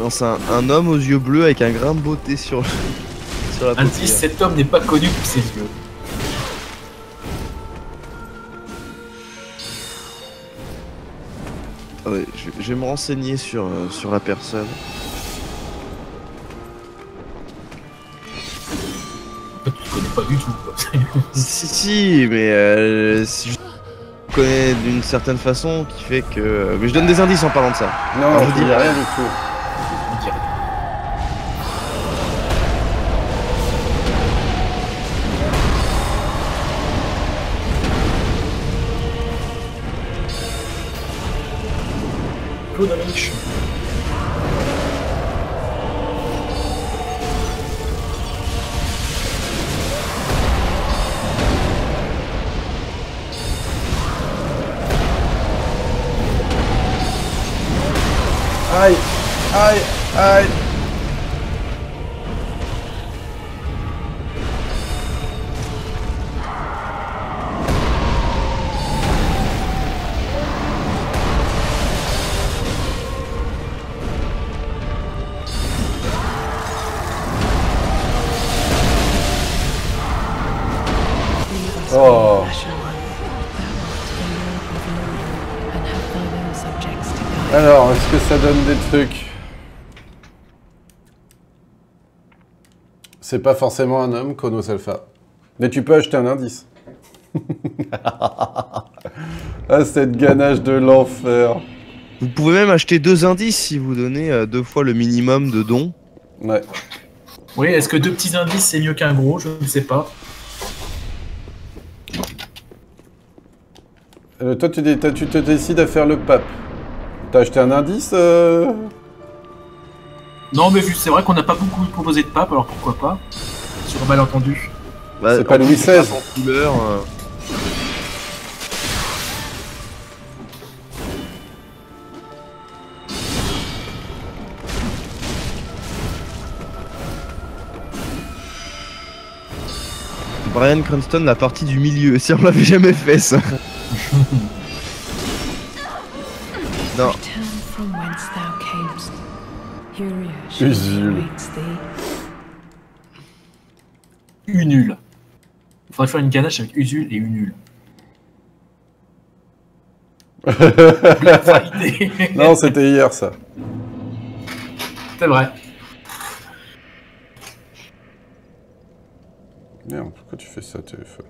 Non, c'est un, un homme aux yeux bleus avec un grain de beauté sur, sur la paupière. Indice, cet homme n'est pas connu pour ses yeux. Ouais, je, je vais me renseigner sur, euh, sur la personne. Tu connais pas du tout. quoi. [LAUGHS] si, si, mais euh, si je connais d'une certaine façon qui fait que. Mais je donne des indices en parlant de ça. Non, je dis rien du tout. C'est pas forcément un homme, Chronos Alpha. Mais tu peux acheter un indice. [LAUGHS] ah, cette ganache de l'enfer. Vous pouvez même acheter deux indices si vous donnez euh, deux fois le minimum de dons. Ouais. Oui, est-ce que deux petits indices c'est mieux qu'un gros? Je ne sais pas. Euh, toi, tu, te décides à faire le pape. T'as acheté un indice euh? Non, mais vu, c'est vrai qu'on n'a pas beaucoup proposé de pape, alors pourquoi pas Sur un malentendu. Bah, C'est pas Louis XVI. en couleur. euh. Brian Cranston, la partie du milieu, si on l'avait jamais fait ça. [LAUGHS] non, Usul. Unul. Faudrait faire une ganache avec Usul et Unul. [LAUGHS] Non, c'était hier, ça. C'est vrai. Merde, pourquoi tu fais ça, téléphone?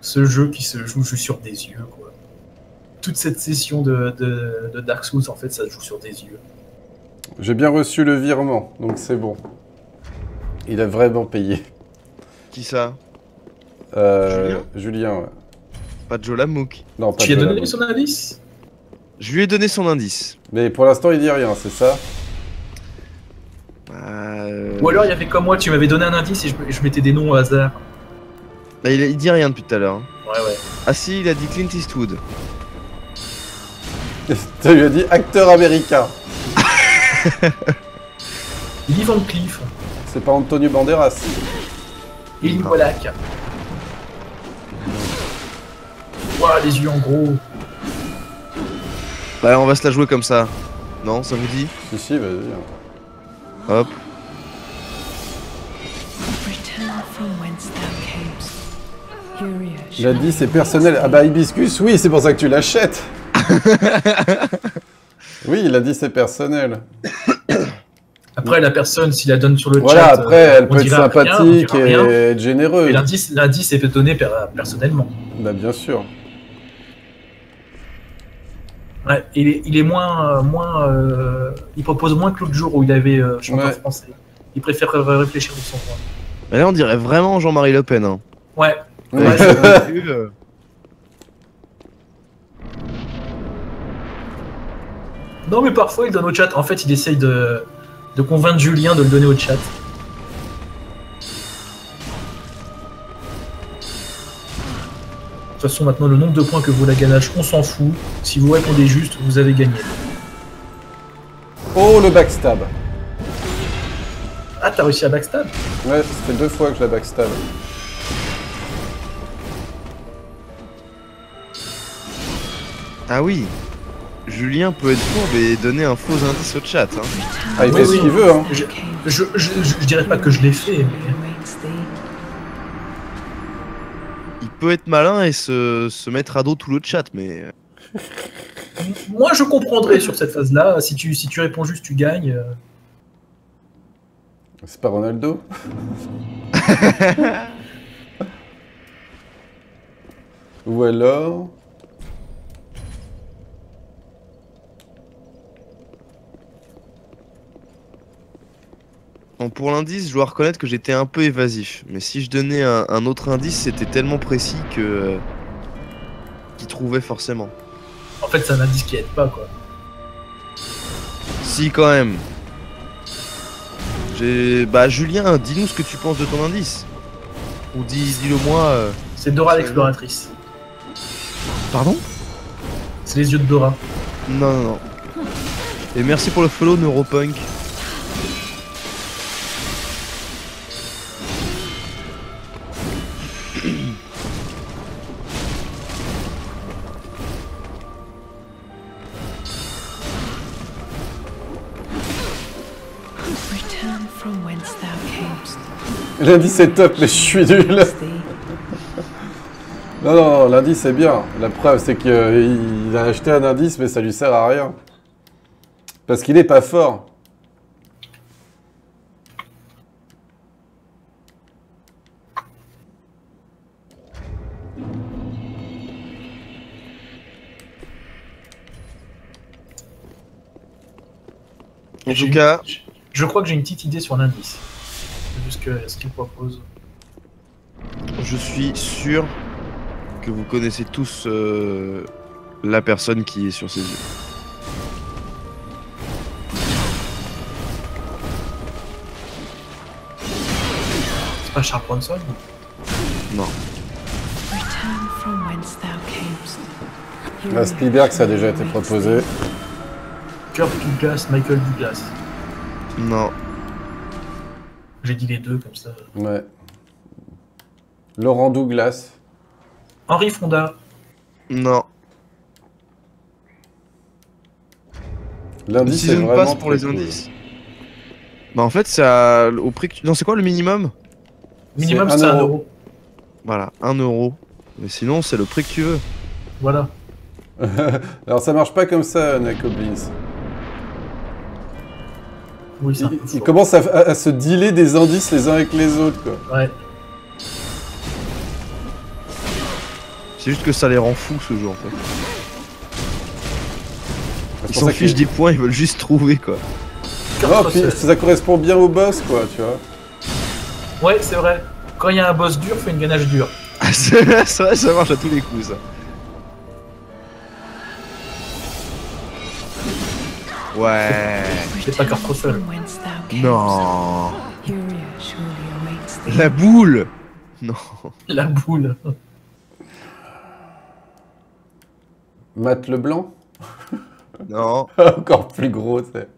Ce jeu qui se joue juste sur des yeux, quoi. Toute cette session de, de, de Dark Souls, en fait, ça se joue sur des yeux. J'ai bien reçu le virement, donc c'est bon. Il a vraiment payé. Qui ça? Euh, Julien, ouais. Pas Joe Lamouk. Non, pas Tu lui as de donné son indice? Je lui ai donné son indice. Mais pour l'instant, il dit rien, c'est ça? Euh... Ou alors il y avait comme moi, tu m'avais donné un indice et je, je mettais des noms au hasard. Bah, il, il dit rien depuis tout à l'heure. hein. Ouais, ouais. Ah si, il a dit Clint Eastwood. [LAUGHS] Tu lui as dit acteur américain. Il dit Van Cleef. C'est pas Antonio Banderas. Eli Wallach. Ouah, les yeux en gros. Bah on va se la jouer comme ça. Non, ça vous dit Si, si, vas-y. Hop. Furia Il a dit c'est personnel. Ah bah Hibiscus, oui, c'est pour ça que tu l'achètes. [LAUGHS] oui, il a dit c'est personnel. Après, la personne, s'il la donne sur le Voilà, chat. après, euh, elle on peut être rien, sympathique et être généreuse. L'indice, l'indice est donné per- personnellement. Bah bien sûr. Ouais, il est, il est moins, moins, euh, il propose moins que l'autre jour où il avait euh, chanteur Ouais. français. Il préfère réfléchir de son. Mais là on dirait vraiment Jean-Marie Le Pen. Hein. Ouais, Oui. Ouais, [LAUGHS] Non, mais parfois il donne au chat. En fait, il essaye de, de convaincre Julien de le donner au chat. De toute façon, maintenant, le nombre de points que vaut la ganache, on s'en fout. Si vous répondez juste, vous avez gagné. Oh, le backstab. Ah, t'as réussi à backstab? Ouais, c'était deux fois que je la backstab. Ah oui. Julien peut être fourbe et donner un faux indice au chat. Hein. Ah, il Oui, fait ce qu'il veut, hein. je, je, je, je- je dirais pas que je l'ai fait, mais. Il peut être malin et se, se mettre à dos tout le chat, mais... euh, moi je comprendrais sur cette phase-là. Si tu, si tu réponds juste, tu gagnes. euh. C'est pas Ronaldo [LAUGHS] Ou alors... Bon, pour l'indice, je dois reconnaître que j'étais un peu évasif. Mais si je donnais un, un autre indice, c'était tellement précis que... euh, qu'il trouvait forcément. En fait, c'est un indice qui aide pas, quoi. Si, quand même. J'ai... Bah, Julien, dis-nous ce que tu penses de ton indice. Ou dis, dis-le moi. euh. C'est Dora l'exploratrice. Pardon? C'est les yeux de Dora. Non, non, non. Et merci pour le follow, Neuropunk. L'indice est top, mais je suis nul. Non, non, non, l'indice est bien. La preuve, c'est qu'il a acheté un indice, mais ça lui sert à rien. Parce qu'il est pas fort. En tout cas, Je crois que j'ai une petite idée sur l'indice. C'est juste que ce qu'il propose. je suis sûr que vous connaissez tous euh, la personne qui est sur ses yeux. C'est pas Charles Bronson Non? La Spielberg, ça a déjà été proposé. Kirk Douglas, Michael Douglas. Non. J'ai dit les deux comme ça. Ouais. Laurent Douglas. Henri Fonda. Non. L'indice est Season vraiment pass pour les cool. indices. Bah en fait c'est à- au prix que tu- Non c'est quoi le minimum? Minimum, C'est c'est un 1 euro. euro. Voilà, 1 euro. Mais sinon c'est le prix que tu veux. Voilà. [LAUGHS] Alors ça marche pas comme ça, Nakoblins. Oui, Il, il commence à, à- à se dealer des indices les uns avec les autres, quoi. Ouais. C'est juste que ça les rend fous ce jeu en fait. C'est Ils s'en ça fichent que- des points, ils veulent juste trouver quoi. Non, puis ça correspond bien au boss, quoi, tu vois. Ouais, c'est vrai. Quand il y a un boss dur, fais une ganache dure. [LAUGHS] C'est vrai, ça marche à tous les coups ça. Ouais. C'est pas encore trop seul. Non. La boule Non. La boule. Matt Leblanc Non. [LAUGHS] Encore plus gros, c'est.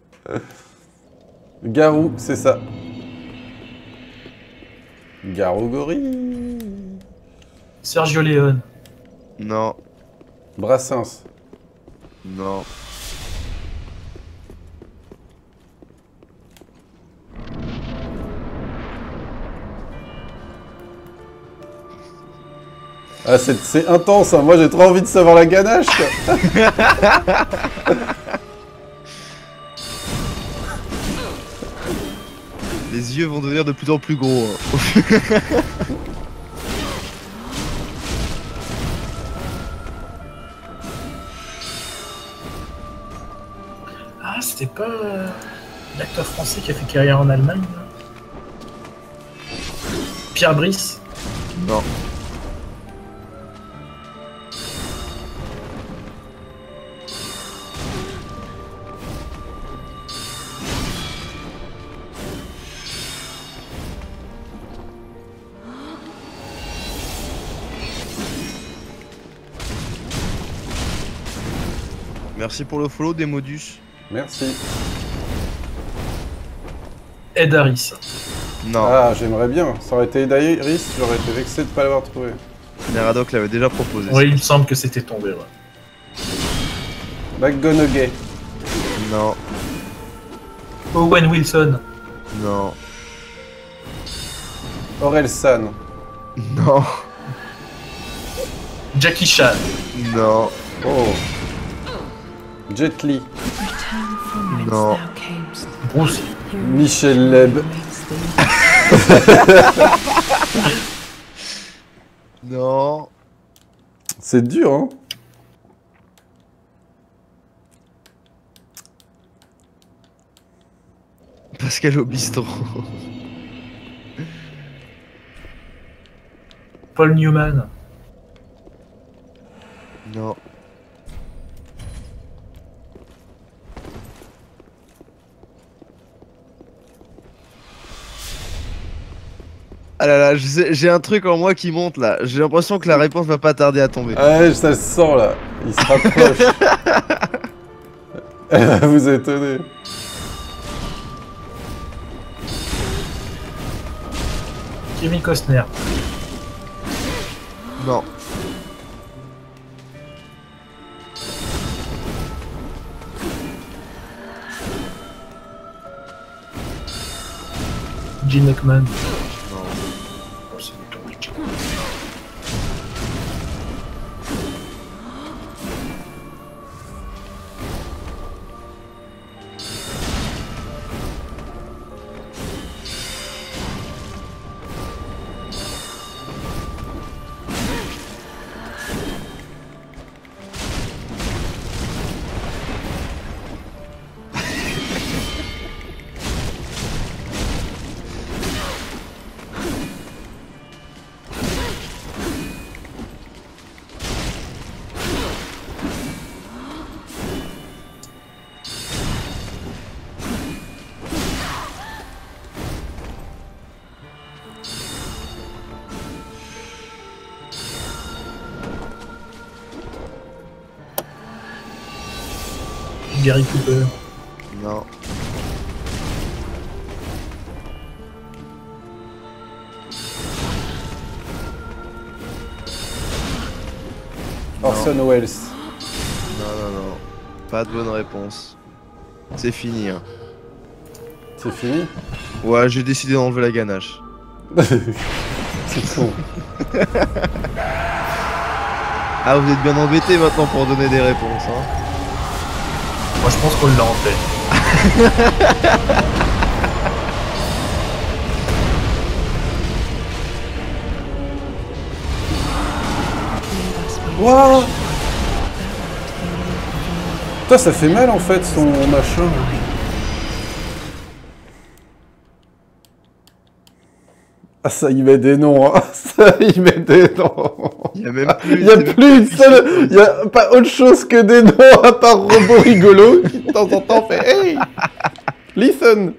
Garou, c'est ça. Garou gorille. Sergio Leone. Non. Brassens. Non. Ah, c'est c'est intense, hein. moi j'ai trop envie de savoir la ganache, quoi. [LAUGHS] Les yeux vont devenir de plus en plus gros. hein. [LAUGHS] Ah, c'était pas l'acteur français qui a fait carrière en Allemagne Pierre Brice. Non. Merci pour le follow des modus. Merci. Ed Harris. Non, Ah, j'aimerais bien. Ça aurait été Dairis, j'aurais été vexé de pas l'avoir trouvé. Neradoc l'avait déjà proposé. Oui, il me semble que c'était tombé. Ouais. McGonaghy. Non, Owen Wilson. non, Orelsan. non, Jackie Chan. non, Oh. Jet Li. Return from whence Non. Bruce. Michel Leb. [LAUGHS] non. C'est dur, hein Pascal Obistro. Paul Newman. Non. Ah là là, j'ai un truc en moi qui monte là. J'ai l'impression que la réponse va pas tarder à tomber. Ouais, ça se sent là. Il se rapproche. Elle [LAUGHS] [LAUGHS] va vous étonner. Kevin Costner. Non. Gene Hackman. Gary Cooper. Non. Orson Welles. Non, non, non. Pas de bonne réponse. C'est fini. Hein. C'est fini Ouais, j'ai décidé d'enlever la ganache. [LAUGHS] C'est con. Ah, vous êtes bien embêtés maintenant pour donner des réponses, hein. Je pense qu'on l'a en tête. With Waouh Putain, ça fait mal en fait son machin. Ah, ça y met des noms, hein. [LAUGHS] Ça y met des noms. Il y a même plus. Il y a plus une seule. Il y a pas autre chose que des noms à part robot rigolo qui de temps en temps fait Hey Listen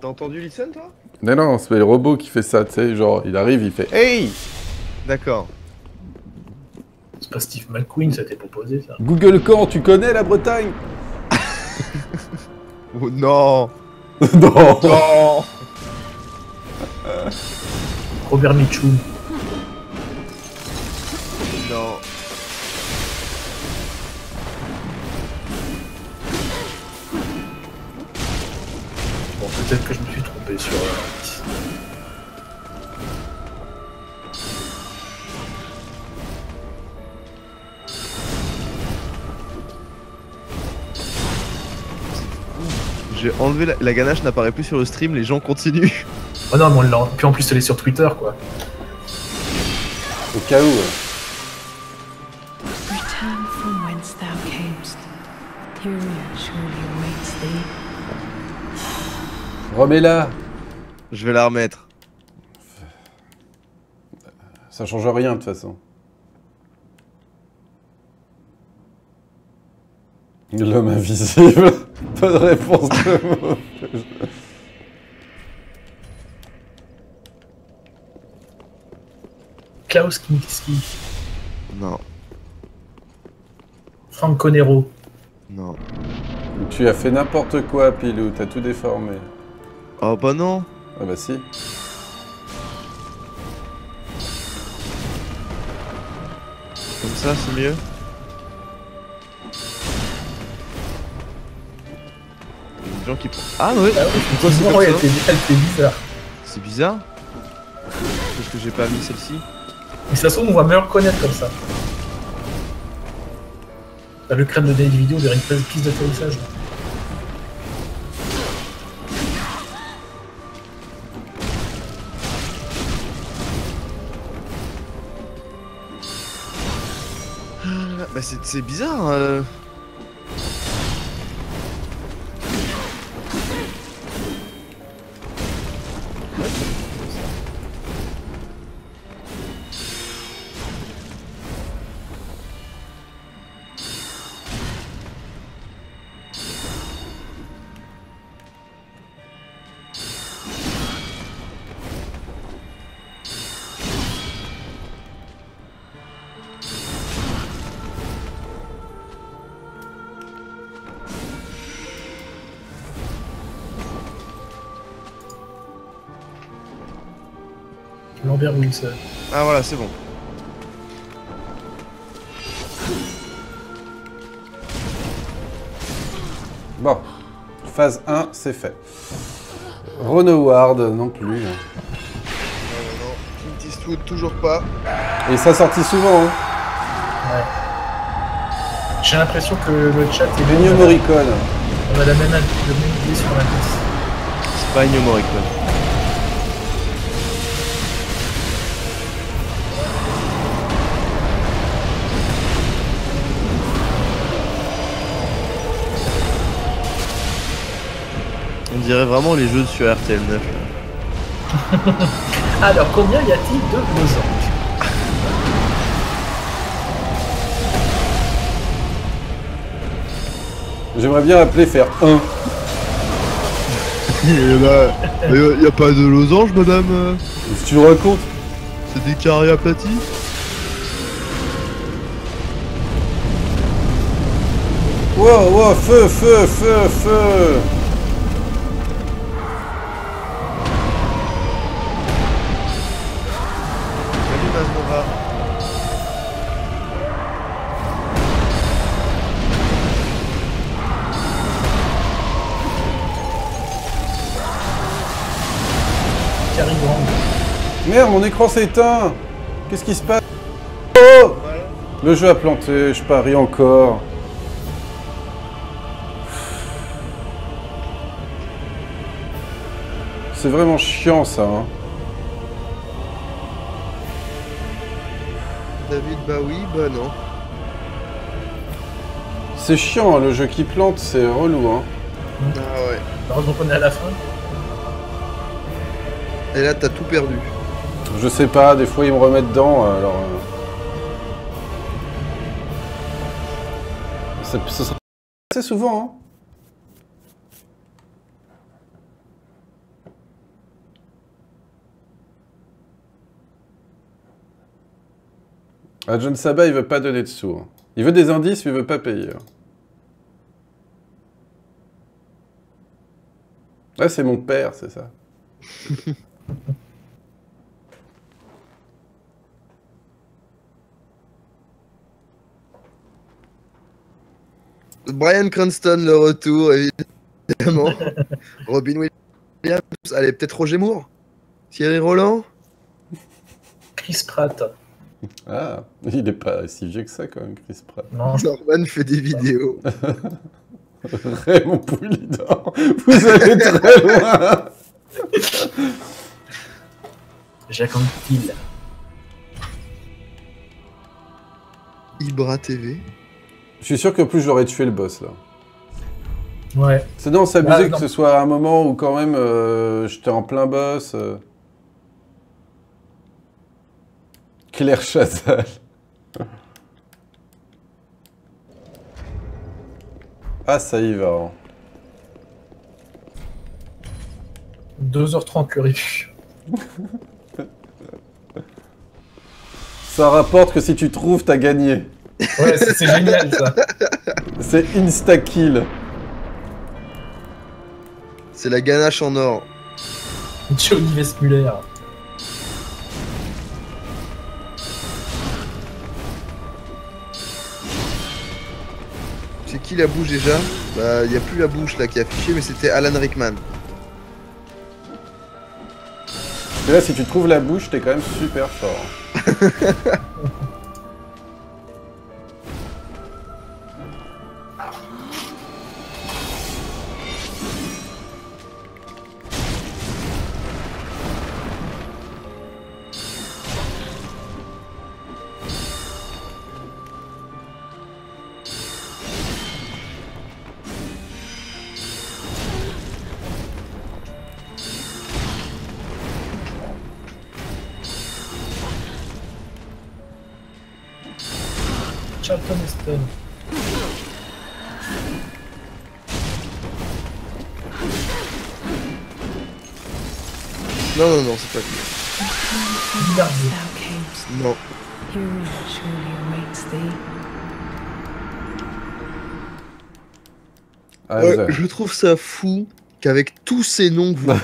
T'as entendu Listen, toi? Mais non, c'est le robot qui fait ça, tu sais, genre, il arrive, il fait Hey D'accord. C'est pas Steve McQueen, ça t'est proposé, ça. Google quand tu connais la Bretagne? [LAUGHS] Oh non [LAUGHS] Non Non Robert Mitchum. Non. Bon, peut-être que je me suis trompé sur. euh, J'ai enlevé la... la ganache n'apparaît plus sur le stream, les gens continuent. [LAUGHS] Oh non, mais on l'a. Puis en plus, elle est sur Twitter, quoi. Au cas où. Return from whence thou camest. Furia surely awaits thee. Remets-la Je vais la remettre. Ça change rien de toute façon. L'homme invisible. [LAUGHS] Pas de réponse de Klaus Kinski. Non, Franco Nero. non. Tu as fait n'importe quoi, Pilou. T'as tout déformé. Oh bah non Ah bah si. Comme ça, c'est mieux Il y a des gens qui prennent... Ah ouais Ah effectivement, comme elle bizarre. C'est bizarre Parce que j'ai pas mis celle-ci Mais ça se trouve, on va mieux reconnaître comme ça. T'as le crâne de des vidéo vers une piste d'atterrissage. Bah c'est c'est bizarre euh. Ah voilà, c'est bon. Bon. Phase 1, c'est fait. Ron Howard non plus. Non, non, non. Clint Eastwood, toujours pas. Et ça sortit souvent, hein. Ouais. J'ai l'impression que le chat est Ennio Morricone. On a la même, le même idée sur la liste. C'est pas Ennio Morricone. Dirait vraiment les jeux sur RTL 9. là. [LAUGHS] Alors, combien y a-t-il de losanges J'aimerais bien appeler faire 1. Il [LAUGHS] y a pas de losange, madame? Si tu le racontes. C'est des carrés aplatis Wow, wow, feu, feu, feu, feu. Merde, mon écran s'est éteint Qu'est-ce qui se passe Oh Le jeu a planté, je parie encore. C'est vraiment chiant ça. Hein. David, bah oui, bah non. C'est chiant, hein, le jeu qui plante, c'est relou. Hein. Ah ouais. Heureusement qu'on est à la fin. Et là, t'as tout perdu. Je sais pas, des fois ils me remettent dedans, alors... euh. C'est- Ce sera assez souvent, hein. Ah, John Saba, il veut pas donner de sous. hein. Il veut des indices, mais il veut pas payer. hein. Ah, c'est mon père, c'est ça. [LAUGHS] Brian Cranston, le retour, évidemment. [LAUGHS] Robin Williams. Allez, peut-être Roger Moore Thierry Roland Chris Pratt. Ah, il est pas si vieux que ça quand même, Chris Pratt. Non, Norman fait des vidéos. [LAUGHS] Raymond Poulidor, vous allez très [LAUGHS] loin Jacques Anquetil. Ibra TV. Je suis sûr que plus j'aurais tué le boss là. Ouais. C'est non, c'est abusé Ah, que ce soit un moment où quand même euh, j'étais en plein boss. euh. Claire Chazal. Ah, ça y va. hein. 2h30 le revue. Ça rapporte que si tu trouves, t'as gagné. Ouais, c'est génial ça. C'est insta-kill. C'est la ganache en or. Johnny Westmuller. C'est qui la bouche déjà? Bah, il n'y a plus la bouche là qui est affichée, mais c'était Alan Rickman. Mais là, si tu trouves la bouche, t'es quand même super fort. [LAUGHS] c'est pas lui. Non. Ah, Ouais, je- trouve ça fou qu'avec tous ces noms que vous [LAUGHS] quoi.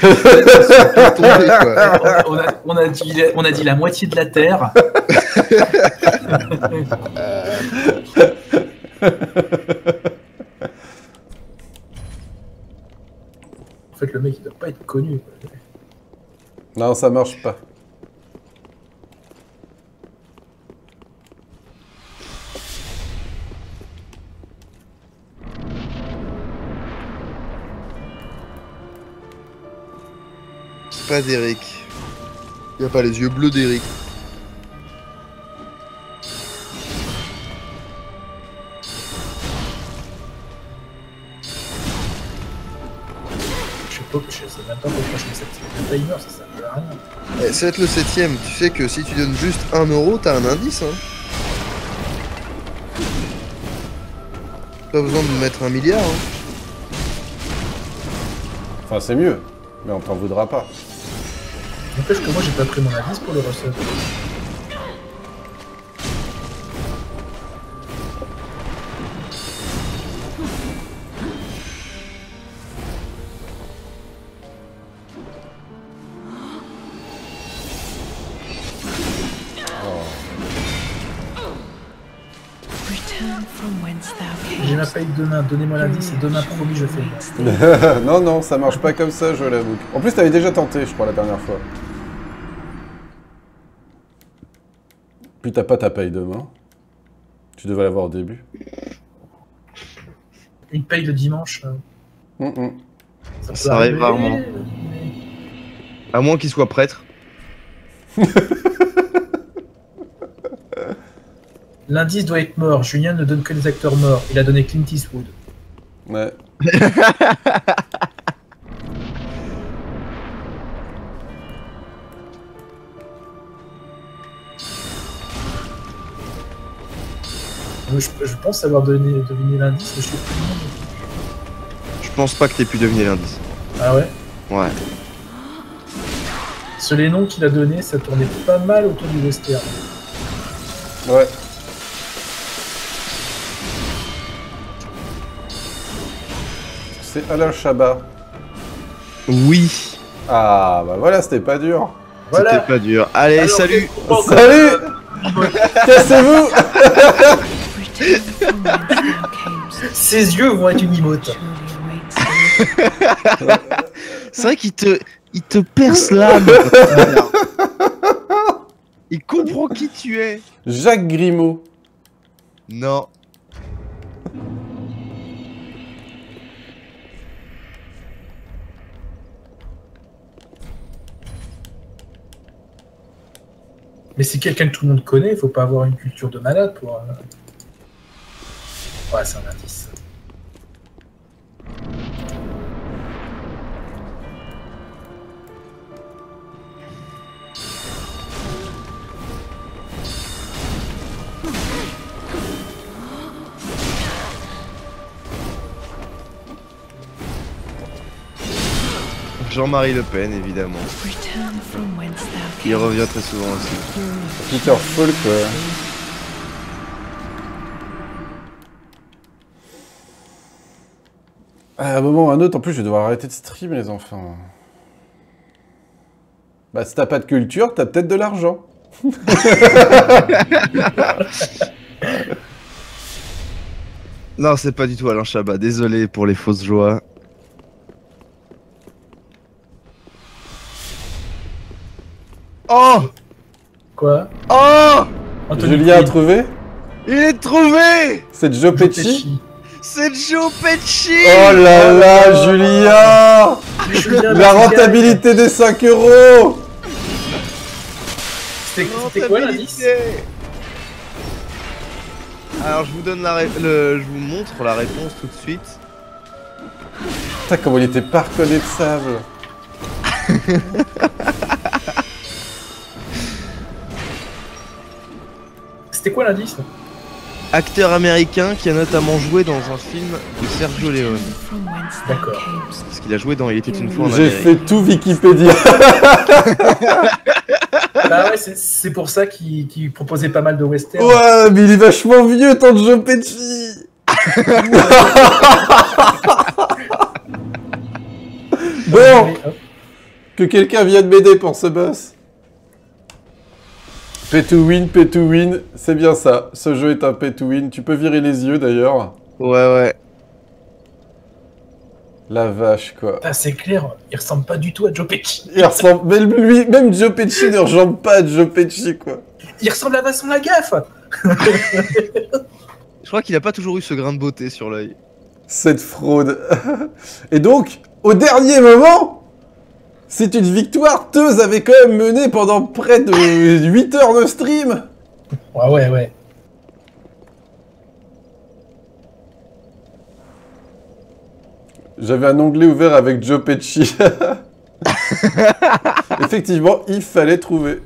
on, a, on, a dit, on a dit la moitié de la Terre. [LAUGHS] en fait, le mec, il doit pas être connu. quoi. Non, ça marche pas. C'est pas d'Eric. Il a pas les yeux bleus d'Eric. Je sais pas, je sais même pas pourquoi je mets cette timer, ça sert à rien. Eh, ça va être le septième. Tu sais que si tu donnes juste un euro, t'as un indice, hein. Pas besoin de mettre un milliard, hein. Enfin, c'est mieux. Mais on t'en voudra pas. N'empêche que moi, j'ai pas pris mon indice pour le recette. J'ai ma paye demain, donnez-moi l'indice et demain, promis, je fais. [LAUGHS] non, non, ça marche pas comme ça, je l'avoue. En plus, t'avais déjà tenté, je crois, la dernière fois. Plus t'as pas ta paye demain. Tu devrais l'avoir au début. Une paye de dimanche, euh, Hum, hum. ça, Ça arrive rarement. À moins qu'il soit prêtre. [LAUGHS] L'indice doit être mort. Julien ne donne que des acteurs morts. Il a donné Clint Eastwood. Ouais. [LAUGHS] Je, je pense avoir donné, deviné l'indice, mais je sais plus. Je pense pas que t'aies pu deviner l'indice. Ah ouais? Ouais. Sur les noms qu'il a donnés, ça tournait pas mal autour du western. Ouais. C'est Alain Chabat. Oui. Ah, bah voilà, c'était pas dur. Voilà. C'était pas dur. Allez, Alors, salut. Salut Cassez-vous. [LAUGHS] [LAUGHS] Ses yeux vont être une emote. C'est vrai qu'il te, il te perce l'âme. [LAUGHS] il comprend qui tu es. Jacques Grimaud. Non. Mais c'est quelqu'un que tout le monde connaît, il faut pas avoir une culture de malade pour. euh, Ouais, c'est un indice. Jean-Marie Le Pen, évidemment. Return from thou Il revient très souvent aussi. Peter Falk, ouais. À un moment ou à un autre, en plus, je vais devoir arrêter de stream, les enfants. Bah, si t'as pas de culture, t'as peut-être de l'argent. [LAUGHS] Non, c'est pas du tout Alain Chabat. Désolé pour les fausses joies. Oh Quoi Oh Anthony Julien a trouvé Il est trouvé C'est Joe Joe Pesci Pesci. C'est Joe Pesci Oh là là, Julien Julien, La rentabilité des 5 euros C'était quoi l'indice. Alors je vous donne la ré- le, je vous montre la réponse tout de suite. Putain, comment il était pas reconnaissable [LAUGHS] C'était quoi l'indice Acteur américain qui a notamment joué dans un film de Sergio Leone. D'accord. Parce qu'il a joué dans Il était une fois en J'ai fait tout Wikipédia [LAUGHS] Bah ouais, c'est- c'est pour ça qu'il proposait pas mal de western. Ouais, mais il est vachement vieux, tant de Joe Pesci [LAUGHS] Bon, hop. que quelqu'un vienne m'aider pour ce boss. Pay to win, pay to win, c'est bien ça. Ce jeu est un pay to win. Tu peux virer les yeux d'ailleurs. Ouais ouais. La vache, quoi. Putain, c'est clair, il ressemble pas du tout à Joe Pesci. Il ressemble, même lui, même Joe Pesci ne ressemble pas à Joe Pesci, quoi. Il ressemble à Vincent Lagaffe Je crois qu'il a pas toujours eu ce grain de beauté sur l'œil. Cette fraude. [LAUGHS] Et donc, au dernier moment, c'est une victoire. Teuse avait quand même mené pendant près de 8 heures de stream. Ouais, ouais, ouais. J'avais un onglet ouvert avec Joe Pesci. [LAUGHS] Effectivement, il fallait trouver.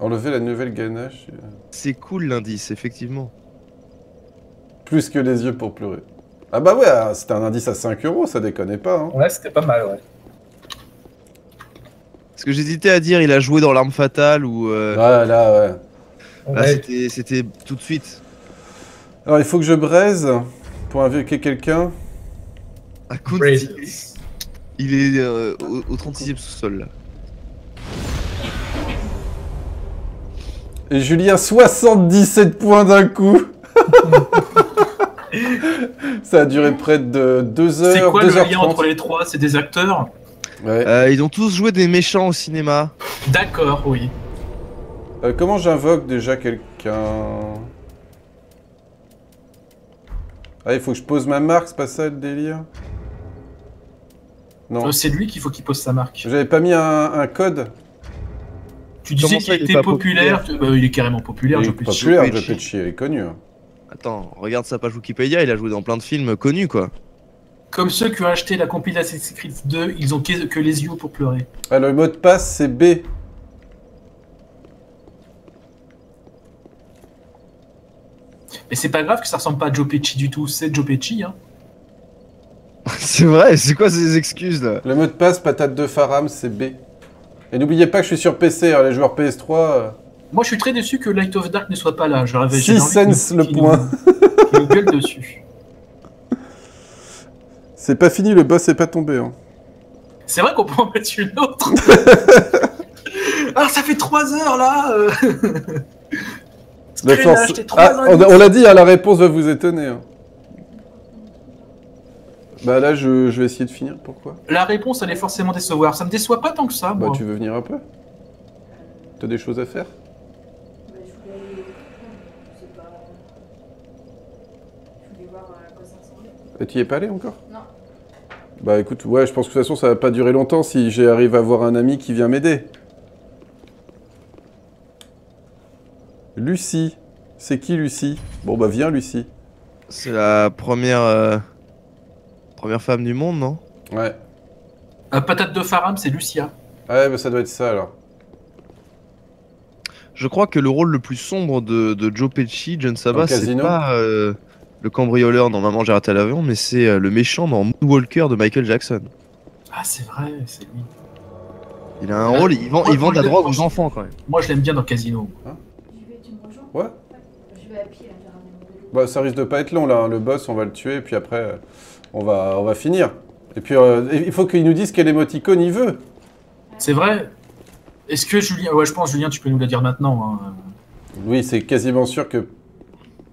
Enlever la nouvelle ganache. C'est cool l'indice, effectivement. Plus que les yeux pour pleurer. Ah bah ouais, ah, c'était un indice à 5 euros, ça déconnait pas. Hein. Ouais, c'était pas mal, ouais. Parce que j'hésitais à dire il a joué dans L'arme fatale ou. euh, là, ouais. là, Ouais, c'était- c'était tout de suite. Alors, il faut que je braise pour invoquer quelqu'un. À coup de-. Il est euh, au, au 36e sous-sol là. Et Julien, 77 points d'un coup. [LAUGHS] Ça a duré près de 2 C'est heures, quoi 2 le heures lien 30. entre les trois? C'est des acteurs? Ouais. Euh, ils ont tous joué des méchants au cinéma. D'accord, oui. Euh, comment j'invoque déjà quelqu'un? Ah, il faut que je pose ma marque, c'est pas ça le délire? Non. Euh, C'est lui qu'il faut qu'il pose sa marque. J'avais pas mis un, un code? Tu disais qu'il il était populaire? tu- bah, il est carrément populaire, Il je est peux populaire, Pesci. Joe Pesci, elle est connue. Attends, regarde sa page Wikipédia, il a joué dans plein de films connus quoi. Comme ceux qui ont acheté la compilation Assassin's Creed 2, ils ont que, que les yeux pour pleurer. Ah, le mot de passe, c'est B. Mais c'est pas grave que ça ressemble pas à Joe Pesci du tout, c'est Joe Pesci. Hein. [LAUGHS] c'est vrai, c'est quoi ces excuses là? Le mot de passe, patate de Faram, c'est B. Et n'oubliez pas que je suis sur PC, hein, les joueurs PS3. euh, Moi je suis très déçu que Light of Dark ne soit pas là. J'aurais j'ai Six cents le point. nous- gueule dessus. [LAUGHS] C'est pas fini, le boss est pas tombé. Hein. C'est vrai qu'on peut en mettre une autre. Alors [LAUGHS] ça fait 3 heures là. [LAUGHS] Ah, on, l'a dit, hein, la réponse va vous étonner. hein. Bah là, je, je vais essayer de finir. Pourquoi? La réponse allait forcément décevoir. Ça me déçoit pas tant que ça. Bah moi. tu veux venir un peu T'as des choses à faire Bah, je voulais aller je sais pas. Je voulais voir à quoi ça ressemblait. Et tu y es pas allé encore? Non. Bah écoute, ouais, je pense que de toute façon ça va pas durer longtemps si j'arrive à avoir un ami qui vient m'aider. Lucie. C'est qui Lucie? Bon bah viens Lucie. C'est la première euh, première femme du monde, non? Ouais. Euh, patate de Faram, c'est Lucia. Ouais, bah ça doit être ça alors. Je crois que le rôle le plus sombre de, de Joe Pesci, John Sabas, c'est pas euh, le cambrioleur dans Maman j'ai raté l'avion, mais c'est euh, le méchant dans Moonwalker de Michael Jackson. Ah c'est vrai, c'est lui. Il a un Ouais. rôle, il vend, Moi, il vend de la drogue aux enfants quand même. Moi je l'aime bien dans Casino. J'y vais, tu me rejoins? Ouais. Je vais à pied là. Bah ça risque de pas être long là, hein. le boss on va le tuer et puis après euh, on va, on va finir. Et puis euh, il faut qu'il nous dise quel émoticône il veut. C'est vrai. Est-ce que Julien, ouais je pense Julien tu peux nous la dire maintenant. hein. Oui, c'est quasiment sûr que...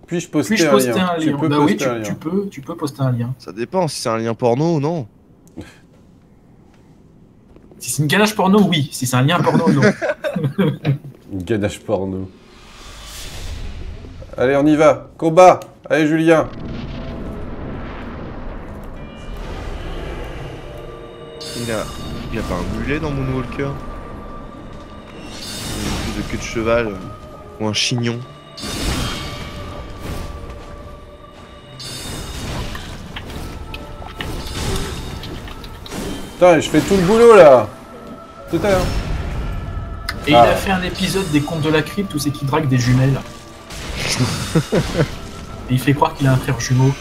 Puis-je poster, un, poster lien un Tu lien peux Bah poster oui, tu, un lien. tu peux, tu peux poster un lien. Ça dépend si c'est un lien porno ou non. Si c'est une ganache porno, oui. Si c'est un lien porno, non. [LAUGHS] Une ganache porno. Allez, on y va. Combat Allez, Julien Il a, il a pas un mulet dans Moonwalker? Une de queue de cheval euh, ou un chignon. Putain, je fais tout le boulot, là Tout à l'heure. Et Ah. il a fait un épisode des contes de la crypte où c'est qu'il drague des jumelles. [LAUGHS] Et il fait croire qu'il a un frère jumeau.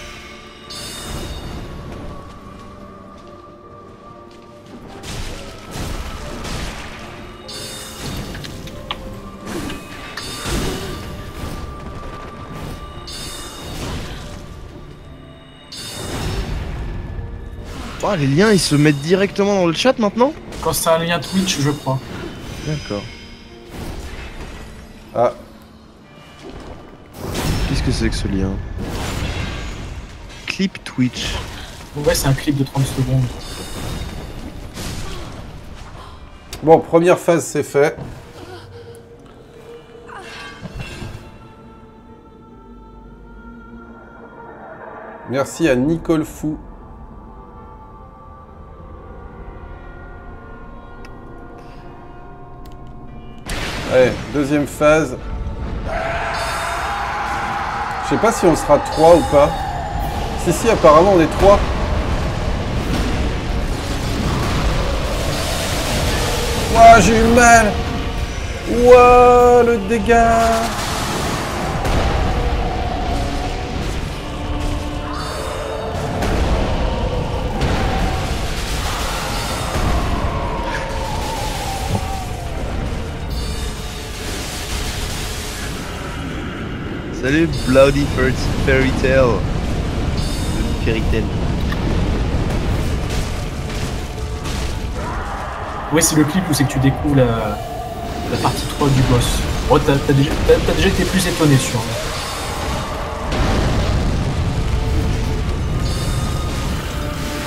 Oh, les liens ils se mettent directement dans le chat maintenant Quand c'est un lien Twitch, je crois. D'accord. Ah, Qu'est-ce que c'est que ce lien Clip Twitch. Ouais, c'est un clip de 30 secondes. bon, première phase, c'est fait. Merci à Nicole Fou. Allez, deuxième phase. Je sais pas si on sera 3 ou pas. Si, si, apparemment on est 3. Ouah, j'ai eu mal Ouah, le dégât Salut Bloody Fairy Tale. Fairy Tale. Ouais, c'est le clip où c'est que tu découvres la, partie 3 du boss. Oh, t'as déjà, déjà, été plus étonné sur.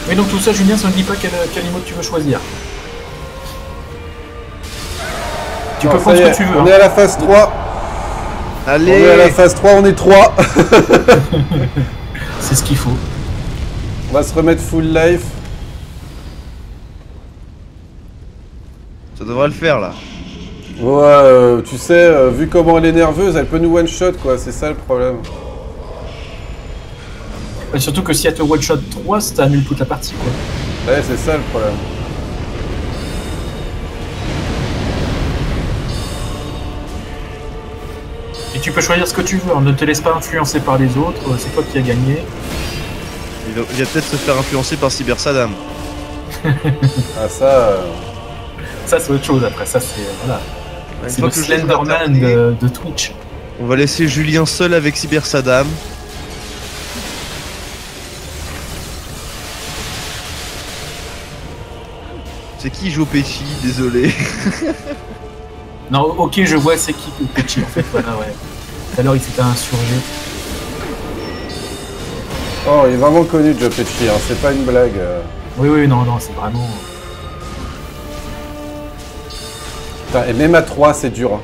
Mais donc tout ça, Julien, ça ne dit pas quel, quel tu veux choisir. Tu peux prendre ce que tu veux. On est à la hein. phase 3. On est à la Allez phase 3, on est 3. [LAUGHS] C'est ce qu'il faut. on va se remettre full life. Ça devrait le faire là. Ouais, euh, tu sais, euh, vu comment elle est nerveuse, elle peut nous one shot quoi, c'est ça le problème. Et surtout que si elle te one shot 3, ça annule toute la partie. Quoi. Ouais, c'est ça le problème. Et tu peux choisir ce que tu veux. hein. Ne te laisse pas influencer par les autres. euh, C'est toi qui as gagné. Il va, peut-être se faire influencer par Cyber Saddam. [LAUGHS] Ah ça, euh, Ça, c'est autre chose après. Ça, c'est. Voilà. Une C'est le Slenderman de, de Twitch. On va laisser Julien seul avec Cyber Saddam. C'est qui joue Désolé. [LAUGHS] Non, ok, je vois c'est qui le Pechi en fait. Voilà, ouais. Tout à l'heure, il s'était insurgé. Oh, il est vraiment connu Joe Pesci, hein, c'est pas une blague. euh. Oui, oui, non, non, c'est vraiment. Putain, et même à 3, c'est dur. hein.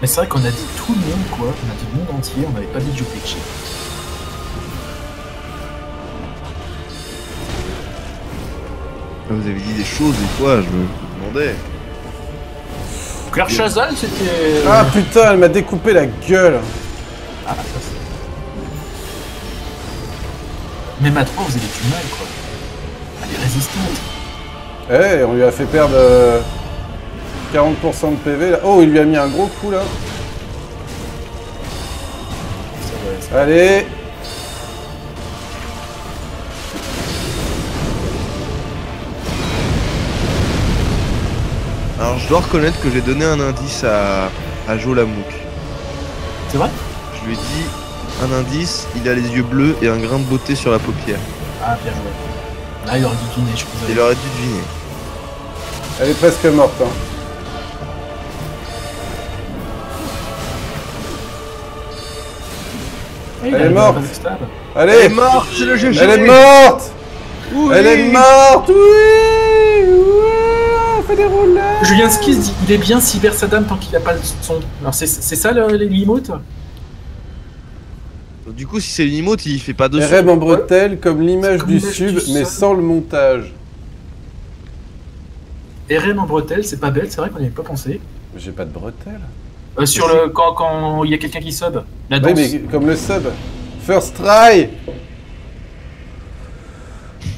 Mais c'est vrai qu'on a dit tout le monde, quoi. On a dit le monde entier, on n'avait pas dit Joe Pesci. Vous avez dit des choses des fois, je me demandais. Claire Chazal, c'était. Ah putain, elle m'a découpé la gueule. Ah, ça, c'est- Même à 3, vous avez du mal, quoi. Elle est résistante. Eh, on lui a fait perdre euh, 40% de PV là. Oh, il lui a mis un gros coup là. Ça, ouais, ça- Allez Alors je dois reconnaître que j'ai donné un indice à, à Joe Lamouk. C'est vrai? Je lui ai dit un indice, il a les yeux bleus et un grain de beauté sur la paupière. Ah, bien joué. Là, il aurait dû deviner, je Il vous aurait dû deviner. Elle est presque morte. Hein. Elle est morte. Elle est Allez morte, c'est le GG Elle est morte Elle est morte Oui On fait des roulades Julien Skis dit il est bien Cyber Saddam tant qu'il n'a pas le son. Alors, c'est c'est ça le- les limotes? Du coup, si c'est une emote, il fait pas de son. RM en bretelle comme l'image du sub, du mais sans le montage. RM en bretelle, c'est pas bête, c'est vrai qu'on n'y avait pas pensé. J'ai pas de bretelle. Euh, sur le quand quand il y a quelqu'un qui sub, la mais comme le sub. First try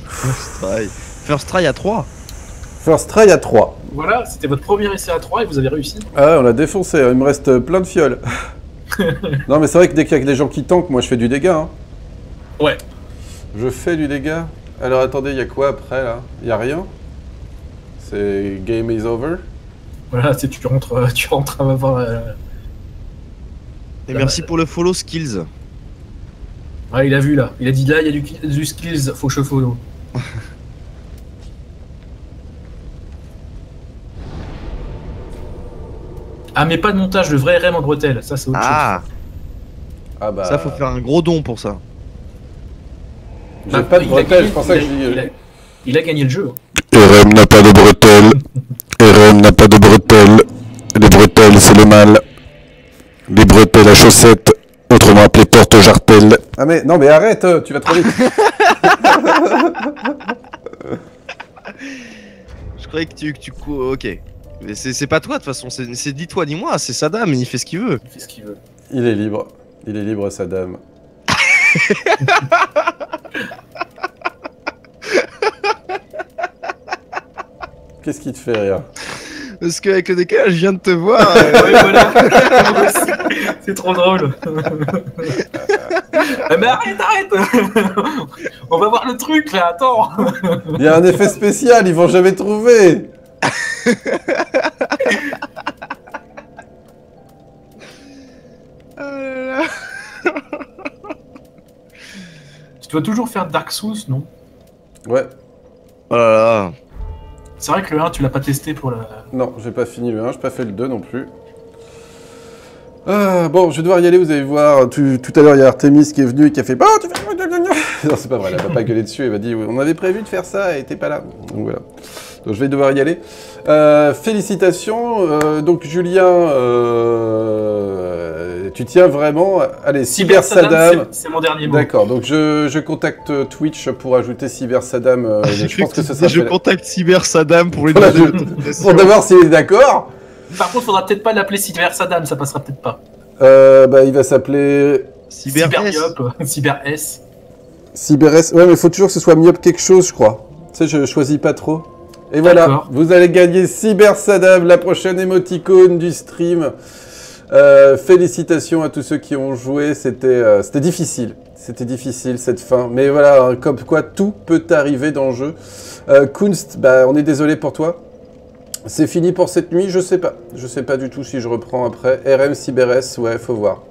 First try. First try à 3. First try à 3. Voilà, c'était votre premier essai à 3 et vous avez réussi. Ah, on l'a défoncé, il me reste plein de fioles. [LAUGHS] non, mais c'est vrai que dès qu'il y a des gens qui tankent, moi je fais du dégât. Hein. Ouais. Je fais du dégât. Alors attendez, il y a quoi après là? Il y a rien? C'est game is over? Voilà, c'est tu rentres, euh, tu rentres à voir. euh, Et merci pour le follow skills. Ouais, il a vu là. Il a dit là, il y a du, du skills, faut que je follow. Ah, mais pas de montage, le vrai RM en bretelle, ça c'est autre Ah, Ah bah. ça faut faire un gros don pour ça. J'ai chose. pas de il a bretelles, gagné- c'est pour ça que il je a- dis. il a- il a gagné le jeu. RM n'a pas de bretelles. [LAUGHS] RM n'a pas de bretelles. Les bretelles, c'est le mal. Les bretelles à chaussettes, autrement appelées porte jartelles. Ah mais non mais arrête, euh, tu vas trop vite. [LAUGHS] [LAUGHS] Je croyais que tu. Que tu cou- ok. Mais c'est pas toi de toute façon, c'est ni toi ni moi, c'est Saddam, il fait ce qu'il veut. Il fait ce qu'il veut. Il est libre. Il est libre, Saddam. [LAUGHS] Qu'est-ce qui te fait rire? Parce qu'avec le décalage, je viens de te voir. Ouais, voilà. [LAUGHS] c'est trop drôle. Ah, mais arrête, arrête On va voir le truc là, attends Il y a un effet spécial, ils vont jamais trouver Tu dois toujours faire Dark Souls, non Ouais, Oh là là. C'est vrai que le 1, tu l'as pas testé pour la... non, j'ai pas fini le 1, j'ai pas fait le 2 non plus. Ah, bon, je vais devoir y aller, vous allez voir. Tout, tout à l'heure, il y a Artemis qui est venu et qui a fait. Oh, tu fais- Non, c'est pas vrai, elle va pas gueuler dessus, elle m'a dit On avait prévu de faire ça et t'es pas là. Donc voilà. Donc je vais devoir y aller. Euh, félicitations. euh, donc Julien, euh, tu tiens vraiment. Allez, Cyber Cyber Saddam. C'est- mon dernier mot. D'accord, donc je, je contacte Twitch pour ajouter Cyber Saddam. euh, je pense que ce sera Je fait- contacte Cyber Saddam pour demander l'autorisation. pour d'abord s'il est d'accord. Par contre, faudra peut-être pas l'appeler Cyber Saddam, ça passera peut-être pas. Euh, bah, il va s'appeler Cyber S. Cybermyope, Cyber S. [LAUGHS] CyberS. Ouais, mais il faut toujours que ce soit myope quelque chose, je crois. Tu sais, je choisis pas trop. Et voilà, vous allez gagner Cyber Saddam, la prochaine émoticône du stream. Euh, félicitations à tous ceux qui ont joué. C'était euh, difficile. C'était difficile cette fin. Mais voilà, hein, comme quoi tout peut arriver dans le jeu. Euh, Kunst, bah, on est désolé pour toi. C'est fini pour cette nuit, je sais pas. Je sais pas du tout si je reprends après. RM CyberS, ouais, faut voir.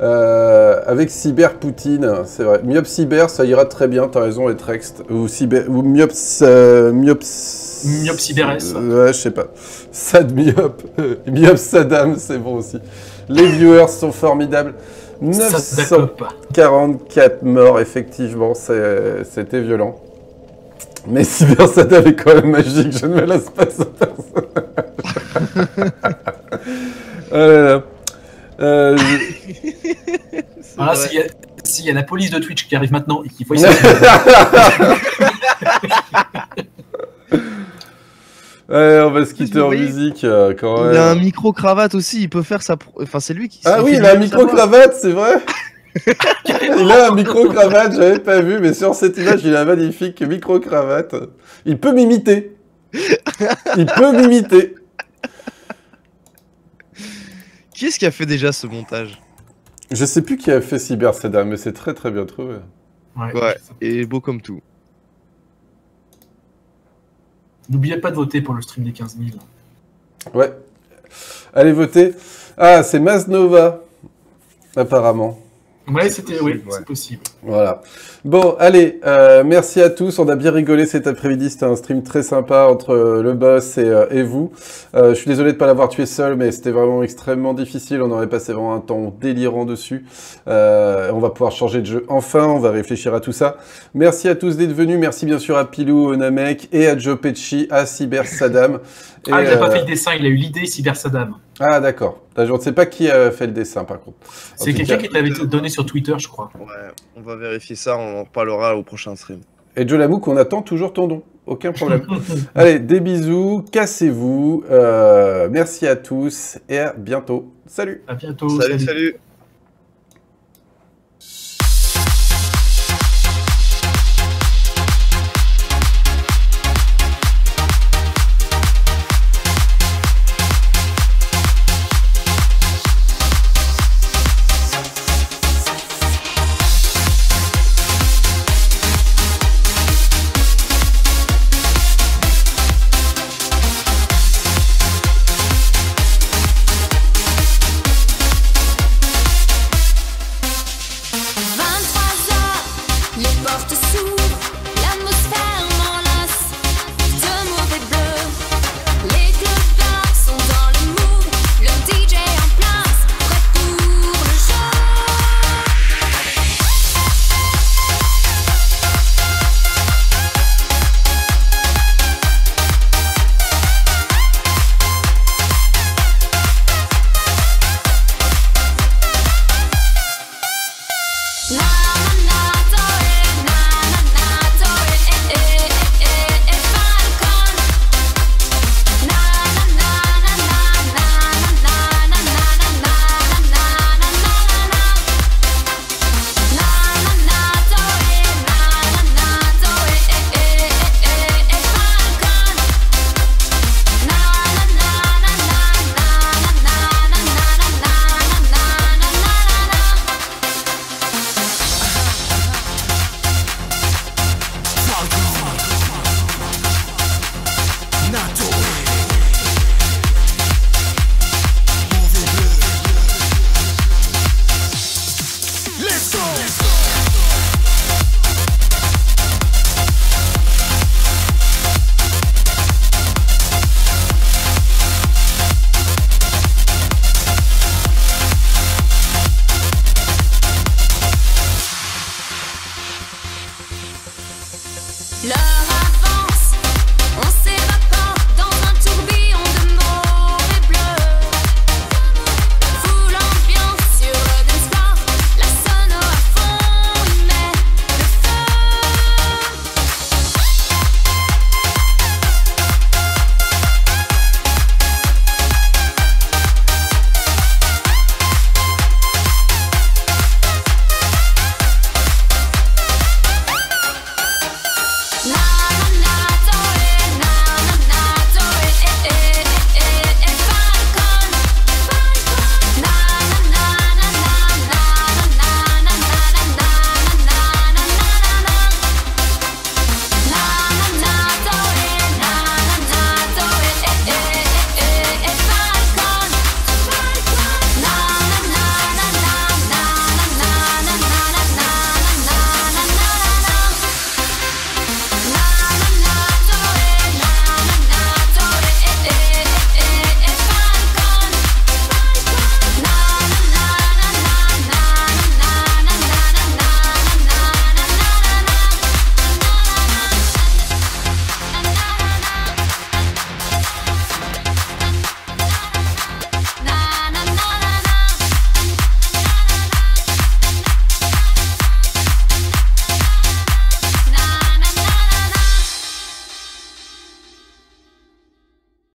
Euh, avec Cyber Poutine, c'est vrai. Myope Cyber, ça ira très bien, t'as raison, et Trext. Ou, cyber, ou Myope... euh, Cyber S. Euh, Ouais, je sais pas. Sad Myope. [LAUGHS] Myope Saddam, c'est bon aussi. Les viewers sont formidables. Sadakop. 944 morts, effectivement, c'était violent. Mais Cyber Saddam est quand même magique, je ne me laisse pas sur personne. [LAUGHS] oh là là. Euh, [LAUGHS] Voilà, s'il y, a- s'il y a la police de Twitch qui arrive maintenant et qui voit ça, Ouais, on va se quitter en musique euh, quand même. Il a un micro-cravate aussi, il peut faire sa... pro- Enfin, c'est lui qui... Ah oui, il a un micro-cravate, c'est vrai [LAUGHS] Il a un micro-cravate, j'avais pas vu, mais sur cette image, il a un magnifique micro-cravate. Il peut m'imiter. Il peut m'imiter. Qui est-ce qui a fait déjà ce montage? Je sais plus qui a fait Cyber Saddam, mais c'est très très bien trouvé. Ouais. Ouais, et beau comme tout. N'oubliez pas de voter pour le stream des 15 000. Ouais. Allez voter. Ah, c'est Maznova, apparemment. Ouais, c'était, oui, ouais. c'est possible. Voilà. Bon, allez, euh, merci à tous. On a bien rigolé cet après-midi. C'était un stream très sympa entre euh, le boss et, euh, et vous. Euh, je suis désolé de ne pas l'avoir tué seul, mais c'était vraiment extrêmement difficile. On aurait passé vraiment un temps délirant dessus. Euh, on va pouvoir changer de jeu enfin. On va réfléchir à tout ça. Merci à tous d'être venus. Merci bien sûr à Pilou, au Namek et à Joe Pesci, à Cyber Saddam. Et, Ah, il a pas fait le dessin, il a eu l'idée Cyber Saddam. Ah, d'accord. Je ne sais pas qui a fait le dessin, par contre. C'est quelqu'un qui t'avait donné sur Twitter, je crois. Ouais, on va vérifier ça, on en reparlera au prochain stream. Et Joe Lamouk, on attend toujours ton don. Aucun problème. [LAUGHS] Allez, des bisous, cassez-vous. euh, merci à tous et à bientôt. Salut À bientôt. salut. salut.